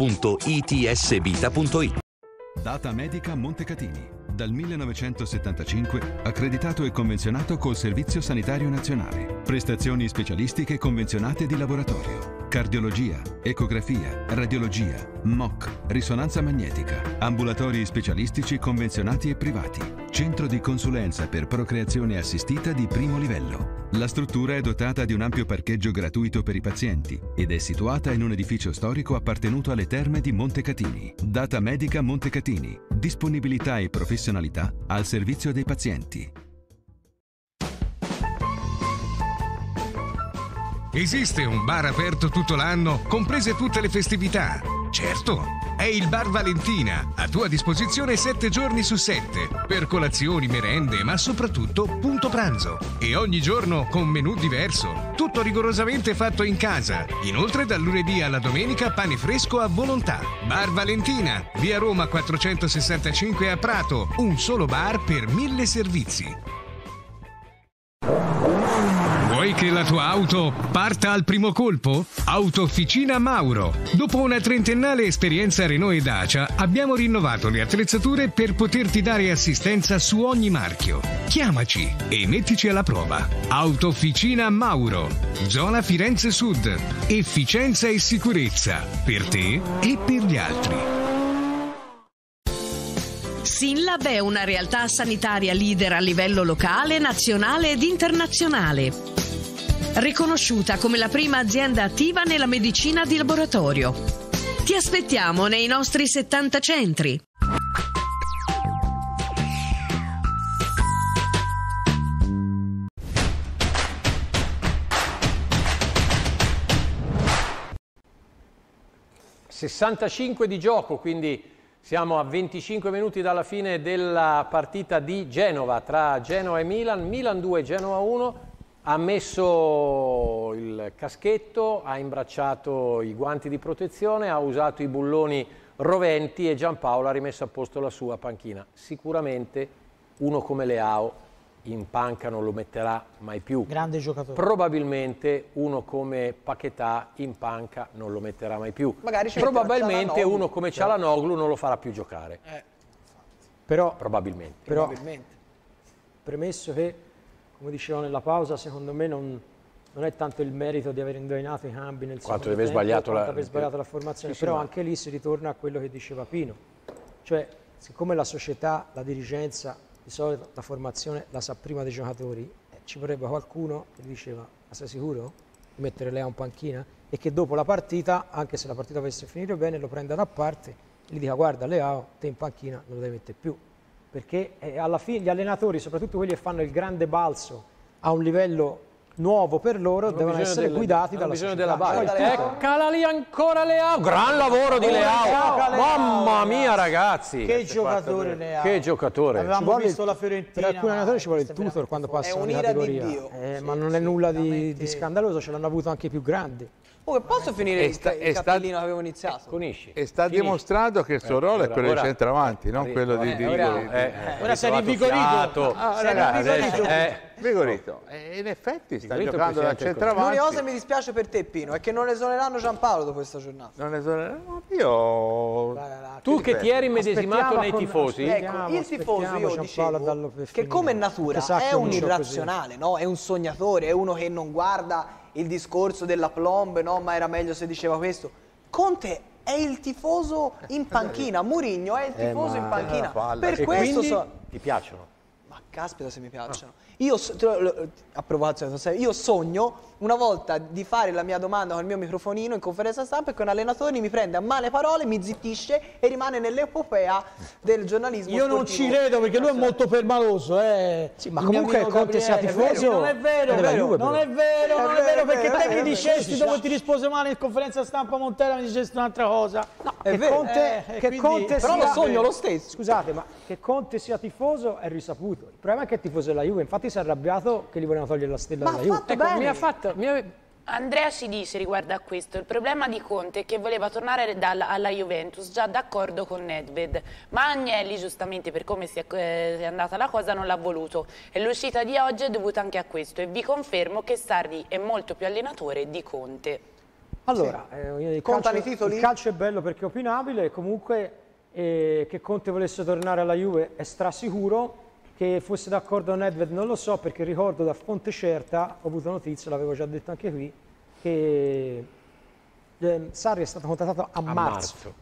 Data Medica Montecatini dal 1975 accreditato e convenzionato col Servizio Sanitario Nazionale. Prestazioni specialistiche convenzionate di laboratorio. Cardiologia, ecografia, radiologia, MOC, risonanza magnetica, ambulatori specialistici convenzionati e privati, centro di consulenza per procreazione assistita di primo livello. La struttura è dotata di un ampio parcheggio gratuito per i pazienti ed è situata in un edificio storico appartenuto alle terme di Montecatini. Data medica Montecatini. Disponibilità e professionalità al servizio dei pazienti. Esiste un bar aperto tutto l'anno, comprese tutte le festività? Certo! È il Bar Valentina, a tua disposizione 7 giorni su 7, per colazioni, merende, ma soprattutto punto pranzo. E ogni giorno con menù diverso, tutto rigorosamente fatto in casa. Inoltre dal lunedì alla domenica pane fresco a volontà. Bar Valentina, via Roma 465 a Prato, un solo bar per mille servizi. Vuoi che la tua auto parta al primo colpo? Autofficina Mauro. Dopo una trentennale esperienza Renault e Dacia, abbiamo rinnovato le attrezzature per poterti dare assistenza su ogni marchio. Chiamaci e mettici alla prova. Autofficina Mauro. Zona Firenze Sud. Efficienza e sicurezza. Per te e per gli altri. SINLAB è una realtà sanitaria leader a livello locale, nazionale ed internazionale. Riconosciuta come la prima azienda attiva nella medicina di laboratorio. Ti aspettiamo nei nostri 70 centri. ...65 di gioco, quindi siamo a 25 minuti dalla fine della partita di Genova tra Genoa e Milan, Milan 2, Genoa 1, ha messo il caschetto, ha imbracciato i guanti di protezione, ha usato i bulloni roventi e Giampaolo ha rimesso a posto la sua panchina. Sicuramente uno come Leao in panca non lo metterà mai più. Grande giocatore. Probabilmente uno come Paquetà in panca non lo metterà mai più. Magari ci Probabilmente uno come Cialanoglu non lo farà più giocare. Però, Probabilmente. però Probabilmente. premesso che, come dicevo nella pausa, secondo me non, non è tanto il merito di aver indovinato i cambi nel Quanto secondo tempo, sbagliato quanto la- aver sbagliato la formazione, Sì, sì, però ma- anche lì si ritorna a quello che diceva Pino. Cioè, siccome la società, la dirigenza, di solito la formazione la sa prima dei giocatori, eh, ci vorrebbe qualcuno che gli diceva, ma sei sicuro di mettere Lea in panchina? E che dopo la partita, anche se la partita avesse finito bene, lo prenda da parte e gli dica guarda Leao, te in panchina non lo devi mettere più. Perché eh, alla fine gli allenatori, soprattutto quelli che fanno il grande balzo a un livello nuovo per loro, devono essere del- guidati dalla bisogno società. della base. Eccola lì ancora Leao, gran lavoro di Leao. Leao, Mamma mia ragazzi. Che giocatore Leao. Che giocatore. Avevamo Ci vuole visto il- la Fiorentina. Per alcuni allenatori ci vuole il tutor quando passano un'ira di categoria. Dio. Eh, ma non è nulla di, di scandaloso, ce l'hanno avuto anche i più grandi. Oh, posso finire È il, sta- il è sta- cappellino che avevo iniziato? Conisci. E sta Finisci. dimostrato che il suo Eh, ruolo è ora- quello di ora- centravanti, non quello di... eh, di- ora- di- eh, sei fiato. Ah, eh. Vigorito. In effetti sta Vigorito giocando da centravanti. L'unica cosa che mi dispiace per te, Pino, è che non esoneranno Giampaolo dopo questa giornata. Non esonera- no, Io... Tu che ti eri immedesimato nei tifosi, aspettiamo, Ecco, il tifoso io dicevo che finire. come natura è un irrazionale, no? È un sognatore, è uno che non guarda il discorso della plombe, no? Ma era meglio se diceva questo. Conte è il tifoso in panchina, Murigno è il Eh, tifoso ma- in panchina. Per e questo so- ti piacciono. Ma caspita se mi piacciono. Io, so- so- io sogno una volta di fare la mia domanda con il mio microfonino in conferenza stampa e che un allenatore mi prende a male parole, mi zittisce e rimane nell'epopea del giornalismo Io non ci credo perché lui è molto permaloso. Eh. Sì, ma Il comunque Conte sia è tifoso vero, Non è vero, della Juve, non è vero, non È è vero, vero è perché vero, te è mi vero, dicesti dopo ti rispose male in conferenza stampa Montella mi dicesti un'altra cosa. che vero. Conte, Eh, che quindi- Conte Però sia, lo sogno lo stesso. Scusate, ma che Conte sia tifoso è risaputo. Il problema è che è tifoso della Juve. Infatti si è arrabbiato che gli volevano togliere la stella Ma della Juve. Ecco, mi ha fatto... mi ha- Andrea ci dice riguardo a questo, il problema di Conte è che voleva tornare dalla- alla Juventus già d'accordo con Nedved, ma Agnelli giustamente per come si è, eh, è andata la cosa non l'ha voluto e l'uscita di oggi è dovuta anche a questo e vi confermo che Sarri è molto più allenatore di Conte. Allora, eh, il, calcio, il calcio è bello perché è opinabile e comunque eh, che Conte volesse tornare alla Juve è strasicuro. Che fosse d'accordo Nedved non lo so perché ricordo da fonte certa, ho avuto notizia, l'avevo già detto anche qui, che eh, Sarri è stato contattato a, A marzo. marzo.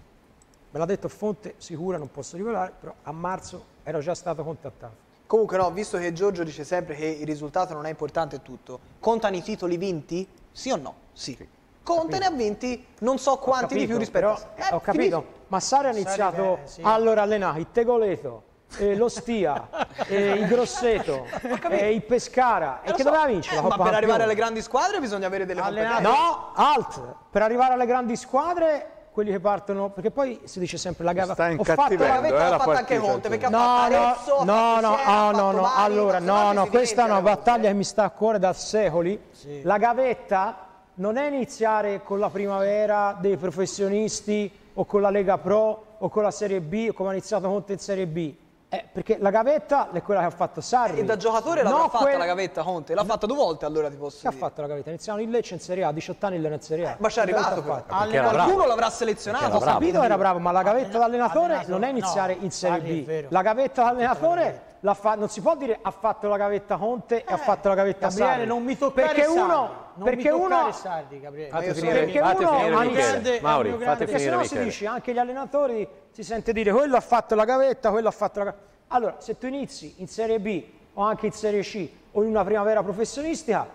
Me l'ha detto fonte sicura, non posso rivelare, però a marzo era già stato contattato. Comunque no, visto che Giorgio dice sempre che il risultato non è importante e tutto, contano i titoli vinti? Sì o no? Sì. Conte ne ha vinti non so quanti di capito, più rispetto però, a... Eh, ho capito, finito. ma Sarri ha Sarri, iniziato eh, sì. allora a allenare il Tegoleto, eh, lo Stia, eh, il Grosseto, eh, il Pescara. e che so. doveva vincere Ma per arrivare alle grandi squadre bisogna avere delle Allenate. No, alt. Per arrivare alle grandi squadre quelli che partono perché poi si dice sempre la gara ho fatto eh, la anche Conte perché no, ha fatto no, Arezzo, no, fatto no, ah, no, no, Mani, allora no, no, questa è una battaglia che mi sta a cuore da secoli. Sì. La gavetta non è iniziare con la primavera dei professionisti o con la Lega Pro o con la Serie B o come ha iniziato Conte in Serie B eh, perché la gavetta è quella che ha fatto Sarri. E da giocatore l'avrà no, fatta quella... la gavetta Conte? L'ha fatta due volte allora ti posso che dire. Ha fatto la gavetta? Iniziano in Lecce in Serie A, 18 anni in Serie A. Eh, ma è arrivato Qualcuno l'avrà selezionato. Capito era bravo, ma la gavetta d'allenatore non è iniziare no, in Serie B. La gavetta d'allenatore fa, non si può dire ha fatto la gavetta Conte eh, e ha fatto la gavetta Gabriele, Sarri. non mi toccare perché Sarri. Uno, non perché mi uno, Sarri, Fate finire, perché fate uno, finire Michele. Grande, Mauri, grande, fate finire Perché se no si dice, anche gli allenatori si sente dire quello ha fatto la gavetta, quello ha fatto la gavetta. Allora, se tu inizi in Serie B o anche in Serie C o in una primavera professionistica,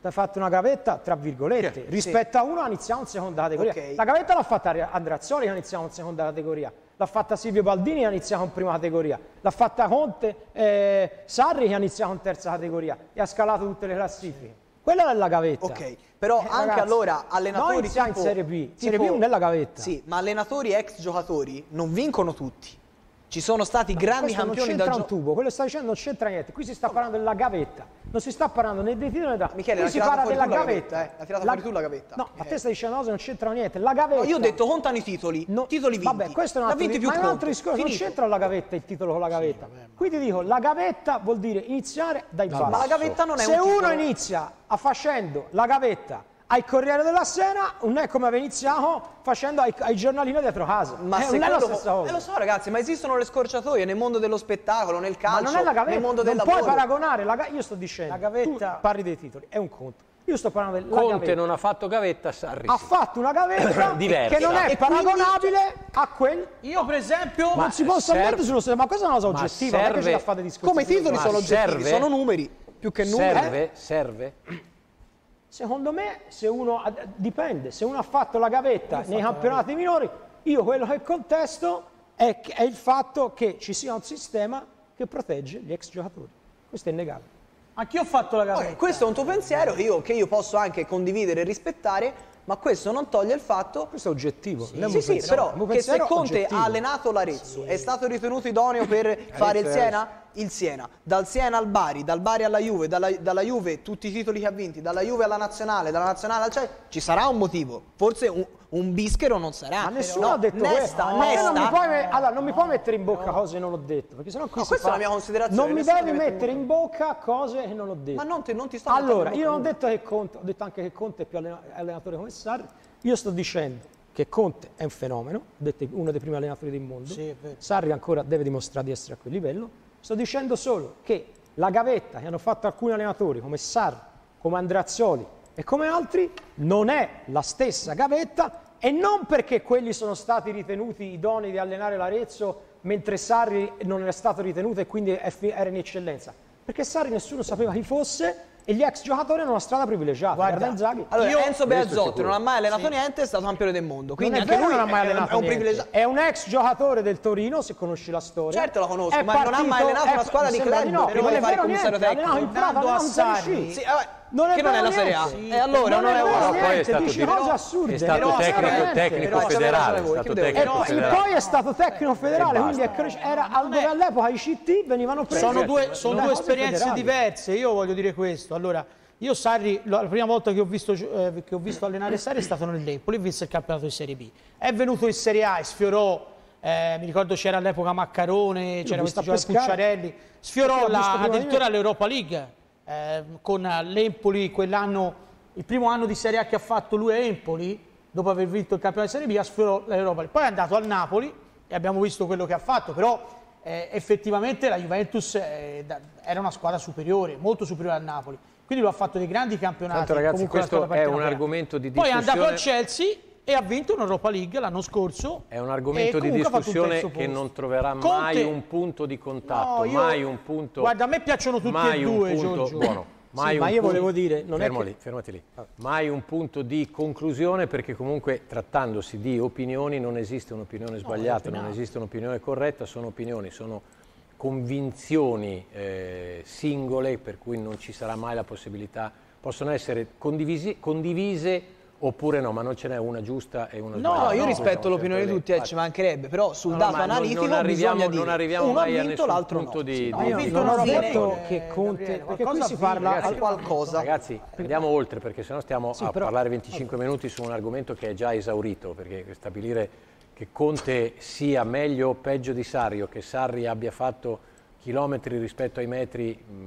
ti ha fatto una gavetta, tra virgolette, yeah, rispetto a uno ha iniziato in seconda categoria. Okay. La gavetta l'ha fatta Andrazzoli che ha iniziato in seconda categoria l'ha fatta Silvio Baldini che ha iniziato in prima categoria, l'ha fatta Conte eh, Sarri che ha iniziato in terza categoria e ha scalato tutte le classifiche. Quella è la gavetta. Ok, però eh, anche ragazzi, allora allenatori... Noi tipo, in Serie B, tipo, Serie B non è la gavetta. Sì, ma allenatori ex giocatori non vincono tutti. Ci sono stati no, grandi campioni da giocare. Tubo, quello che sta dicendo non c'entra niente. Qui si sta parlando della gavetta. Non si sta parlando né dei titoli né da. Michele, Qui si parla della gavetta. gavetta eh. Tirata la... fuori tu la gavetta. No, Michele. a te eh. stai dicendo cose no, non c'entrano niente. La gavetta. No, io ho detto contano i titoli. No. Titoli vinti. Vabbè, questo è un altro, di... ma è un altro discorso. Finito. Non c'entra la gavetta il titolo con la gavetta. Sì, vabbè, Qui ti dico, la gavetta vuol dire iniziare dai bassi. Ma la gavetta non è Se un Se uno inizia facendo la gavetta al Corriere della Sera non è come iniziamo facendo ai, ai giornalini dietro casa. Ma eh, secondo, è la stessa cosa. Eh, lo so ragazzi, ma esistono le scorciatoie nel mondo dello spettacolo, nel calcio, gavetta, nel mondo del non lavoro. puoi paragonare, la, io sto dicendo, la gavetta... tu parli dei titoli, è un conto. Io sto parlando della Conte gavetta. non ha fatto gavetta, Sarri. Ha fatto una gavetta [COUGHS] che non è e paragonabile quindi... a quel. Io, per esempio. Ma non si può serve... mettere sullo stesso. Ma questa è una cosa ma oggettiva. Serve... Come titoli sono oggettivi, serve... sono numeri. Più che numeri. Serve, eh? eh? serve Secondo me, se uno, dipende, se uno ha fatto la gavetta fatto nei campionati minori, io quello che contesto è, che è il fatto che ci sia un sistema che protegge gli ex giocatori. Questo è innegabile. Anch'io ho fatto la gavetta. Okay, questo è un tuo pensiero io, che io posso anche condividere e rispettare, ma questo non toglie il fatto... Questo è oggettivo. Sì, sì, sì, però che se Conte oggettivo. ha allenato l'Arezzo, sì. è stato ritenuto idoneo per [LAUGHS] fare il Siena? il Siena, dal Siena al Bari, dal Bari alla Juve, dalla, dalla Juve tutti i titoli che ha vinti, dalla Juve alla Nazionale, dalla Nazionale al cioè, ci sarà un motivo, forse un, un bischero non sarà. Ma nessuno no, ha detto Nesta, questo. Nesta. Non mi, puoi, allora, non mi puoi mettere in bocca cose che non ho detto, perché sennò qui no, questa fa... è la mia considerazione. Non mi devi mettere in bocca cose che non ho detto. Ma non, te, non ti sto Allora, io non ho detto che Conte, ho detto anche che Conte è più allenatore come Sarri, io sto dicendo che Conte è un fenomeno, uno dei primi allenatori del mondo. Sì, Sarri ancora deve dimostrare di essere a quel livello Sto dicendo solo che la gavetta che hanno fatto alcuni allenatori come Sar, come Andreazzoli e come altri non è la stessa gavetta e non perché quelli sono stati ritenuti idonei di allenare l'Arezzo mentre Sarri non era stato ritenuto e quindi era in eccellenza, perché Sarri nessuno sapeva chi fosse e gli ex giocatori hanno una strada privilegiata. Guarda, Guarda Inzaghi. Allora, io, Enzo Beazzotto non ha mai allenato sì. niente, è stato campione del mondo. Quindi anche lui non ha mai allenato è un. È un ex giocatore del Torino, se conosci la storia. Certo la conosco, è ma partito, non ha mai allenato una squadra di club. No, prima di fare il commissario tecnico. No, in Prato, a Sari. Sì, vabbè non che non è la Serie A. Sì. E eh, allora non, non è vero no, poi è stato dici cose assurde. È stato tecnico, eh, tecnico federale, voi, stato tecnico ecco, federale. Poi è stato tecnico federale, quindi era all'epoca i CT venivano presi. Sono due, sono due esperienze diverse, io voglio dire questo. Allora, io Sarri, la prima volta che ho visto, eh, che ho visto allenare Sarri è stato nell'Empoli, vinse il campionato di Serie B. È venuto in Serie A e sfiorò eh, mi ricordo c'era all'epoca Maccarone, c'era questo giocatore Pucciarelli, sfiorò la, addirittura l'Europa League Ehm, con l'Empoli quell'anno, il primo anno di Serie A che ha fatto lui a Empoli, dopo aver vinto il campionato di Serie B, ha sfiorato l'Europa Poi è andato al Napoli e abbiamo visto quello che ha fatto, però eh, effettivamente la Juventus eh, da, era una squadra superiore, molto superiore al Napoli. Quindi lui ha fatto dei grandi campionati. Tanto ragazzi, questo è un argomento di discussione. Poi è andato al Chelsea e ha vinto un'Europa League l'anno scorso. È un argomento di discussione che non troverà Conte... mai un punto di contatto, no, io... mai un punto... Guarda, a me piacciono tutti mai e due, punto... Giorgio. Buono. Mai sì, ma io punto... volevo dire... Non Fermo è che... lì, fermati lì. Mai un punto di conclusione perché comunque trattandosi di opinioni non esiste un'opinione sbagliata, no, non, esiste un'opinione corretta, sono opinioni, sono convinzioni eh, singole per cui non ci sarà mai la possibilità, possono essere condivisi, condivise Oppure no, ma non ce n'è una giusta e una No, sbagliata. io rispetto l'opinione di tutti, eh, ci mancherebbe, però sul No, no, dato ma non- analitico non arriviamo- bisogna dire non arriviamo uno ha mai a vinto, nessun l'altro punto no. di- No, di- io di- non ho non ho detto che Conte, Gabriele, perché qui si parla ragazzi. al- qualcosa. Ragazzi, andiamo oltre perché sennò stiamo Sì, a però- parlare 25 minuti su un argomento che è già esaurito, perché stabilire che Conte sia meglio o peggio di Sarri o che Sarri abbia fatto chilometri rispetto ai metri, mh,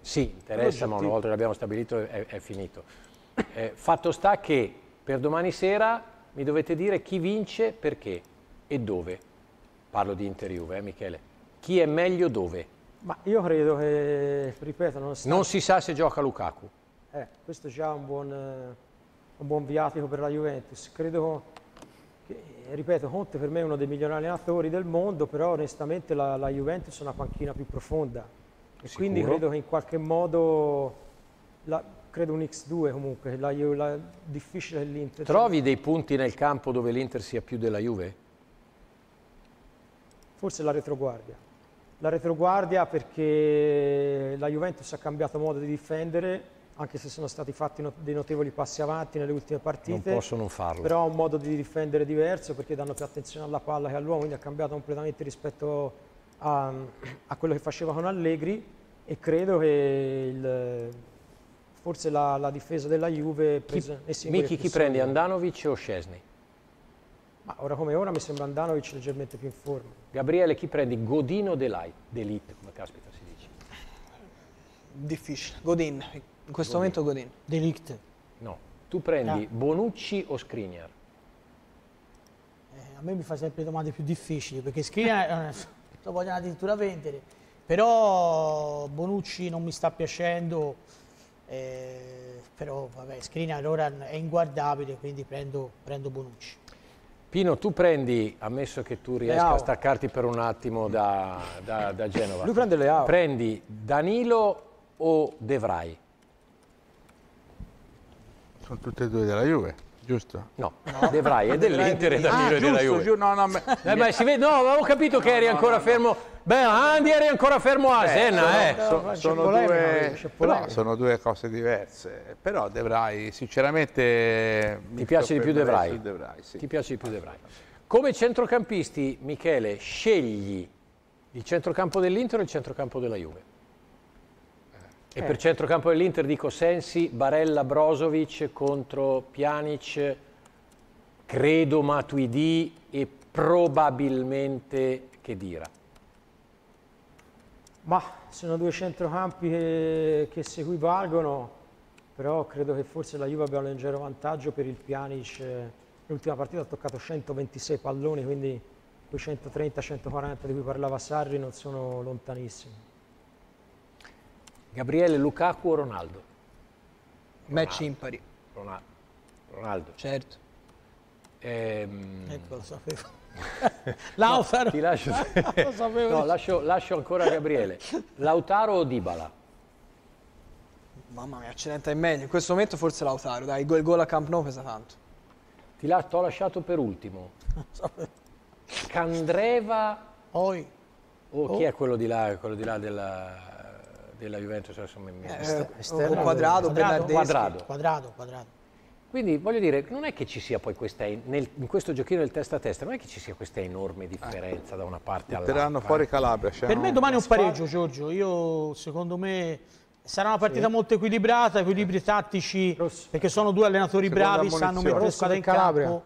sì, interessa, ma una volta che l'abbiamo stabilito è, è finito. Eh, fatto sta che per domani sera mi dovete dire chi vince, perché e dove. Parlo di Inter-Juve, eh, Michele. Chi è meglio dove? Ma io credo che, ripeto, nonostante... Non si sa se gioca Lukaku. Eh, questo è già un buon, eh, un buon viatico per la Juventus. Credo che, ripeto, Conte per me è uno dei migliori allenatori del mondo, però onestamente la, la Juventus è una panchina più profonda. E Sicuro? quindi credo che in qualche modo, la- credo un X2 comunque, la, la- difficile che l'Inter... Trovi dei punti nel campo dove l'Inter sia più della Juve? Forse la retroguardia. La retroguardia perché la Juventus ha cambiato modo di difendere, anche se sono stati fatti no- dei notevoli passi avanti nelle ultime partite. Non posso non farlo. Però ha un modo di difendere diverso perché danno più attenzione alla palla che all'uomo, quindi ha cambiato completamente rispetto a, a quello che faceva con Allegri e credo che il- forse la, la difesa della Juve presa nei singoli Miki, chi solida. Andanovic o Scesni? Ma ora come ora mi sembra Andanovic leggermente più in forma. Gabriele, chi prendi, Godino o Delite? Delite, come caspita si dice? Difficile. Godin, in questo Godin. momento Godin. Delict. No. Tu prendi Ah. Bonucci o Skriniar? Eh, a me mi fa sempre domande più difficili perché Skriniar eh, lo vogliono addirittura vendere però Bonucci non mi sta piacendo eh, però vabbè Skriniar ora è inguardabile quindi prendo, prendo Bonucci Pino, tu prendi, ammesso che tu riesca Leao. a staccarti per un attimo da, da- da Genova, Lui prende Leao. prendi Danilo o De Vrij? Sono tutte e due della Juve, giusto? No, De Vrij è dell'Inter e Danilo Ah, è della giusto, Juve. giu- no, no, me- Eh, ma si vede, no, avevo capito che eri ancora fermo. Beh, Andi eri ancora fermo a Senna, eh. So- c'è sono, polemica, due, però sono due cose diverse. Però De Vrij, sinceramente... Ti piace di più De Vrij? De Vrij, sì. Ti piace di più De Vrij. Come centrocampisti, Michele, scegli il centrocampo dell'Inter o il centrocampo della Juve? E Eh. per centrocampo dell'Inter dico Sensi, Barella, Brozovic contro Pjanic, credo Matuidi e probabilmente Chedira. Ma sono due centrocampi che, che si equivalgono, però credo che forse la Juve abbia un leggero vantaggio per il Pjanic. L'ultima partita ha toccato 126 palloni, quindi quei 130-140 di cui parlava Sarri non sono lontanissimi. Gabriele Lukaku o Ronaldo? Match impari. Ronaldo. Ronaldo. Certo. Ehm, ecco lo sapevo [LAUGHS] [LAUGHS] Lautaro Ti lascio, [LAUGHS] Lo sapevo. no, lascio, lascio ancora Gabriele. Lautaro o Dybala? Mamma mia, accidenta è meglio. In questo momento forse Lautaro, dai, il gol, a Camp Nou pesa tanto. Ti la- t'ho lasciato per ultimo. Candreva Poi o chi è quello di là, quello di là della, della Juventus? Adesso mi- mi- Eh, esterno, Quadrado, Bernardeschi. Quadrado. quadrato quadrato Quindi voglio dire, non è che ci sia poi questa, nel- in questo giochino del testa a testa, non è che ci sia questa enorme differenza da una parte all'altra. Metteranno fuori Calabria. c'è per me domani è un pareggio Giorgio io secondo me sarà una partita molto equilibrata equilibri tattici perché sono due allenatori Seconda bravi sanno mettere Rosso squadra in Calabria. campo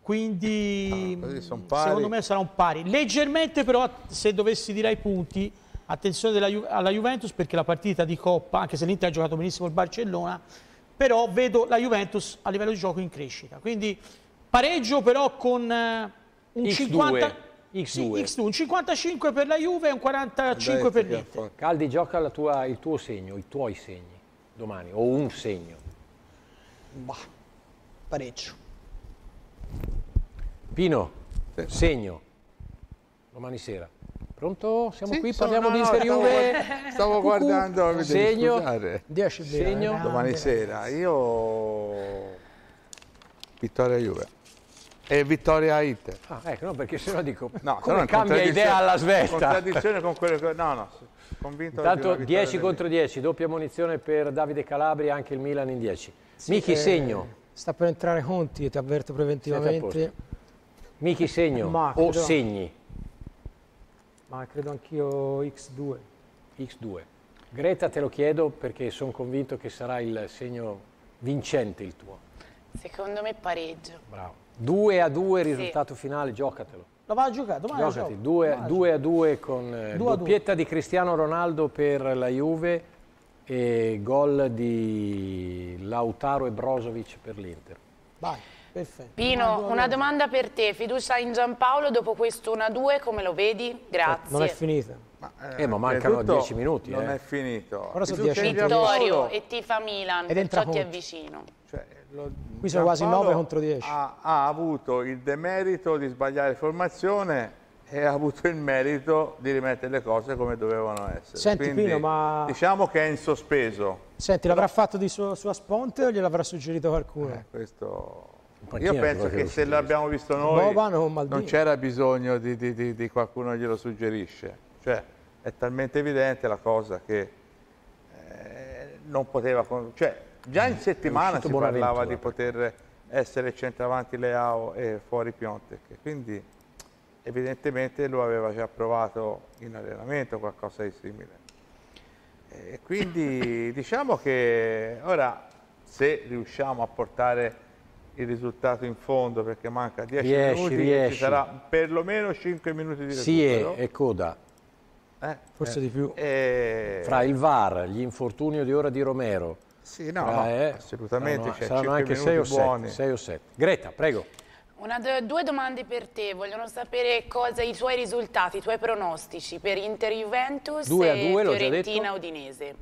quindi pari. secondo me sarà un pari leggermente però se dovessi dire ai punti attenzione della Ju- alla Juventus perché la partita di Coppa anche se l'Inter ha giocato benissimo il Barcellona però vedo la Juventus a livello di gioco in crescita quindi pareggio però con eh, un X2, 50 X2. Sì, X2, un 55 per la Juve e un 45 per l'Inter Caldi gioca la tua- il tuo segno, i tuoi segni domani, o un segno. Bah, pareggio. Pino, segno, domani sera. Pronto? Siamo Sì, qui, sono- parliamo no, di Inter stavo- Juve. [LAUGHS] Stavo Cucù. guardando, segno, scusare. 10 segno. Domani sera io vittoria Juve e vittoria Inter. Ah, ecco, no, perché se no dico, No, come no, cambia idea alla svelta? Contraddizione con quello che no, no, convinto Intanto una vittoria 10 del contro 10, doppia munizione per Davide Calabria, anche il Milan in 10. Michi, eh, segno. Sta per entrare Conti, ti avverto preventivamente. Michi segno Ma o segni? Ma credo anch'io X2. X2. Greta te lo chiedo perché sono convinto che sarà il segno vincente il tuo. Secondo me pareggio. Bravo. 2 a 2 risultato finale, giocatelo. Lo va a giocare, domani lo Giocati, gioco. 2 Domani lo 2 a 2 con eh, Due a due. doppietta di Cristiano Ronaldo per la Juve e gol di Lautaro e Brozovic per l'Inter. Vai, perfetto. Pino, una domanda per te. Fiducia in Giampaolo dopo questo 1-2, come lo vedi? Grazie. Non è finita. Eh, ma mancano Innanzitutto 10 minuti. Non eh. è finito. Ora sono Fiducia 10 in minuti. Vittorio e tifa Milan, Ed entra perciò ti avvicino. cioè, lo- Qui sono quasi Giampaolo 9 contro 10. Ha, ha avuto il demerito di sbagliare formazione e ha avuto il merito di rimettere le cose come dovevano essere. Senti, Quindi, Pino, ma- Diciamo che è in sospeso. Senti, l'avrà fatto di sua, sua sponte o gliel'avrà suggerito qualcuno? Eh, questo... Io penso che se l'abbiamo visto noi non c'era bisogno di, di- di- di qualcuno che glielo suggerisce. Cioè, è talmente evidente la cosa che eh, non poteva... Cioè, già in settimana uscito si parlava di poter essere centravanti Leao e fuori Piontek. Quindi evidentemente lui aveva già provato in allenamento qualcosa di simile. E quindi [LAUGHS] diciamo che ora se riusciamo a portare il risultato in fondo perché manca 10 Riesci, minuti riesci. ci sarà perlomeno 5 minuti di Sì e, recupero. e coda. Eh, Forse di più. e- Fra il VAR, gli infortuni di ora di Romero. Sì, no, no, eh, assolutamente, saranno, c'è saranno 5 anche 6 o, minuti buoni. 7, 6 o 7. Greta, prego. Una, due domande per te. Vogliono sapere cosa, i tuoi risultati, i tuoi pronostici per Inter-Juventus e. Fiorentina-Udinese.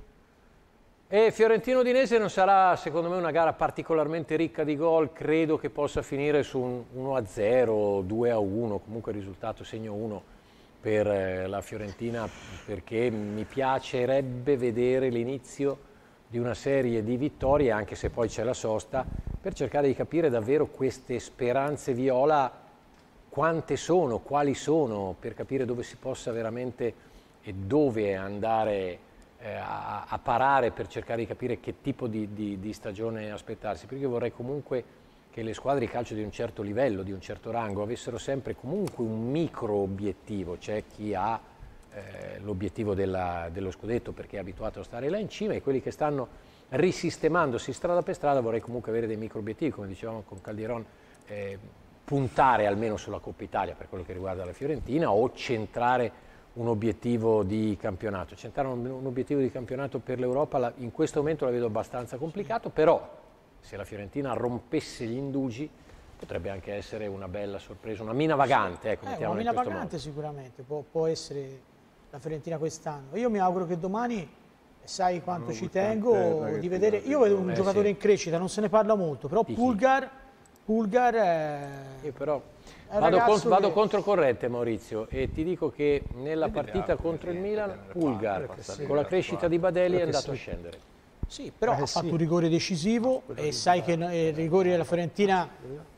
E Fiorentino Udinese non sarà secondo me una gara particolarmente ricca di gol, credo che possa finire su un 1-0, 2-1, comunque il risultato segno 1 per eh, la Fiorentina perché mi piacerebbe vedere l'inizio di una serie di vittorie, anche se poi c'è la sosta, per cercare di capire davvero queste speranze viola quante sono, quali sono, per capire dove si possa veramente e dove andare a, a parare per cercare di capire che tipo di, di- di stagione aspettarsi, perché io vorrei comunque che le squadre di calcio di un certo livello, di un certo rango, avessero sempre comunque un micro obiettivo, c'è chi ha eh, l'obiettivo dello scudetto perché è abituato a stare là in cima e quelli che stanno risistemandosi strada per strada vorrei comunque avere dei micro obiettivi, come dicevamo con Calderon, eh, puntare almeno sulla Coppa Italia per quello che riguarda la Fiorentina o centrare un obiettivo di campionato. Centrare un, un obiettivo di campionato per l'Europa la- in questo momento la vedo abbastanza complicato, però se la Fiorentina rompesse gli indugi potrebbe anche essere una bella sorpresa, una mina vagante, ecco, Eh, una mina pagante modo. sicuramente, può, può essere la Fiorentina quest'anno. Io mi auguro che domani, sai quanto ci tengo, di vedere... Io vedo un Eh, giocatore sì. in crescita, non se ne parla molto, però Pulgar, Pulgar è... Io però vado, con- vado controcorrente Maurizio e ti dico che nella partita contro il Milan Pulgar con la crescita di Badelli è andato a scendere. Sì, però Eh, ha sì. fatto un rigore decisivo e sai che no- i rigori della Fiorentina...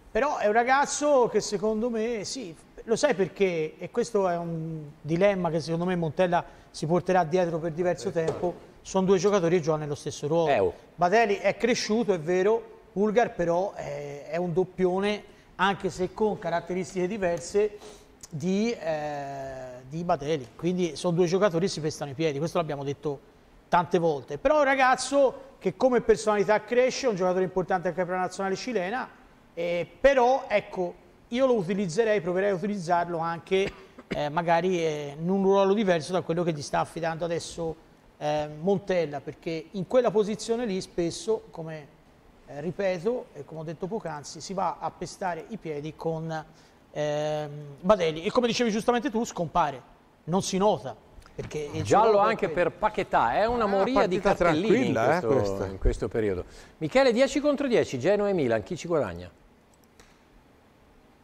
Però è un ragazzo che secondo me, sì, lo sai perché, e questo è un dilemma che secondo me Montella si porterà dietro per diverso tempo, sono due giocatori che giocano nello stesso ruolo. Batelli è cresciuto, è vero, Pulgar però è, è un doppione, anche se con caratteristiche diverse, di, eh, di Batelli. Quindi sono due giocatori che si pestano i piedi, questo l'abbiamo detto tante volte. Però è un ragazzo che come personalità cresce, è un giocatore importante anche per la nazionale cilena, eh, però ecco, io lo utilizzerei, proverei a utilizzarlo anche eh, magari eh, in un ruolo diverso da quello che gli sta affidando adesso eh, Montella, perché in quella posizione lì spesso, come eh, ripeto e come ho detto poc'anzi, si va a pestare i piedi con ehm, Badelli e come dicevi giustamente tu scompare, non si nota. Perché Giallo anche per Paquetà, è una moria di partita cartellini in tranquilla, eh, questo, questa. in questo periodo. Michele 10 contro 10, Genoa e Milan, chi ci guadagna?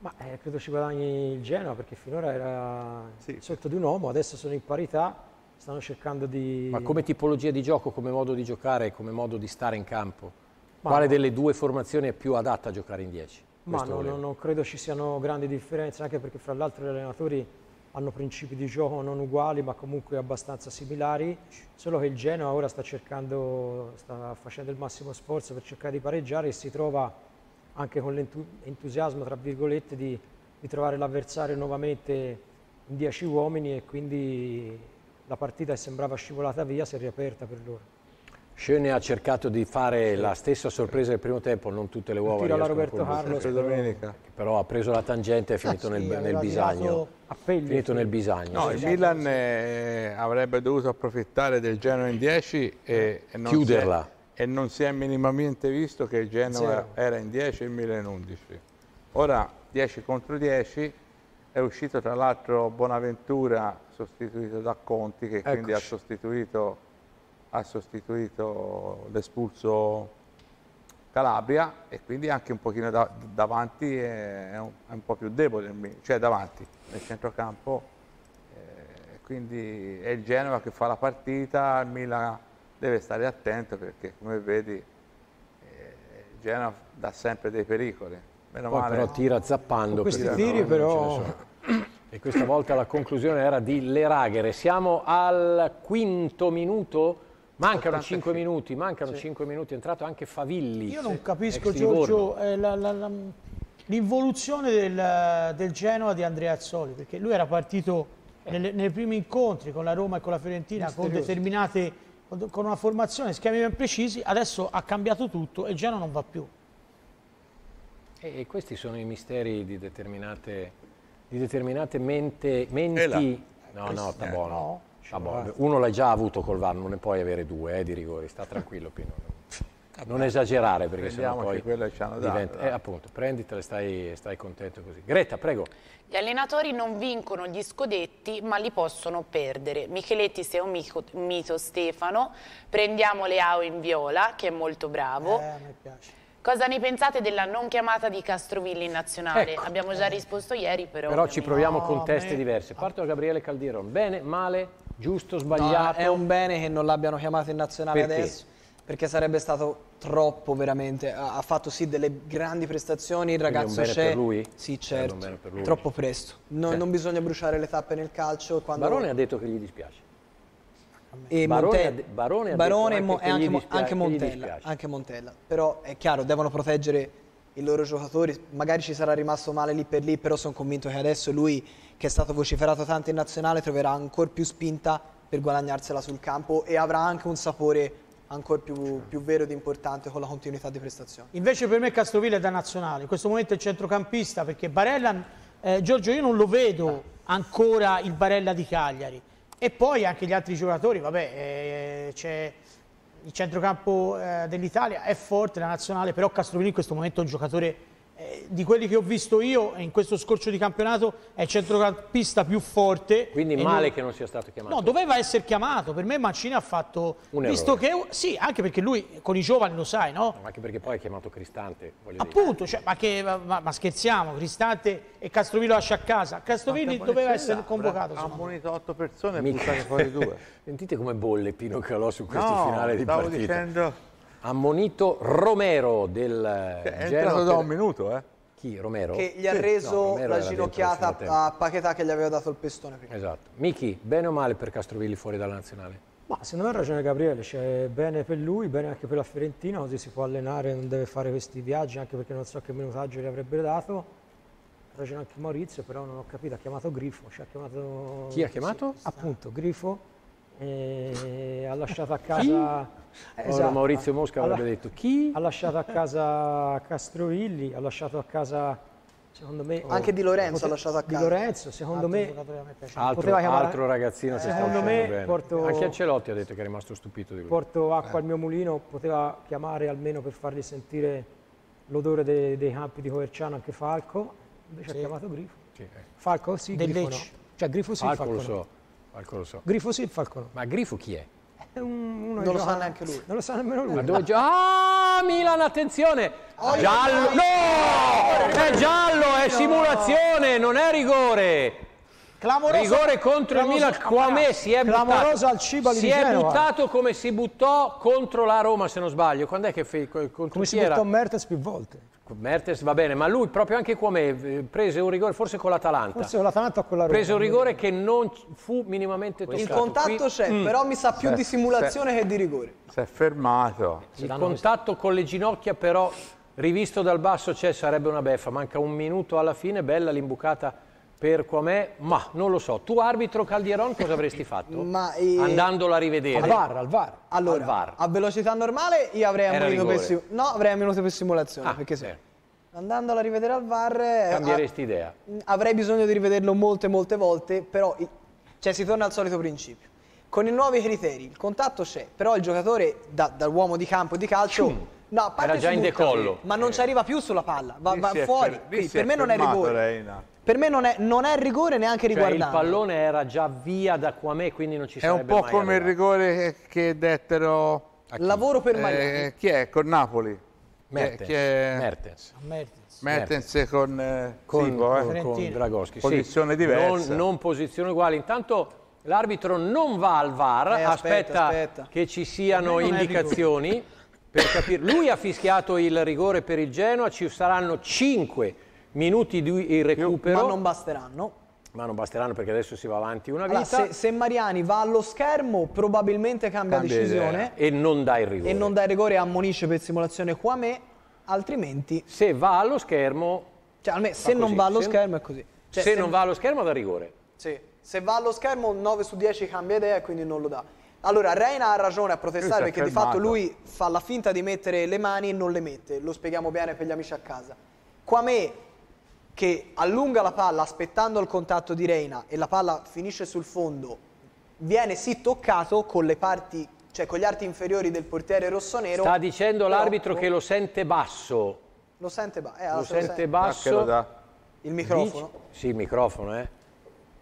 Ma eh, credo ci guadagni il Genoa perché finora era sotto di un uomo, adesso sono in parità, stanno cercando di... Ma come tipologia di gioco, come modo di giocare, come modo di stare in campo? Ma Quale delle due formazioni è più adatta a giocare in 10? Ma no, no, non credo ci siano grandi differenze, anche perché fra l'altro gli allenatori hanno principi di gioco non uguali, ma comunque abbastanza similari, solo che il Genoa ora sta cercando, sta facendo il massimo sforzo per cercare di pareggiare e si trova anche con l'entusiasmo, tra virgolette, di, di trovare l'avversario nuovamente in 10 uomini e quindi la partita che sembrava scivolata via si è riaperta per loro. Schöne ha cercato di fare la stessa sorpresa del primo tempo, non tutte le uova tiro alla riescono Roberto Carlos, però- domenica. però ha preso la tangente e è finito Ah, sì, nel, nel bisagno. finito sì. nel bisagno. No, il Milan eh, avrebbe dovuto approfittare del Genoa in 10 e, e non Chiuderla. Si è, e non si è minimamente visto che il Genoa Zero. era in 10 e il Milan in 11. Ora 10 contro 10 è uscito tra l'altro Bonaventura sostituito da Conti che quindi ha sostituito, ha sostituito l'espulso Calabria e quindi anche un pochino da- davanti è, è un, è un po' più debole, cioè davanti nel centrocampo eh, quindi è il Genova che fa la partita, il Milan deve stare attento perché come vedi eh, il Genova dà sempre dei pericoli. Meno Poi male. però tira zappando. Con questi tiri però-. E questa volta la conclusione era di Leraghere. Siamo al quinto minuto. Mancano 85. 5 minuti, mancano 5 minuti. È entrato anche Favilli. Io non capisco. Giorgio, eh, l'involuzione del, del Genoa di Andrea Azzoli, perché lui era partito nelle- nei primi incontri con la Roma e con la Fiorentina con determinate, con una formazione, schemi ben precisi, adesso ha cambiato tutto e il Genoa non va più. E e questi sono i misteri di determinate, di determinate mente, menti. E là. No, no, sta buono. no, Sta buono. Uno l'hai già avuto col VAR, non ne puoi avere due eh, di rigori. Sta tranquillo, Pino. Non esagerare perché sennò poi quello ci hanno dato, diventa... dai. Eh, appunto, prenditela e stai, stai contento così. Greta, prego. Gli allenatori non vincono gli scudetti, ma li possono perdere. Micheletti sei un mico- mito Stefano, prendiamo Leao in viola, che è molto bravo. Eh, a me piace. Cosa ne pensate della non chiamata di Castrovilli in nazionale? Ecco. Abbiamo già risposto ieri, però... Però ci proviamo No, con teste me- diverse. Parto da Gabriele Caldiron. Bene, male, giusto, No, sbagliato? è un bene che non l'abbiano chiamato in nazionale Perché? adesso, perché sarebbe stato troppo veramente. Ha, ha fatto sì delle grandi prestazioni, il ragazzo bene c'è. per lui? Sì, È certo. un bene per lui. Troppo presto. Non, Sì. non bisogna bruciare le tappe nel calcio. Quando... Barone ha detto che gli dispiace. E Barone Monte- ha de- Barone e anche e che anche, gli Mo- dispia- anche Montella, dispiace. anche Montella. Però è chiaro, devono proteggere i loro giocatori. Magari ci sarà rimasto male lì per lì, però sono convinto che adesso lui, che è stato vociferato tanto in nazionale, troverà ancora più spinta per guadagnarsela sul campo e avrà anche un sapore ancora più, più vero ed importante con la continuità di prestazione. Invece per me Castroville è da nazionale, in questo momento è il centrocampista perché Barella, eh, Giorgio io non lo vedo ancora il Barella di Cagliari e poi anche gli altri giocatori, vabbè eh, c'è il centrocampo eh, dell'Italia è forte, la nazionale, però Castroville in questo momento è un giocatore eh, di quelli che ho visto io in questo scorcio di campionato è il centrocampista più forte. Quindi male non- che non sia stato chiamato. No, doveva essere chiamato. Per me Mancini ha fatto. Un visto errore. che. Sì, anche perché lui con i giovani lo sai, no? Ma anche perché poi ha chiamato Cristante, voglio dire. Appunto, cioè, ma, che, ma, ma scherziamo, Cristante e Castrovillo lascia a casa. Castrovilli doveva essere convocato. Ha ammonito 8 persone e buttate fuori due. [LAUGHS] Sentite come bolle Pino Calò su questo No, finale di stavo partita. dicendo Ammonito Romero del è Genoa entrato da un minuto, eh. Chi? Romero? Che gli ha reso No, la ginocchiata a Paquetà che gli aveva dato il pestone prima. Esatto. Michi, bene o male per Castrovilli fuori dalla nazionale? Ma secondo me ha ragione Gabriele, cioè bene per lui, bene anche per la Fiorentina, così si può allenare, non deve fare questi viaggi, anche perché non so che minutaggio gli avrebbero dato. Ha ragione anche Maurizio, però non ho capito, ha chiamato Grifo, ci ha chiamato... Chi ha chiamato? Sì, appunto, Grifo, ha lasciato a casa... Eh, Ora Maurizio Mosca Ha la- avrebbe detto chi? Ha lasciato a casa Castrovilli, ha lasciato a casa, secondo me... Anche Di Lorenzo pote- ha lasciato a Di casa. Lorenzo, secondo me... Altro, chiamare- altro ragazzino che sta Secondo uscendo me bene. porto- Anche Ancelotti ha detto che è rimasto stupito di lui. porto acqua al mio mulino, poteva chiamare almeno per fargli sentire l'odore dei, dei campi di Coverciano anche Falco, invece ha chiamato Grifo. Sì, eh. Falco sì, Del Grifo no. Cioè Grifo sì, Falco Falco, lo no. Falco lo so. Grifo sì, Falco no. Ma Grifo chi è? È un- uno Non lo gioca- sa neanche lui. Non lo sa nemmeno lui. Ma dove gio- Ah, Milan, attenzione! Giallo! No! È giallo, è simulazione, non è rigore! Clamoroso- Rigore contro il clamoroso- Milan, Quame si è buttato. Clamoroso al Cibali Si di è buttato come si buttò contro la Roma, se non sbaglio. Quando è che fe- contro Come si era? buttò Mertens più volte. Mertes va bene, ma lui proprio anche Quame eh, prese un rigore, forse con l'Atalanta. Forse con l'Atalanta o con la Roma. Prese un rigore che non fu minimamente toccato. Il contatto Qui- c'è, Mm. però mi sa più Sì, di simulazione che di rigore. Si è fermato. Il contatto con le ginocchia però rivisto dal basso c'è, sarebbe una beffa, manca un minuto alla fine, bella l'imbucata per Quamè, ma non lo so. Tu arbitro Caldieron cosa avresti fatto? Ma, eh, Andandola a rivedere. Al VAR, al VAR. Allora, Al VAR. a velocità normale io avrei ammonito per, sim- no, avrei ammonito per simulazione, Ah, perché se certo. andandola a rivedere al VAR eh, Cambieresti idea. a- avrei bisogno di rivederlo molte molte volte, però cioè, si torna al solito principio. Con i nuovi criteri il contatto c'è, però il giocatore da, da uomo di campo e di calcio no, a parte Era già in decollo. ma non ci arriva più sulla palla, va, va fuori. per me non è rigore. Reina. Per me non è, non è rigore neanche Cioè, il riguardante. pallone era già via da Quamè, quindi non ci È un sarebbe po' come il arrivato. rigore che- dettero Lavoro per eh, Mariani. chi è? Con Napoli. Mertens. Chi è? Mertens. Mertens. Mertens con, eh, con, Sivo, eh? con- con Dragoschi. sì. Posizione diversa. Non, non posizione uguale. Intanto l'arbitro non va al VAR, Eh, aspetta, aspetta, aspetta. che ci siano me indicazioni per capire. Lui ha fischiato il rigore per il Genoa, ci saranno 5 minuti di recupero, ma non basteranno. ma non basteranno perché adesso si va avanti una Allora, vita se, se Mariani va allo schermo, probabilmente cambia, Cambia decisione e non dà il rigore. e non dà il rigore e ammonisce per simulazione qua me, altrimenti, Se va allo schermo, cioè almeno se così, non va allo se- schermo è così. Cioè, se non va allo schermo dà rigore. sì, se va allo schermo 9 su 10 cambia idea e quindi non lo dà. Allora, Reina ha ragione a protestare perché di fatto lui fa la finta di mettere le mani e non le mette. Lo spieghiamo bene per gli amici a casa. Quame che allunga la palla aspettando il contatto di Reina e la palla finisce sul fondo, viene sì toccato con le parti, cioè con gli arti inferiori del portiere rossonero. Sta dicendo l'arbitro che lo sente basso. lo sente, ba- eh, Lo allora sente Ah, lo basso. dà. il microfono. Dice- sì, il microfono, eh.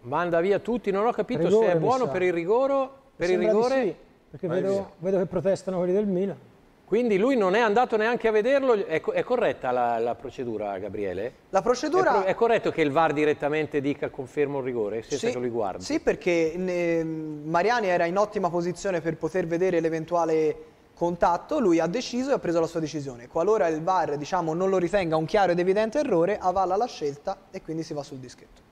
Manda via tutti, non ho capito Rigore, se è buono sa. per il rigore, per il rigore. sì, perché vedo, vedo che protestano quelli del Milan. Quindi lui non è andato neanche a vederlo. È, co- è corretta la, la procedura, Gabriele? La È, procedura pro- è corretto che il VAR direttamente dica confermo il rigore senza Sì, che lui guardi? Sì, perché ne- Mariani era in ottima posizione per poter vedere l'eventuale contatto, lui ha deciso e ha preso la sua decisione. Qualora il VAR diciamo, non lo ritenga un chiaro ed evidente errore, avalla la scelta e quindi si va sul dischetto.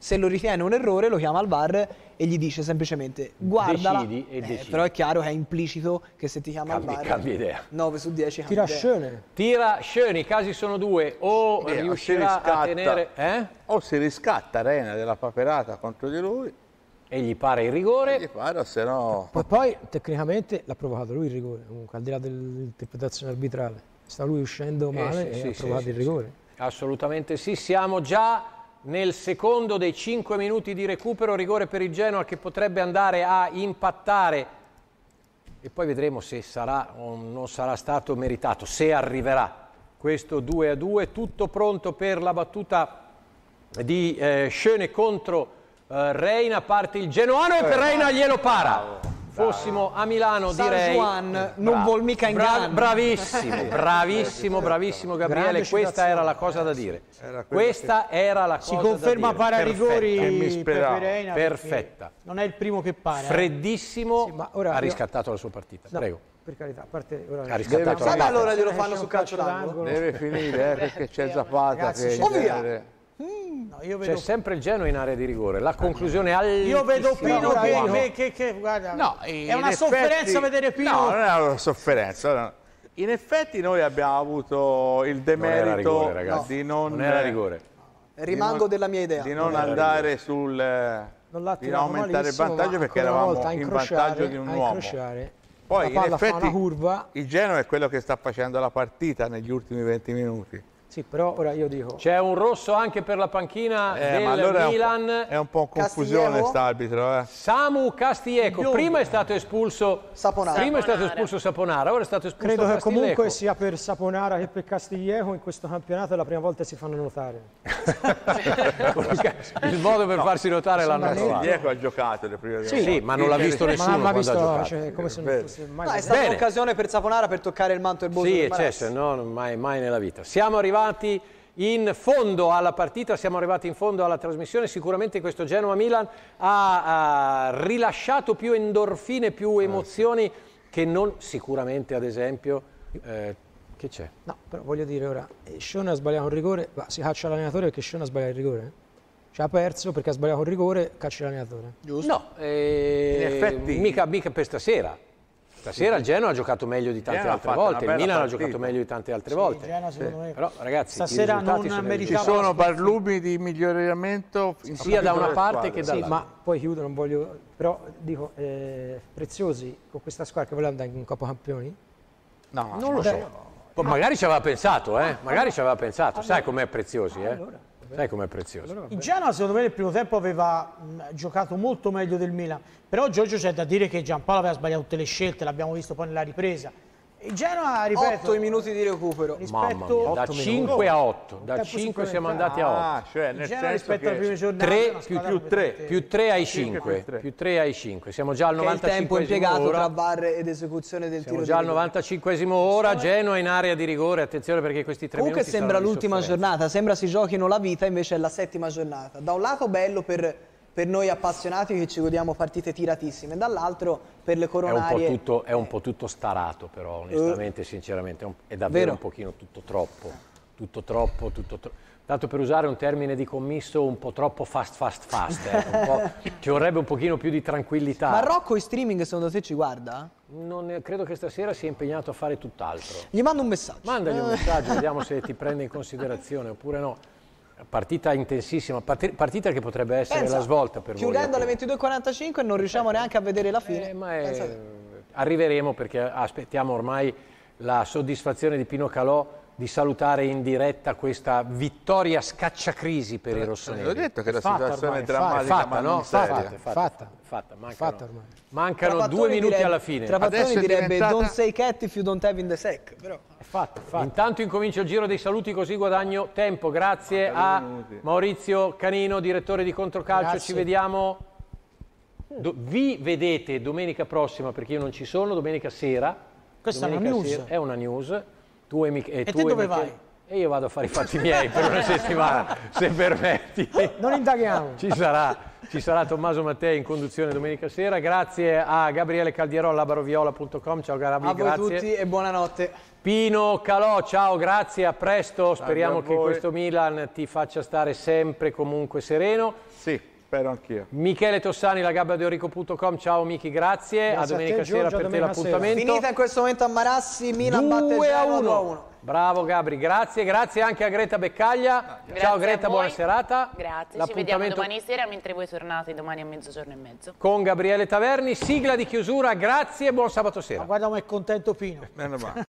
Se lo ritiene un errore, lo chiama al VAR e gli dice semplicemente guardala. Decidi e Eh, decidi. però è chiaro che è implicito che se ti chiama Cambi- al VAR cambi idea. 9 su 10 Tira cambia. Schöne. Tira Schöni, i casi sono due. O Eh, o si riuscirà a riscatta. tenere... Eh? O si riscatta Reina della paperata contro di lui, E gli pare il gli rigore. pare, o se no... Poi, poi tecnicamente l'ha provocato lui il rigore, comunque al di là dell'interpretazione arbitrale. Sta lui uscendo Eh, male sì, e sì, ha provato sì, il sì. rigore. Assolutamente sì, siamo già nel secondo dei 5 minuti di recupero, rigore per il Genoa che potrebbe andare a impattare. E poi vedremo se sarà o non sarà stato meritato, se arriverà questo 2 a 2, tutto pronto per la battuta di eh, Schöne contro eh, Reina, parte il Genoano e per Reina glielo para. Fossimo a Milano San direi... Juan non vuol mica Bra- ingannare. [LAUGHS] bravissimo, bravissimo, bravissimo Gabriele, Grande questa citazione. era la cosa da dire. Era Questa era la cosa Si conferma da dire. pari a rigori Perfetta. Non è il primo che pare. eh. Freddissimo, Sì, ma ora ha io- riscattato la sua partita. No, Prego. Per carità, a parte ora Ha riscattato la Sai, partita. allora glielo fanno sul calcio d'angolo. Deve finire, eh, perché c'è Zapata Ragazzi, che c'è- genere- No, io C'è vedo, sempre il Genoa in area di rigore. La conclusione è io vedo Pino che, che, che- che- guarda, No, è una effetti- sofferenza vedere Pino. No, non è una sofferenza. no. In effetti noi abbiamo avuto il era demerito rigore, ragazzi. di non, Non era rigore. Rimango non- della mia idea. di non era andare sul eh, non di tirato aumentare il vantaggio perché eravamo volta in vantaggio di un uomo. Poi in effetti il Genoa è quello che sta facendo la partita negli ultimi 20 minuti. Sì, però ora io dico, C'è un rosso anche per la panchina Eh, del ma allora è un, Milan. po', è un po' confusione Castillejo? quest'arbitro. Eh. Samu Castilleco, prima è stato espulso Saponara. Prima è stato espulso Saponara, ora è stato espulso credo che Castillejo. comunque sia per Saponara che per Castiglieco in questo campionato è la prima volta che si fanno notare. [LAUGHS] il modo per farsi notare l'hanno trovato. Diego ha giocato le prime Sì, sì, ma non l'ha visto Ma nessuno ha visto, giocato. cioè, come se non fosse mai No, è stata un'occasione per Saponara per toccare il manto Sì, e c'è, Marassi. se no mai, mai nella vita. Siamo arrivati in fondo alla partita, siamo arrivati in fondo alla trasmissione. Sicuramente questo Genoa-Milan ha, ha rilasciato più endorfine, più emozioni che non sicuramente, ad esempio, eh, che c'è? No, però voglio dire ora, eh, Scione ha sbagliato un rigore, ma si caccia l'allenatore perché Scione ha sbagliato il rigore? Cioè ha perso perché ha sbagliato un rigore, caccia l'allenatore. No, eh, In effetti- mica, mica per stasera. Stasera il Genoa ha giocato meglio di tante Genoa ha altre volte, il Milan ha partita. giocato meglio di tante altre Sì, volte. Genoa, secondo me. Però ragazzi, Stasera non sono meritava- Ci sono barlumi di miglioramento Sia da una parte che Sì, dall'altra. ma poi chiudo, non voglio... Però dico, eh, Preziosi con questa squadra che vuole andare in Coppa Campioni? No, Non lo so. Magari ci aveva pensato, eh? Magari ci aveva pensato. Sai com'è preziosi, eh? Sai com'è preziosi. Il Genoa secondo me nel primo tempo aveva mh, giocato molto meglio del Milan, però Giorgio c'è da dire che Giampaolo aveva sbagliato tutte le scelte, l'abbiamo visto poi nella ripresa. Il Genoa, ripeto, 8 minuti di recupero. Mamma rispetto mia, da Otto 5 minuti. a 8. Da Tempo 5 siamo andati a 8. Ah, cioè nel Genoa senso rispetto alle che prime giornate 3 è una più, più 3 completamente- più 3 ai Cinque 5 più tre. più 3 ai 5 siamo già al Che è il tempo 95 impiegato ora tra VAR ed esecuzione del siamo tiro già al di rigore. 95 ora Genoa in area di rigore attenzione perché questi 3 Comunque minuti sembra l'ultima giornata, sembra si giochino la vita, invece è la settima giornata. Da un lato bello per, per noi appassionati che ci godiamo partite tiratissime, dall'altro per le è un, po coronarie... tutto, è un po' tutto starato però onestamente sinceramente è, un- è davvero Vero. un pochino tutto troppo tutto troppo tutto troppo tanto per usare un termine di commisso un po' troppo fast fast fast po'- [LAUGHS] ci vorrebbe un pochino più di tranquillità Ma Rocco in streaming secondo te ci guarda? Non ne- credo che stasera sia impegnato a fare tutt'altro Gli mando un messaggio. Mandagli un Eh. messaggio, vediamo se [LAUGHS] ti prende in considerazione oppure no. Partita intensissima, parti- partita che potrebbe essere Pensa, la svolta per voi. Chiudendo alle 22.45 e non riusciamo neanche a vedere la fine. Eh, ma è-. Arriveremo perché aspettiamo ormai la soddisfazione di Pino Calò di salutare in diretta questa vittoria scacciacrisi per i rossoneri. Ho detto che la È fatta situazione ormai, è drammatica, fatta, ma no? non È fatta, fatta, Fatta. è fatta, mancano, Fatta ormai. mancano due minuti direbbe- alla fine. Trapattoni direbbe diventata- don't say cat if you don't have in the sack. Però. È fatta, fatta. Intanto incomincio il giro dei saluti così guadagno tempo. Grazie a Maurizio Canino, direttore di Controcalcio. Grazie. Ci vediamo. do- vi vedete domenica prossima perché io non ci sono, domenica sera. Questa è una Domenica news. sera- è una news. Tu e, Mich- e te tu dove Michele- vai? E io vado a fare i fatti miei per una settimana, se permetti. [LAUGHS] Non indaghiamo. Ci sarà, ci sarà Tommaso Mattei in conduzione domenica sera. Grazie a Gabriele Caldierò, labaroviola.com. Ciao Gabi, A voi grazie. tutti e buonanotte. Pino Calò, ciao, grazie, a presto. Speriamo a che questo Milan ti faccia stare sempre comunque sereno. Sì, spero anch'io. Michele Tossani, lagabbiadeorico.com, ciao Miki, grazie. Grazie a a domenica te, sera a per te l'appuntamento. Finita in questo momento a Marassi, Milan batte 2 a 0 2 a 1. 1. Bravo Gabri, grazie, grazie anche a Greta Beccaglia. Grazie ciao a Greta, buona serata. Grazie, ci vediamo L'appuntamento domani sera mentre voi tornate domani a mezzogiorno e mezzo. con Gabriele Taverni, sigla di chiusura, grazie e buon sabato sera. Ma guarda come è contento Pino. Meno male.